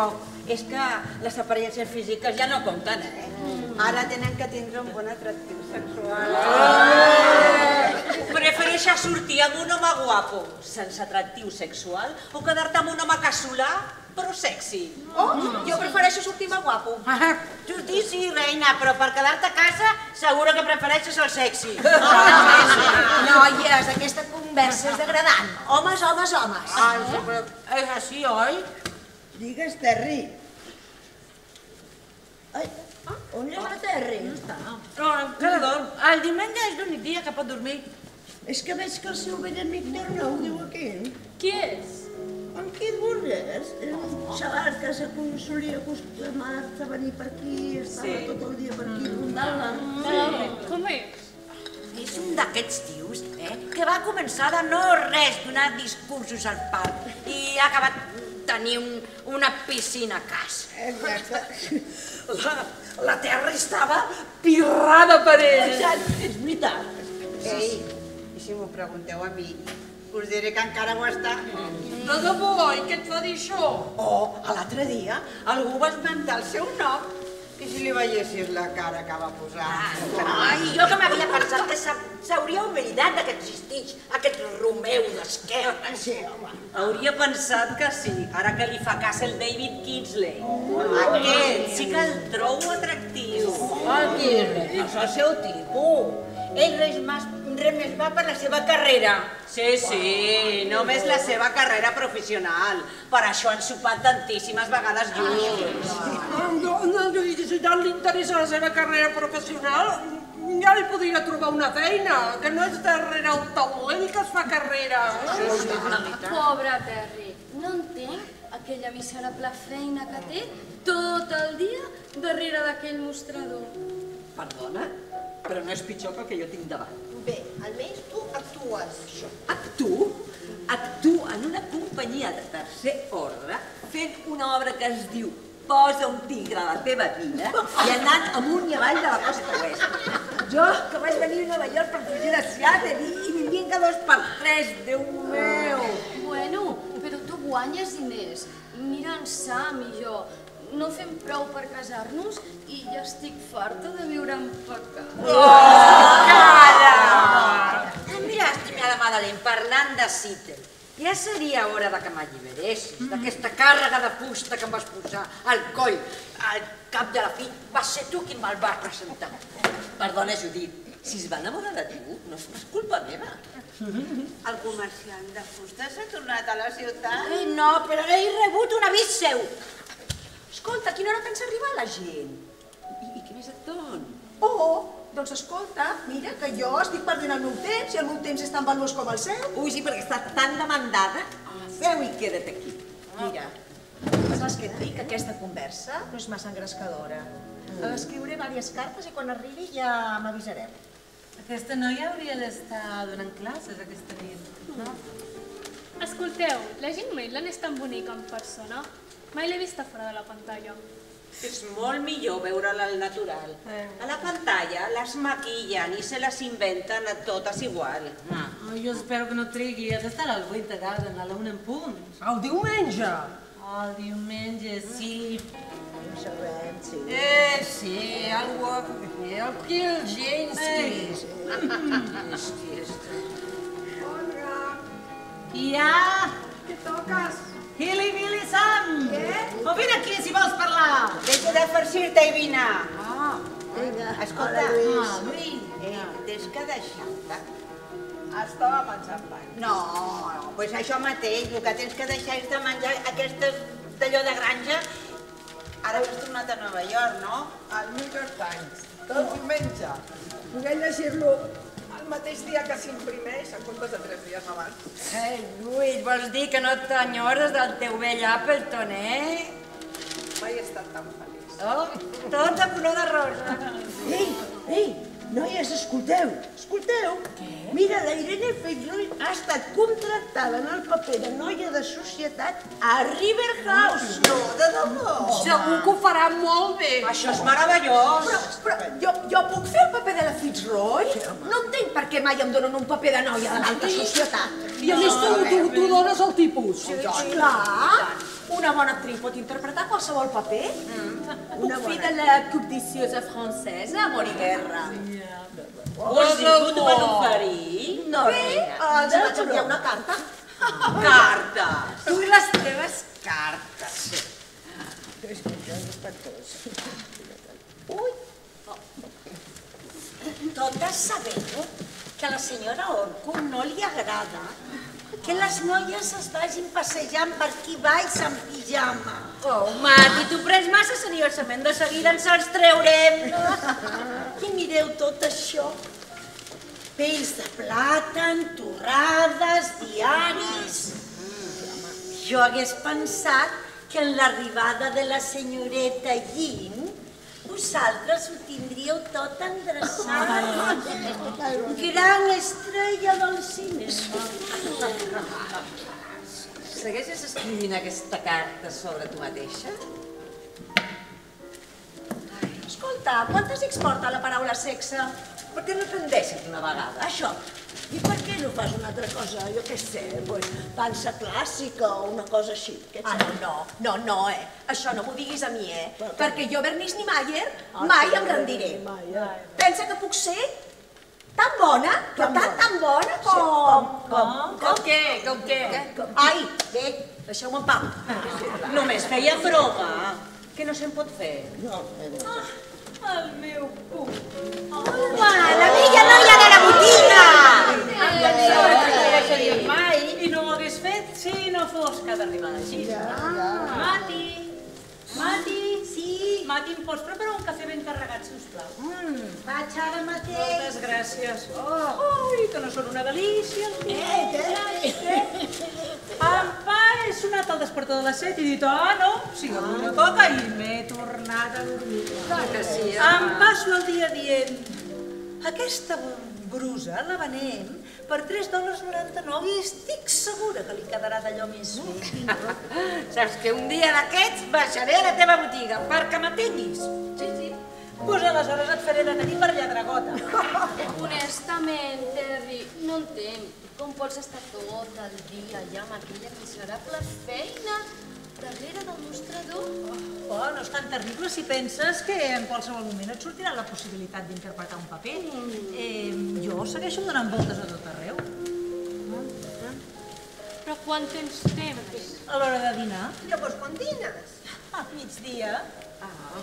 Tampoc. És que les aparences físiques ja no compten, eh? Ara tenen que tindre un bon atractiu sexual. Prefereixes sortir amb un home guapo, sense atractiu sexual, o quedar-te amb un home casolà, però sexy? Oh, jo prefereixo sortir amb el guapo. Ah, sí, reina, però per quedar-te a casa seguro que prefereixes el sexy. Noies, aquesta conversa és degradant. Homes, homes, homes. Però és així, oi? Digues, Terry. Ai, on és la Terry? No està. No, que dorm. El diumenge és l'únic dia que pot dormir. És que veig que el seu vell amic Ternou diu aquí. Qui és? En Kid Burgess. És un xaval que se solia acostumar-se a venir per aquí, estava Sí. tot el dia per aquí rondant-la. Com és? És un d'aquests tios, eh, que va començar de no res donar discursos al parc i ha acabat tenir un, una piscina a casa. Exacte. La, la terra estava pirrada per ell. Exacte, és veritat. Ei, i si m'ho pregunteu a mi, us diré que encara ho està. De debò, i què et fa dir això? Oh, l'altre dia algú va esmentar el seu nom. I si li veiessis la cara que va posar. Ai, jo que m'havia pensat que s'ha- s'hauria oblidat que existeix aquest Romeu d'esquerra. Sí, home. Hauria pensat que sí, ara que li fa cas el David Kingsley. Aquest sí que el trobo atractiu. El Kirby, no és el seu tipus. Ell res més, res més va per la seva carrera. Sí, sí, només la seva carrera professional. Per això han sopat tantíssimes vegades junts. No, no, no, i si tant li interessa la seva carrera professional, ja li podria trobar una feina, que no és darrere el taulell que es fa carrera. Pobre Terry, no entenc aquella miserable feina que té tot el dia darrere d'aquell mostrador. Perdona, però no és pitjor que el que jo tinc davant. Bé, almenys tu actues. Actuo, actuo en una companyia de tercer ordre fent una obra que es diu Posa un tigre a la teva vida i anant amunt i avall de la costa oest. Jo, que vaig venir a Nova York per fugir de Seattle i, i vivint cada dos per tres, Déu meu. Bueno, però tu guanyes diners. Mira en Sam i jo. No fem prou per casar-nos i ja estic farta de viure en pecat. Cara! Mira, estimada Madeleine, parlant de Seattle, ja seria hora de que m'alliberessis d'aquesta càrrega de fusta que em vas posar al coll. Al cap de la fi, va ser tu qui me'l vas presentar. Perdona, Judit, si es va enamorar de tu, no és pas culpa meva. El comerciant de fusta s'ha tornat a la ciutat? Ei, no, però he rebut un avís seu. Escolta, a quina hora pensa arribar la gent? I, i què més et don? Oh, doncs escolta, mira que jo estic perdent el meu temps i el meu temps és tan valuós com el seu. Ui, sí, perquè està tan demandada. Feu i queda't aquí. Mira, saps què et dic? Aquesta conversa no és massa engrescadora. Mm. Escriuré diverses cartes i quan arribi ja m'avisarem. Aquesta noia hauria d'estar donant classes aquesta nit, no? Escolteu, la Jean Maitland és tan bonica en persona. Mai l'he vista fora de la pantalla. És molt millor veure-la al natural. A la pantalla les maquillen i se les inventen a totes igual. Oh, jo espero que no trigui, has d'estar al 8 de tarda, a la una en punt. El diumenge? El diumenge, sí. Ho sabem, sí. Eh, sí, el guapo, el Kilginski. Hi ha? Què toques? Hili Billy Sam! Què? O vine aquí si vols parlar. Deixa de farcir-te i vine. Ah, vinga. Escolta, Hola, Lluís. ah, Lluís, eh, tens que deixar-te. Estava menjant pa. No, no, pues això mateix, el que tens que deixar és de menjar aquestes d'allò de granja. Ara has tornat a Nova York, no? Al New York Times. Tot diumenge. Poder llegir-lo el mateix dia que s'imprimeix, en comptes de tres dies abans. Ei, Lluís, vols dir que no t'enyores del teu vell Appleton, eh? Mai he estat tan feliç. Oh, tot de color de rosa. Ei, ei, noies, escolteu, escolteu. Què? Mira, la Irene Feiglui ha estat contractada en el paper de noia de societat a River House. No, de debò. Segur que ho farà molt bé. Això és meravellós. Però, però jo, jo puc fer el paper de la Fitzroy? No entenc per què mai em donen un paper de noia de l'alta societat. I a més tu, tu, tu dones el tipus. Sí, clar. Una bona actriu pot interpretar qualsevol paper. Mm. Puc fer de la cobdiciosa francesa, amor i guerra. Dir que t'ho van oferir? No, Bé, els vaig enviar una carta. Cartes. Tu i les teves cartes. És que això és espantós. Ui. Totes sabeu que a la senyora Orco no li agrada que les noies es vagin passejant per aquí baix en pijama. Oh, Mati, tu prens massa seriosament. De seguida ens els traurem. I mireu tot això. Pells de plàtan, torrades, diaris... Jo hagués pensat que en l'arribada de la senyoreta Yin vosaltres ho tindríeu tot endreçat. Gran estrella del cine. Segueixes escrivint aquesta carta sobre tu mateixa? Escolta, quantes X porta la paraula sexe? Per què no te'n deixes d'una vegada? Això. I per què no fas una altra cosa, jo què sé, pues, dansa clàssica o una cosa així? Què Ah, no, no, no, no, eh? Això no m'ho diguis a mi, eh? Per què? Perquè jo, Bernice Niemeyer, Ah, mai em rendiré. Pensa que puc ser tan bona, però tan, tan bona com... Com? Com què? Com què? Ai, bé, deixeu-me en pau. Només feia broga. Què no se'n pot fer? No, El meu puc. Home, la vella noia de la botiga! mai. I no ho hagués fet si no fos que d'arribar així. Mati, Mati, sí. Mati, em pots preparar un cafè ben carregat, sisplau? Mm, vaig ara mateix. Moltes gràcies. Oh, ui, que no són una delícia. Eh, Eh, En pa he sonat el despertador de set i he dit, ah, no, si avui no toca, i m'he tornat a dormir. Clar que sí, Em home. passo el dia dient, aquesta brusa la venem per 3 dòlars 99 i estic segura que li quedarà d'allò més bé. Saps que un dia d'aquests baixaré a la teva botiga perquè m'atenguis. Sí, sí. Pues aleshores et faré de tenir per lladragota. Honestament, Terry, no entenc com pots estar tot el dia allà amb aquella miserable feina darrere del mostrador. Oh, no és tan terrible si penses que en qualsevol moment et sortirà la possibilitat d'interpretar un paper. Eh, jo segueixo donant voltes a tot arreu. Però quant temps tens? A l'hora de dinar, Llavors, quan dines? a migdia, Ah,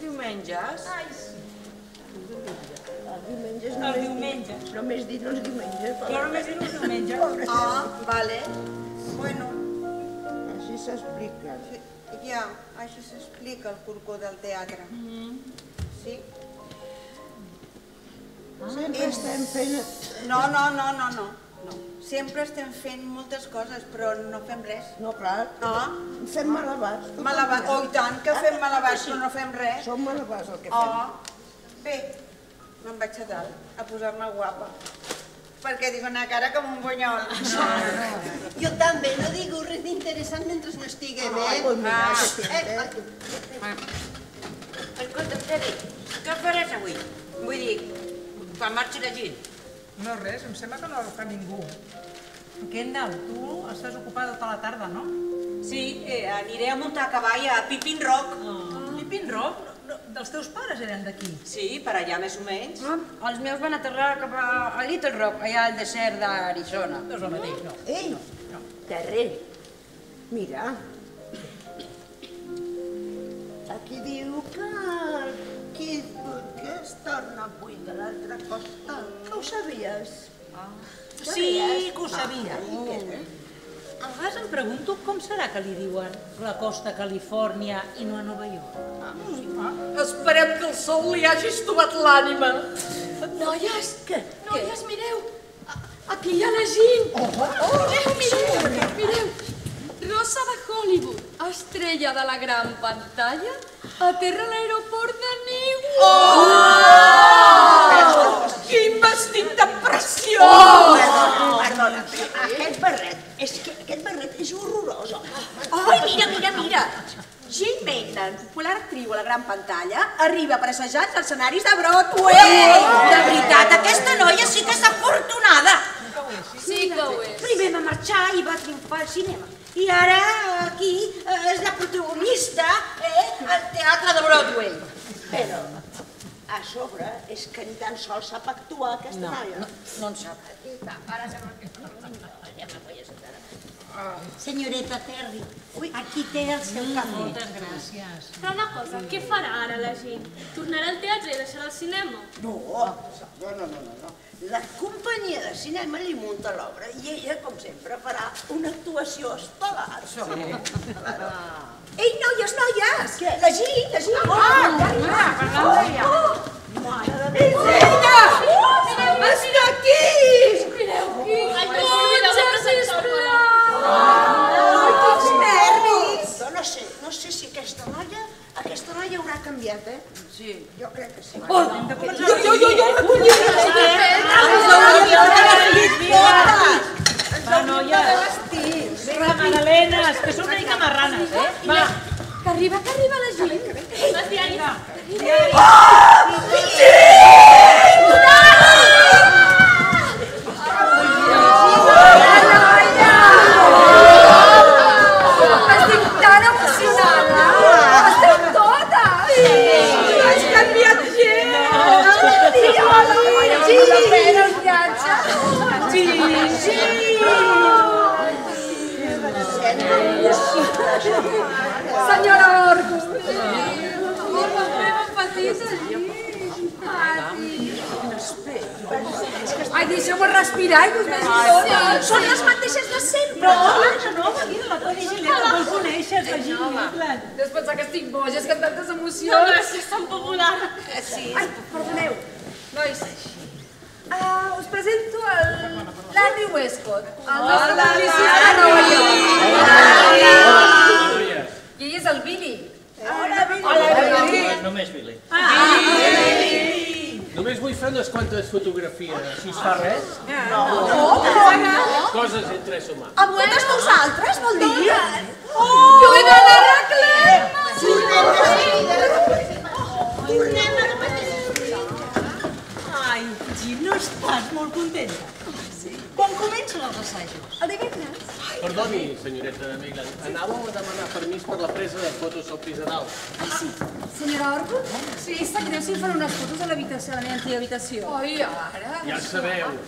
diumenges. Ai, sí. Els diumenges Els només diumenges. di- Només dir els diumenges. Jo només dir els diumenges. Ah, vale. Bueno, Així s'explica. ja, així s'explica el curcó del teatre. Sí? Sempre estem fent... No, no, no, no, no. no. Sempre estem fent moltes coses, però no fem res. No, clar. Ah. Fem malabars. Malabars, oh, i tant, que fem Ah, malabars, sí. però no fem res. Són malabars el que fem. Oh, bé, me'n vaig a dalt a posar-me guapa. Perquè tinc una cara com un bunyol. Jo també no digo res d'interessant mentre no estigui bé. Ai, Pues mira, ah, eh, tens, Escolta'm, Teri, què faràs avui? Vull dir, quan marxi la gent. No, res, em sembla que no fa ningú. Kendall, tu estàs ocupada tota la tarda, no? Sí, eh, aniré a muntar a cavall a Pipin Rock. Pipin Rock? No, dels teus pares eren d'aquí? Sí, per allà més o menys. Ah, Els meus van aterrar cap a, a Little Rock, allà al desert d'Arizona. No és el mateix, no. Ei, Terrer, mira. Aquí diu que el Keithwood que es torna avui de l'altra costa. Que ho sabies? Ah. Sí, que ho sabia. A vegades em pregunto com serà que li diuen la costa Califòrnia i no a Nova York. Esperem que el sol li hagi estovat l'ànima. Noies, què? Noies, mireu! A- Aquí hi ha la gent! Oh, mireu, mireu, mireu! Rosa de Hollywood, estrella de la gran pantalla, aterra a l'aeroport de Newark! Oh! Quin vestit de preciós! Oh, perdona, perdona, aquest barret, és que aquest barret és horrorós. Ai, mira, mira, mira! Jill Maitland, popular actriu a la gran pantalla, arriba a pressejar als escenaris de Broadway! De veritat, aquesta noia sí que és afortunada. Sí que ho és. Primer va marxar i va triomfar al cinema. I ara aquí eh, és la protagonista eh, al teatre de Broadway. Però, a sobre, és que ni tan sols sap actuar aquesta No, noia. no, no en sap. Senyoreta Terry, ui, aquí té el seu cafè. Moltes gràcies. Però una cosa, què farà ara la gent? Tornarà al teatre i deixarà el cinema? No, no, no, no, no. La companyia de cinema li munta l'obra i ella, com sempre, farà una actuació estel·lar. Sí. Ei, noies, noies! Què? La Jill, la Jill! Ah, ja parlant Oh, Mare de Déu! ella! Mireu, Està aquí! Mireu qui! Ai, no de presentar-me-la! Ai, quins nervis! Però no sé, no sé si aquesta noia, aquesta noia haurà canviat, eh? Sí. Jo crec que sí. Oh, de jo, jo, jo, jo, la collera! Va, noies. Vinga, magdalenes, que són una mica marranes, eh? Va. Que arriba, que arriba la gent! Les diaris. Estic Ai, deixeu-me respirar i us vegi totes. Són les mateixes de sempre! No, no, no, mira, la Toni Gileta, no el coneixes, la Gil Maitland. Deus pensar que estic boja, és que amb tantes No, no, emocions... és que és tan popular. Sí. Ai, perdoneu. Nois, Uh, us presento el Larry Westcott, el Hola, nostre publicista de Nova. York. I ell és el Billy. Hola, Billy. Hola, Billy. Només Billy. Ah, Només vull fer unes quantes fotografies, si us fa res. No. Coses entre humà. Amb totes vosaltres, vol dir? Oh! Jo he d'anar a arreglar! Tornem a la mateixa Ai, no estàs molt contenta? Sí. Quan comencen els assajos? El dimecres? Perdoni, senyoreta de Maitland, anàveu a demanar permís per la presa de fotos al pis de dalt. Ai, sí. Senyora Orgut? Sí, sap greu si em fan unes fotos a l'habitació, a la meva antiga habitació. Ai, ara... Ja sabeu,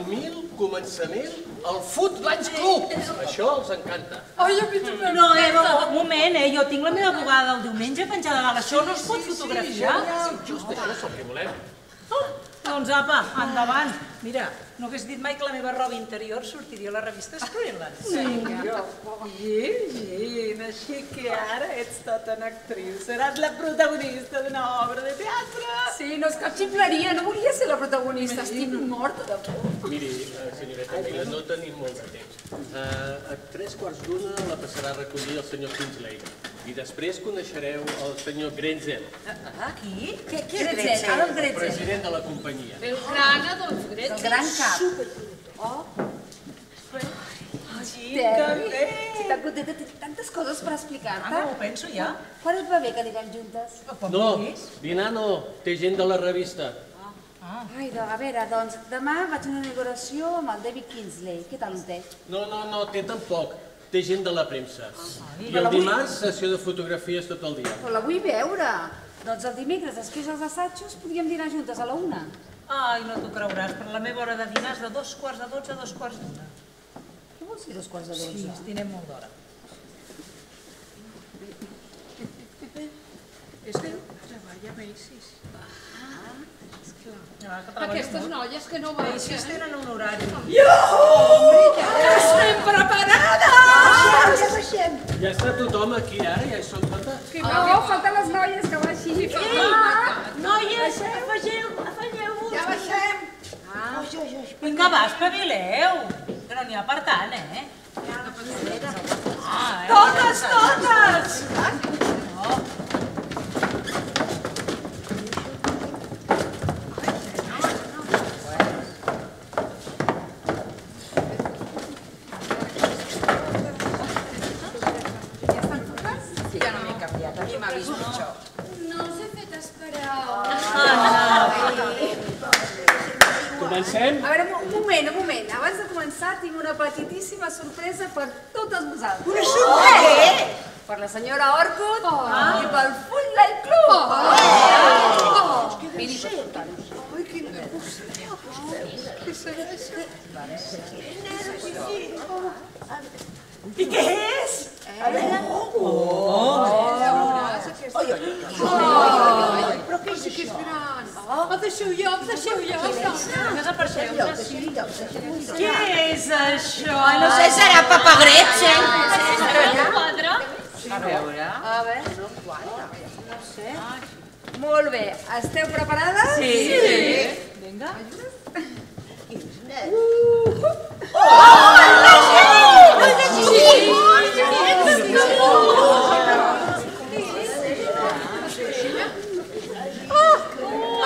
humil començament al Footlands Club. Això els encanta. Ai, a mi també No, Eva, un moment, eh? Jo tinc la meva bugada del diumenge penjada a dalt. Això no es pot fotografiar. Just això és el que volem. Doncs apa, endavant. Mira, no hagués dit mai que la meva roba interior sortiria a la revista Screenland. Gil, Gil, així que ara ets tota una actriu. Seràs la protagonista d'una obra de teatre. Sí, no és cap xipleria, no volia ser la protagonista, estic morta de por. Miri, eh, senyoreta no tenim molt de temps. Uh, a tres quarts d'una la passarà a recollir el senyor Kingsley. I després coneixereu el senyor Grenzel, Ah, qui? Què, què Gretzel, Gretzel? Adolf Gretzel. president de la companyia. El gran Adolf El gran cap. Oh. Terry, si tan contenta, té tantes coses per explicar-te. Ah, ho penso ja. Quan et va bé que anirem juntes? No, dinar no, té gent de la revista. Ai, de, a veure, doncs, demà vaig a una inauguració amb el David Kingsley. Què tal ho té? No, no, no, té tampoc. té gent de la premsa. I me el dimarts, sessió de fotografies tot el dia. Però la vull veure. Doncs el dimecres, després dels assajos, podríem dinar juntes a la una. Ai, no t'ho creuràs, però la meva hora de dinar és de dos quarts de dotze a dos quarts d'una. Què vols dir dos quarts de dotze? Sí, estinem molt d'hora. Este treballa Ah, Aquestes noies que no van... Macy's tenen un horari. Jo! Ja estem preparades! Ja baixem. Ja està tothom aquí ara, ja hi són totes? No, falten les noies, que va així. Ei, noies, afegeu, afegeu-vos. Ja baixem. Ah. Vinga, va, espavileu. Que no n'hi ha per tant, eh? Ah, eh? Totes, totes! Ja no m'he canviat, a mi m'ha vist pitjor. No us he fet esperar. Comencem? A veure, un moment, un moment. Abans de començar, tinc una petitíssima sorpresa per totes vosaltres. Una sorpresa? Per la senyora Orkut i pel Footlight Club. Oh. Vine a escoltar-nos. Ai, quin nervis. Què serà això? I què és? Oh! Però què és això? Oh, deixeu lloc, deixeu lloc. Què és això? Ai, no sé, serà papagrets, eh? Un quadre? A veure... A veure, no sé. Molt bé. Esteu preparades? Sí. sí. Vinga.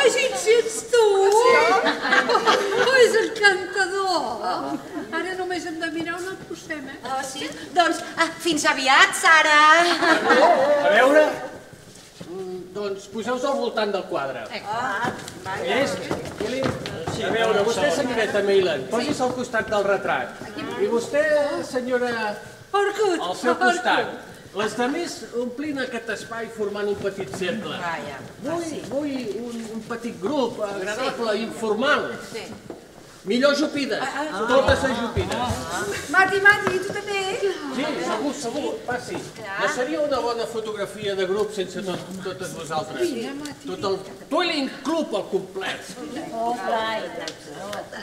Ai, si ets tu! Oh, és encantador! Ara només hem de mirar on el posem, eh? Oh, sí? Doncs ah, fins aviat, Sara. A veure... Mm, Doncs poseu-vos al voltant del quadre. Ah, És, Billy, a veure, vostè, senyoreta Mailen, posi's al costat del retrat. I vostè, senyora... Orkut! Al seu costat. Les de més omplint aquest espai formant un petit cercle. Vaja. Vull, vull un, un petit grup agradable, informal. Sí. Millor jupides, totes ajupides. Mati, Mati, tu també? Sí, segur, segur, passi. No seria una bona fotografia de grup sense tot, totes vosaltres. Tot el Twilling Club al complet.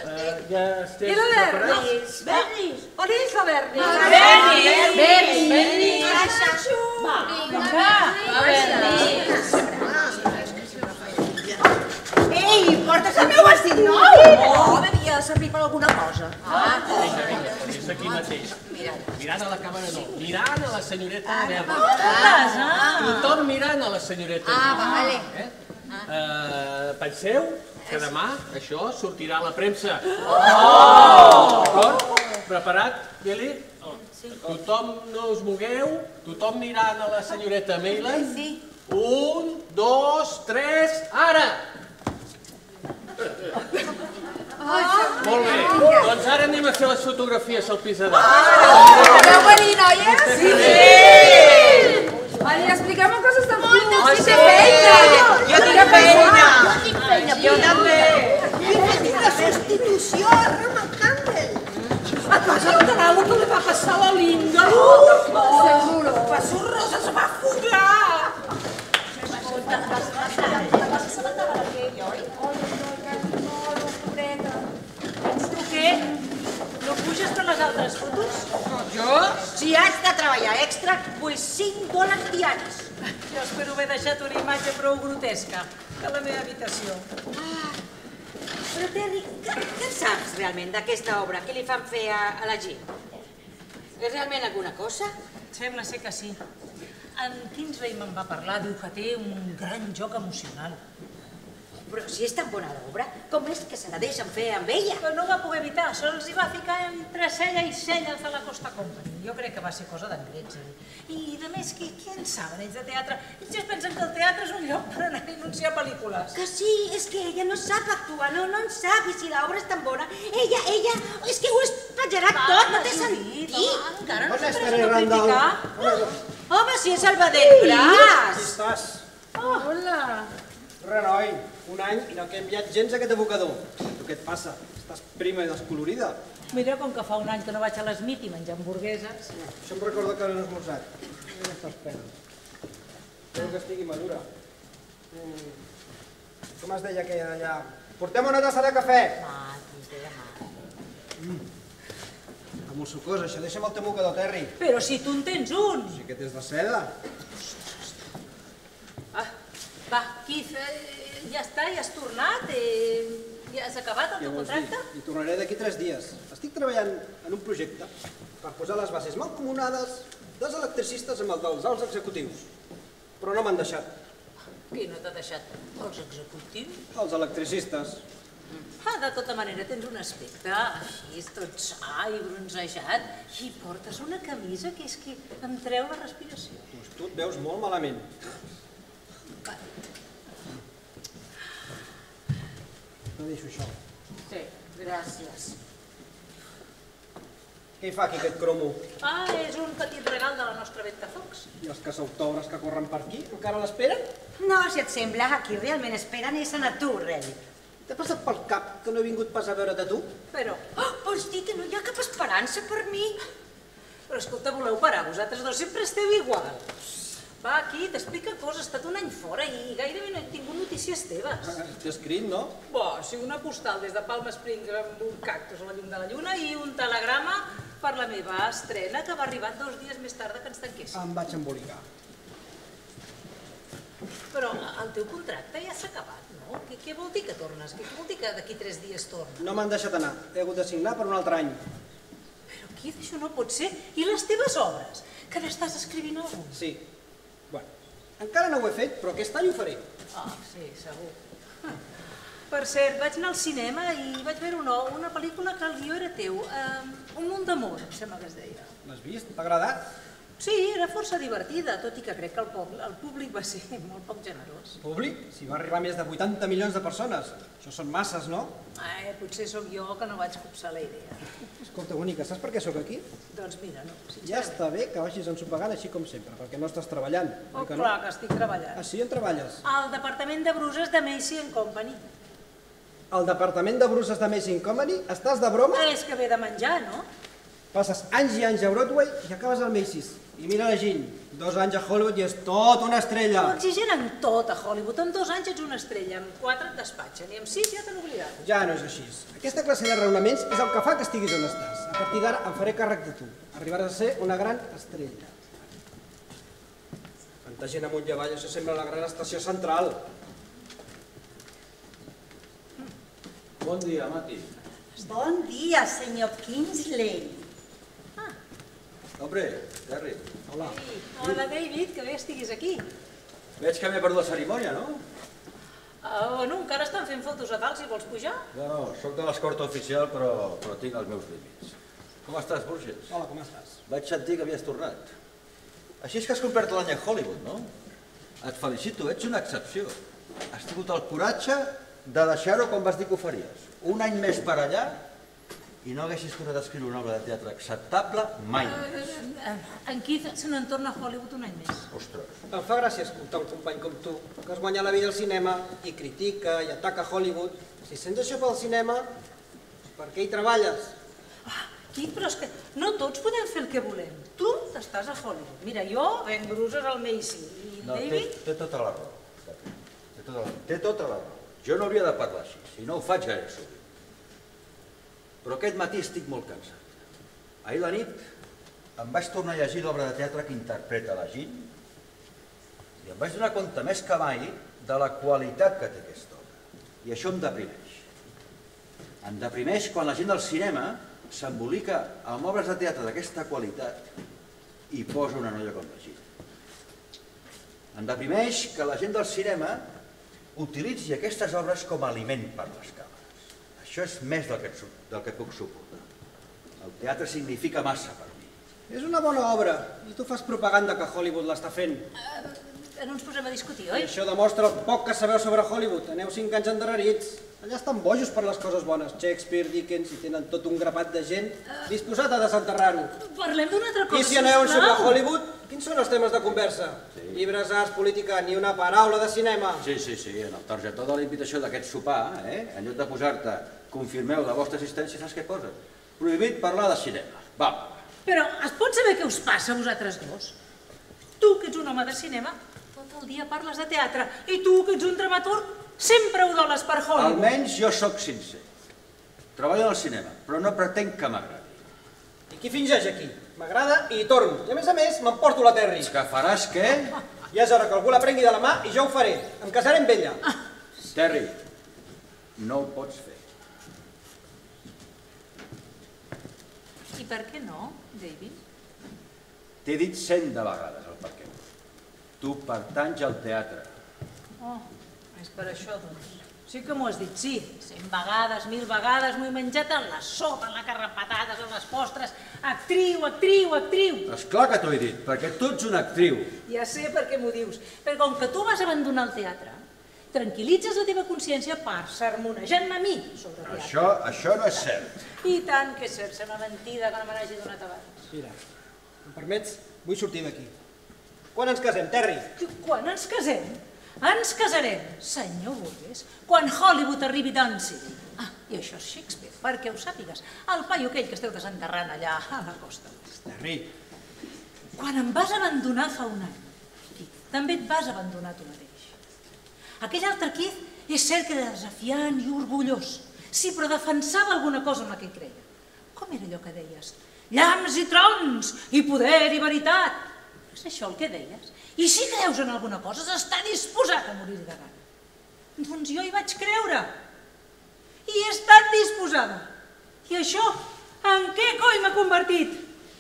Eh, ja estem I la preparats? Bernis? Bernis! On és la Bernis? Bernis! Bernis! Bernis! Baixa! Va, vinga! A Bernis! Ei, portes el meu vestit nou? Oh, devia servir per alguna cosa. Ah, És aquí mateix. Mirant a la càmera no, mirant a la senyoreta Verda. totes, ah. Tothom mirant a la senyoreta Ah, Verda. vale. Eh? Uh, penseu que demà això sortirà a la premsa. Oh! D'acord? Preparat, Billy? Tothom no us mogueu, tothom mirant a la senyoreta Mailen. Sí. Un, dos, tres, ara! Molt bé, doncs ara anem a fer les fotografies al pis de dalt. Podeu venir, noies? Sí! Ai, expliqueu-me coses del club. Oh, Sí, sí. feina. Jo tinc feina. Jo tinc feina. Jo també. Jo tinc la substitució a Rama Campbell. A casa del Taramo que li va passar a la Linda. Seguro. Pasó Rosa se va fugar. Tu què? No puges per les altres fotos? Jo, si haig de treballar extra, vull 5 dòlars diaris. Jo espero haver deixat una imatge prou grotesca de la meva habitació. Però, Terry, què, què saps realment d'aquesta obra? Què li fan fer a, a la gent? És realment alguna cosa? Sembla ser que sí. En Kingsley me'n va parlar, diu que té un gran joc emocional. Però si és tan bona l'obra, com és que se la deixen fer amb ella? Però no va poder evitar, se'ls hi va ficar entre cella i cella els de la Costa Company. Jo crec que va ser cosa d'en Gretzel. I de més, qui, qui en saben ells de teatre? Ells es pensen que el teatre és un lloc per anar a anunciar pel·lícules. Que sí, és que ella no sap actuar, no, no en sap, i si l'obra és tan bona, ella, ella, és que ho espatllarà tot, no té sentit. home, encara no pres a Randall? criticar. Home, si és el vedell Qui Bras! estàs? Hola. Re, noi, un any i no ha canviat gens aquest abocador. Tu què et passa? Estàs prima i descolorida. Mira com que fa un any que no vaig a l'Smith i menjar hamburgueses. Això em recorda que no has esmorzat. No estàs pena. Espero que estigui madura. Mm. Com es deia aquella d'allà? Portem una tassa de cafè. Mati, es deia Mati. Mm. Amb el sucós, això. Deixa'm el teu mocador, Terry. Però si tu en tens un. Sí que t'és de seda. Ah, va, Keith, eh, ja està, ja has tornat? Eh, ja has acabat el teu contracte? dir? I tornaré d'aquí tres dies. Estic treballant en un projecte per posar les bases mancomunades dels electricistes amb el dels alts executius. Però no m'han deixat. Qui no t'ha deixat? Els executius? Els electricistes. Ah, de tota manera, tens un aspecte així, tot sa i bronzejat, i portes una camisa que és que em treu la respiració. Doncs tu et veus molt malament. No deixo això. Sí, gràcies. Què hi fa aquí aquest cromo? Ah, és un petit regal de la nostra ventafocs. I els caçautògrafs que corren per aquí encara l'esperen? No, si et sembla, aquí realment esperen és a tu, rei. T'ha passat pel cap que no he vingut pas a veure de tu? Però, Oh, vols dir que no hi ha cap esperança per mi? però escolta, voleu parar, vosaltres dos sempre esteu igual. Va, aquí, t'explica coses, ha estat un any fora i gairebé no he tingut notícies teves. T'he escrit, no? Bo, sí, una postal des de Palm Springs amb un cactus a la llum de la lluna i un telegrama per la meva estrena que va arribar dos dies més tard que ens tanquéssim. Em vaig embolicar. Però el teu contracte ja s'ha acabat, no? Què, què vol dir que tornes? Què, què vol dir que d'aquí tres dies tornes? No m'han deixat anar. He hagut de signar per un altre any. Però qui això no pot ser? I les teves obres? Que n'estàs escrivint algun? Sí. Encara no ho he fet, però aquest any ho faré. Ah, sí, segur. Per cert, vaig anar al cinema i vaig veure una, una pel·lícula que el guió era teu. Um, un munt d'amor, em sembla que es deia. L'has vist? T'ha agradat? Sí, era força divertida, tot i que crec que el, poble, el públic va ser molt poc generós. Públic? Si va arribar més de 80 milions de persones. Això són masses, no? Eh, potser sóc jo que no vaig copsar la idea. Escolta, bonica, saps per què sóc aquí? Doncs mira, no, Ja està bé que vagis ensopegant així com sempre, perquè no estàs treballant. Oh, que clar no? que estic treballant. Ah, sí, on treballes? Al departament de bruses de Macy Company. Al departament de bruces de Amazing Company? Estàs de broma? És que ve de menjar, no? Passes anys i anys a Broadway i acabes al Macy's. I mira la Jean, dos anys a Hollywood i és tot una estrella. No exigeren tot a Hollywood. En dos anys ets una estrella, amb quatre et despatxen i amb sis ja t'han oblidat. Ja no és així. Aquesta classe de raonaments és el que fa que estiguis on estàs. A partir d'ara em faré càrrec de tu. Arribaràs a ser una gran estrella. Tanta gent amunt i avall, això sembla la gran estació central. Bon dia, Mati. Bon dia, senyor Kingsley. Hombre, Terry. Hola. Hola, David, que bé estiguis aquí. Veig que m'he perdut la cerimònia, no? Uh, bueno, encara estan fent fotos a dalt, si vols pujar. No, sóc de l'escorta oficial, però, però tinc els meus límits. Com estàs, Burgess? Hola, com estàs? Vaig sentir que havies tornat. Així és que has complert l'any a Hollywood, no? Et felicito, ets una excepció. Has tingut el coratge de deixar-ho com vas dir que ho faries. Un any més per allà i no haguessis tornat a escriure una obra de teatre acceptable mai més. En Keith se n'en torna a Hollywood un any més. Ostres. Em fa gràcia escoltar un company com tu, que es guanya la vida al cinema i critica i ataca Hollywood. Si sents això pel cinema, per què hi treballes? Keith, però és que no tots podem fer el que volem. Tu estàs a Hollywood. Mira, jo venc bruses al Macy. I No, té, David... té tota la raó. Té tota la, té tota la raó. Jo no hauria de parlar així, si no ho faig gaire sovint. Però aquest matí estic molt cansat. Ahir la nit em vaig tornar a llegir l'obra de teatre que interpreta la Jean i em vaig donar compte més que mai de la qualitat que té aquesta obra. I això em deprimeix. Em deprimeix quan la gent del cinema s'embolica amb obres de teatre d'aquesta qualitat i posa una noia com la Jean. Em deprimeix que la gent del cinema utilitzi aquestes obres com a aliment per les. Això és més del que, su- del que puc suportar. El teatre significa massa per mi. És una bona obra i tu fas propaganda que Hollywood l'està fent. No ens posem a discutir, I oi? això demostra el poc que sabeu sobre Hollywood. Aneu cinc anys endarrerits. Allà estan bojos per les coses bones. Shakespeare, Dickens, i tenen tot un grapat de gent disposat a desenterrar-ho. Parlem d'una altra cosa, I si aneu sobre. Hollywood, quins són els temes de conversa? Sí. Llibres, arts, política, ni una paraula de cinema. Sí, sí, sí, en el targetó de la invitació d'aquest sopar, eh, en lloc de posar-te confirmeu la vostra assistència, saps què posa? Prohibit parlar de cinema. Va. Però es pot saber què us passa a vosaltres dos? Tu, que ets un home de cinema, tot el dia parles de teatre. I tu, que ets un dramaturg, sempre ho dones per Hollywood. Almenys jo sóc sincer. Treballo al cinema, però no pretenc que m'agradi. I qui fingeix aquí? M'agrada i hi torno. I a més a més, m'emporto la Terry. Que faràs què? Ja és hora que algú la prengui de la mà i jo ho faré. Em casaré amb ella. Terry, no ho pots fer. I per què no, David? T'he dit cent de vegades el per què. Tu pertanys al teatre. Oh, és per això, doncs. Sí que m'ho has dit, sí. Cent vegades, mil vegades m'ho he menjat en la sopa, en la carrapatades, en les postres. Actriu, actriu, actriu. És clar que t'ho he dit, perquè tu ets una actriu. Ja sé per què m'ho dius. Perquè com que tu vas abandonar el teatre, tranquil·litzes la teva consciència per sermonejar-me a mi sobre teatre. Això, això no és cert. I tant que és cert, sembla mentida que no me n'hagi donat abans. Mira, em permets? Vull sortir d'aquí. Quan ens casem, Terry? Quan ens casem? Ens casarem, senyor Burgues, quan Hollywood arribi dancing. Ah, i això és Shakespeare, perquè ho sàpigues. El paio aquell que esteu desenterrant allà a la costa. Terry, Quan em vas abandonar fa un any, Keith, també et vas abandonar tu mateix. Aquell altre Keith és cert que era desafiant i orgullós. Sí, però defensava alguna cosa en la que creia. Com era allò que deies? Llams i trons, i poder i veritat. És això el que deies? I si creus en alguna cosa, està disposat a morir de gana. Doncs jo hi vaig creure. I he estat disposada. I això, en què coi m'ha convertit?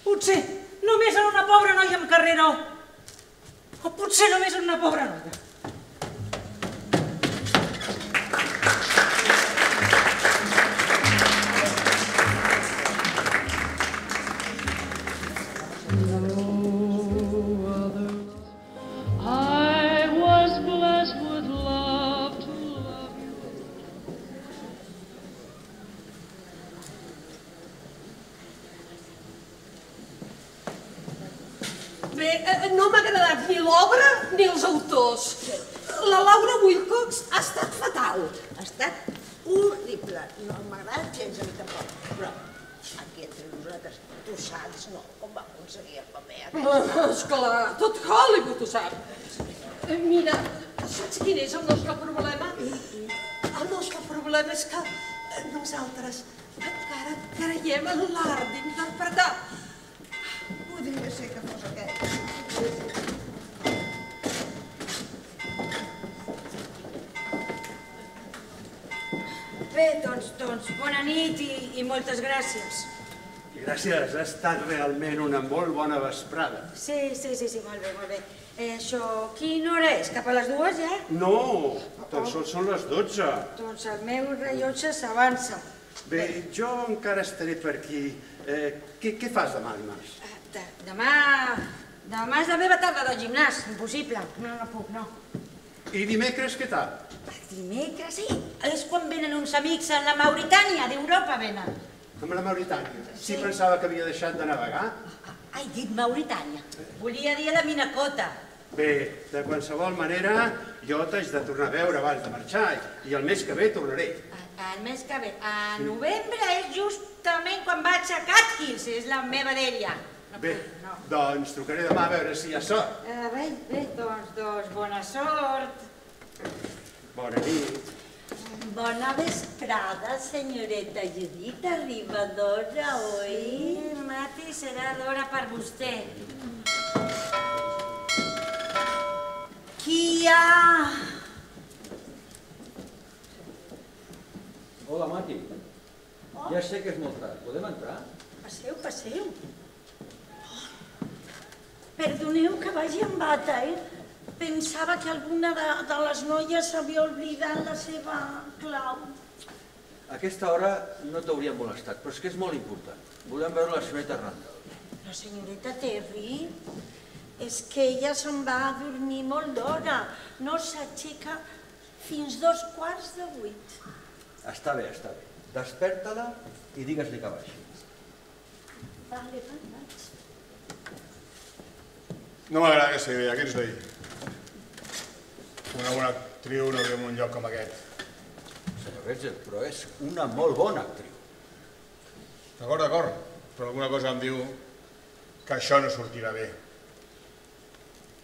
Potser només en una pobra noia amb carrera o... O potser només en una pobra noia. Sap. Eh, Mira, saps quin és el nostre problema? El nostre problema és que eh, nosaltres encara creiem en l'art d'interpretar. Podria ser que fos aquest. Bé, doncs, doncs, bona nit i, i moltes gràcies. Gràcies, ha estat realment una molt bona vesprada. Sí, sí, sí, sí, molt bé, molt bé. Eh, això, quina hora és? Cap a les dues, ja? No, tan sols són les 12. Doncs el meu rellotge s'avança. Bé, jo encara estaré per aquí. Eh, què, què fas demà, dimarts? De, demà... Demà és la meva tarda del gimnàs. Impossible. No, no puc, no. I dimecres què tal? Dimecres, sí. És quan venen uns amics a la Mauritània, d'Europa venen. Amb la Mauritània. Sí, pensava que havia deixat de navegar. Ai, dit Mauritània. Volia dir a la Minacota. Bé, de qualsevol manera, jo t'haig de tornar a veure abans de marxar i el mes que ve tornaré. El mes que ve. A novembre és justament quan vaig a Cathills, és la meva dèria. Bé, doncs trucaré demà a veure si hi ha sort. Eh, bé, bé, doncs, doncs, bona sort. Bona nit. Bona vesprada, senyoreta Judit. Arriba d'hora, oi? Sí, Mati, serà d'hora per vostè. Hi ha? Hola, Mati. Ja sé que és molt tard. Podem entrar? Passeu, passeu. Perdoneu que vagi amb bata, eh? Pensava que alguna de, de les noies s'havia oblidat la seva clau. A aquesta hora no t'hauria molestat, però és que és molt important. Volem veure la senyoreta Randall. La senyoreta Terry és que ella se'n va a dormir molt d'hora. No s'aixeca fins dos quarts de vuit. Està bé, està bé. Desperta-la i digues-li que baixi. Vale, va, vaig. No m'agrada aquesta idea, què ets d'ahir? Una bona actriu no viu en un lloc com aquest. Senyor Retzel, però és una molt bona actriu. D'acord, d'acord, però alguna cosa em diu que això no sortirà bé.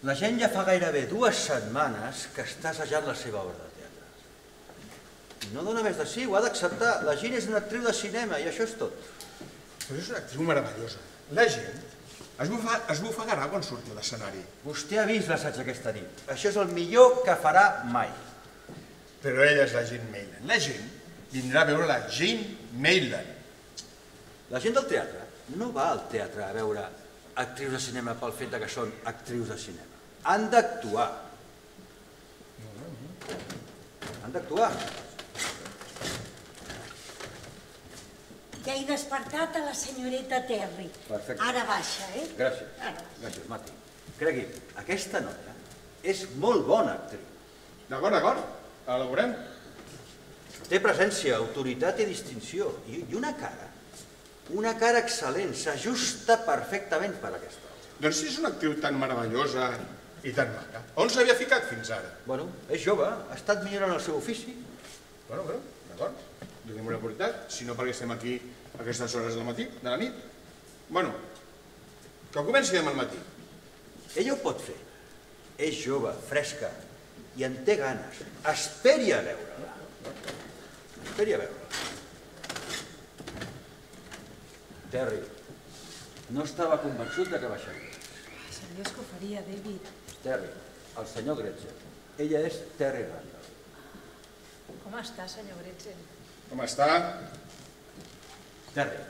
La gent ja fa gairebé dues setmanes que està assajant la seva obra de teatre. No dona més de sí, ho ha d'acceptar. La gent és una actriu de cinema i això és tot. Però és una actriu meravellosa. La gent es, bufa, es bufegarà quan surti a l'escenari. Vostè ha vist l'assaig aquesta nit. Això és el millor que farà mai. Però ella és la gent Maitland. La gent vindrà a veure la gent Maitland. La gent del teatre no va al teatre a veure actrius de cinema pel fet que són actrius de cinema. Han d'actuar. Han d'actuar. Ja he despertat a la senyoreta Terry. Perfecte. Ara baixa, eh? Gràcies. Ara. Gràcies, Mati. Cregui, aquesta noia és molt bona actriu. D'acord, d'acord. La veurem. Té presència, autoritat i distinció. I, I una cara, una cara excel·lent, s'ajusta perfectament per a aquesta obra. Doncs si és una actriu tan meravellosa i tan maca, on s'havia ficat fins ara? Bueno, és jove, ha estat millorant el seu ofici. Bueno, bueno, d'acord. Donem una oportunitat, si no perquè estem aquí a aquestes hores del matí, de la nit. Bueno, que comenci demà al matí. Ella ho pot fer. És jove, fresca, i en té ganes. Esperi a veure-la. Esperi a veure-la. Terry, no estava convençut de que baixaria. Sabies que ho faria, David. Terry, el senyor Gretzer. Ella és Terry Randall. Com està, senyor Gretzel? Com està? Terry,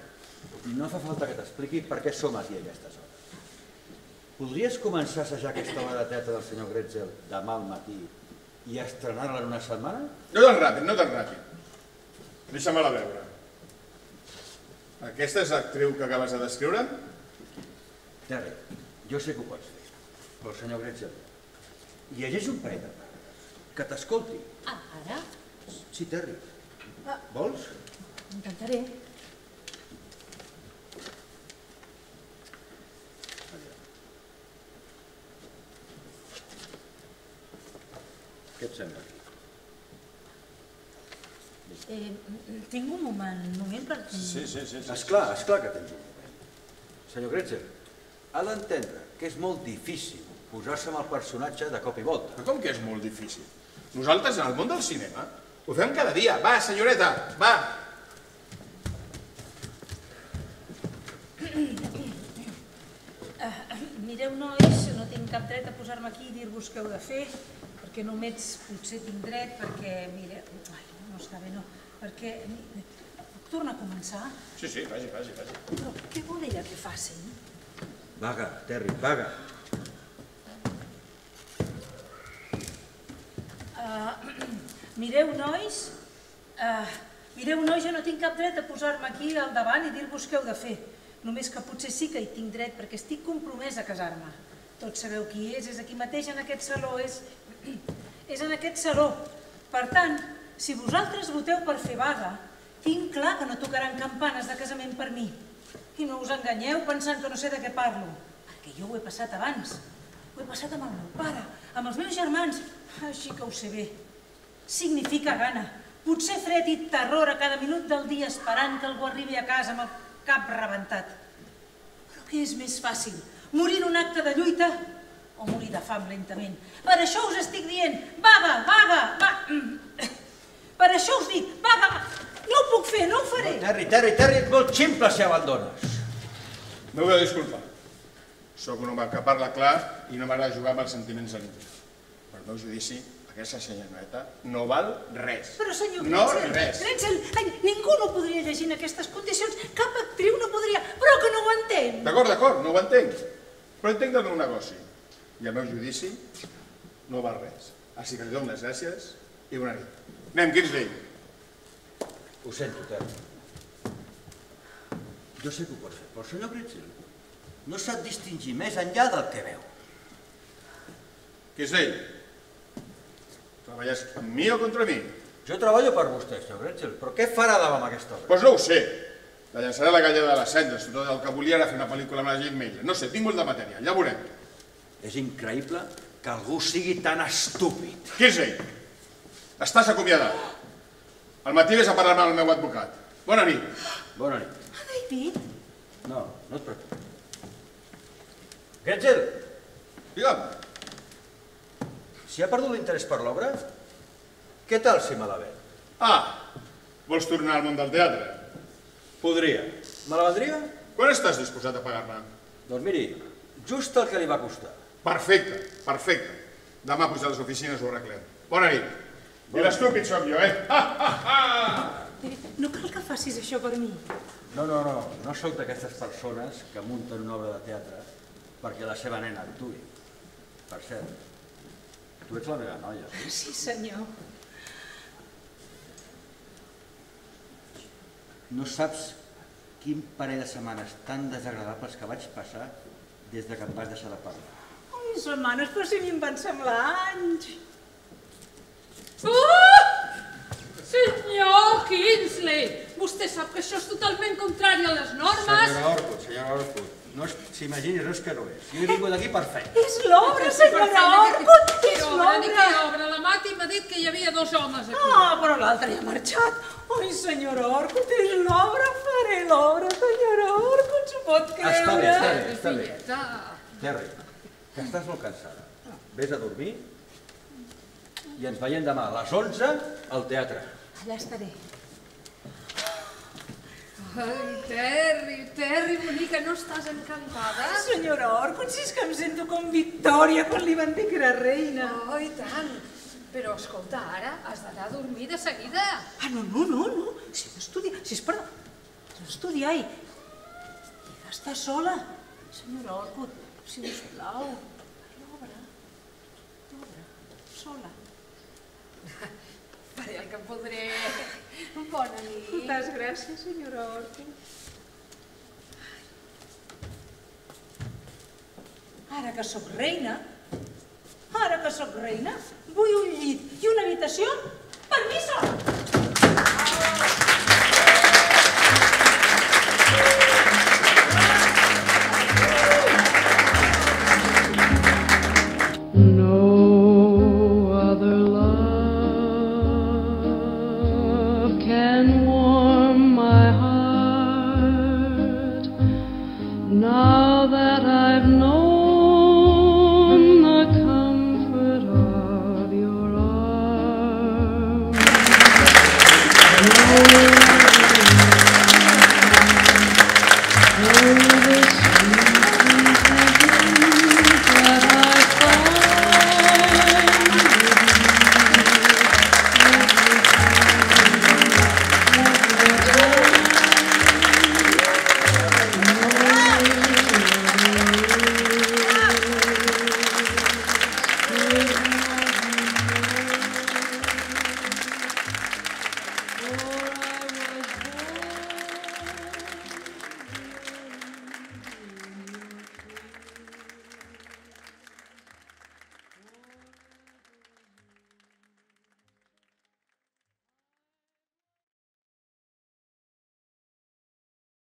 no fa falta que t'expliqui per què som aquí a aquestes hores. Podries començar a assajar aquesta teatre del senyor Gretzel demà al matí i estrenar-la en una setmana? No tan ràpid, no tan ràpid. Deixa-me-la veure. Aquesta és l'actriu que acabes de descriure? Terry, jo sé que ho pots fer, el senyor Gretzel, llegeix un parell de que t'escolti. Ah, ara? Sí, Terry. Ah. Vols? Intentaré. Què et sembla? Eh, tinc un moment, un moment per... sí, sí. Esclar, esclar que tens un moment. Senyor Gretzer, ha d'entendre que és molt difícil posar-se amb el personatge de cop i volta. Però com que és molt difícil? Nosaltres, en el món del cinema, ho fem cada dia. Va, senyoreta, va! Uh, mireu, nois, no tinc cap dret a posar-me aquí i dir-vos què heu de fer, perquè només potser tinc dret, perquè, mire, ai, no està bé, no, perquè... Puc tornar a començar? Sí, sí, vagi, vagi, vagi. Però què vol ella que facin? Vaga, Terry, vaga. Uh, mireu, nois, uh, mireu, nois, jo no tinc cap dret a posar-me aquí al davant i dir-vos què heu de fer. Només que potser sí que hi tinc dret, perquè estic compromès a casar-me. Tots sabeu qui és, és aquí mateix en aquest saló, és, és en aquest saló. Per tant, si vosaltres voteu per fer vaga, tinc clar que no tocaran campanes de casament per mi. I no us enganyeu pensant que no sé de què parlo, perquè jo ho he passat abans. Ho he passat amb el meu pare, amb els meus germans, així que ho sé bé. Significa gana, potser fred i terror a cada minut del dia esperant que algú arribi a casa amb el cap rebentat. Però què és més fàcil, morir en un acte de lluita o morir de fam lentament? Per això us estic dient, vaga, vaga, va... Per això us dic, vaga, no ho puc fer, no ho faré. Terry, Terry, Terry, et molt ximple si abandones. No ho disculpa. Sóc un home que parla clar i no m'agrada jugar amb els sentiments de ningú. Per meu judici, aquesta senyoreta no val res. Però senyor No Gretzel, res. Gretzel, ai, ningú no podria llegir en aquestes condicions, cap actriu no podria, però que no ho entén. D'acord, d'acord, no ho entenc. Però entenc del meu negoci. I el meu judici no val res. Així que li dono les gràcies i bona nit. Anem, Kingsley. Ho sento, Terry. Jo sé que ho pot fer, però senyor Bretzel no sap distingir més enllà del que veu. Kingsley, treballes amb mi o contra mi? Jo treballo per vostè, senyor Bretzel, però què farà davant amb aquesta obra? Doncs pues no ho sé. La llançaré a la galla de les cendres, tot el que volia era fer una pel·lícula amb la Jane Miller. No sé, tinc molt de material, ja ho veurem. És increïble que algú sigui tan estúpid. Kingsley, estàs acomiadat. Al matí vés a parlar amb el meu advocat. Bona nit. Bona nit. David? No, no et preocupis. Getzel! Digue'm. Si ha perdut l'interès per l'obra, què tal si me la ve? Ah, vols tornar al món del teatre? Podria. Me la vendria? Quan estàs disposat a pagar-me? Doncs miri, just el que li va costar. Perfecte, perfecte. Demà puja a les oficines ho arreglem. Bona nit. I l'estúpid sóc jo, eh? Ah, ah, ah! No cal que facis això per mi. No, no, no, no sóc d'aquestes persones que munten una obra de teatre perquè la seva nena actuï. Per cert, tu ets la meva noia. Sí, senyor. No saps quin parell de setmanes tan desagradables que vaig passar des de que em vas deixar de parlar. Ai, setmanes, però si a mi em van semblar anys. Oh! Senyor Kingsley, vostè sap que això és totalment contrari a les normes. Senyora Orkut, senyora Orkut, no es- s'imagini res que no és. Jo he vingut aquí per feina. És l'obra, senyora Orkut, és l'obra. obra? La Mati m'ha dit que hi havia dos homes aquí. Ah, però l'altre ja ha marxat. Ai, senyora Orkut, és l'obra, faré l'obra, senyora Orkut, s'ho pot creure. Està bé, està bé, està bé. Filleta. Terry, que estàs molt cansada. Vés a dormir i ens veiem demà a les 11 al teatre. Allà estaré. Ai, Terry, Terry, bonica, no estàs encantada? Senyora Orkut, si és que em sento com Victòria quan li van dir que era reina. Oh, i tant. Però escolta, ara has d'anar a dormir de seguida. Ah, no, no, no, no. Si he d'estudiar, si és per... d'estudiar i... i d'estar sola. Senyora Orkut, si us plau, l'obra, l'obra, sola. Faré el que podré. Bona nit. Moltes gràcies, senyora Orkut. Ara que sóc reina, ara que sóc reina, vull un llit i una habitació per mi sola.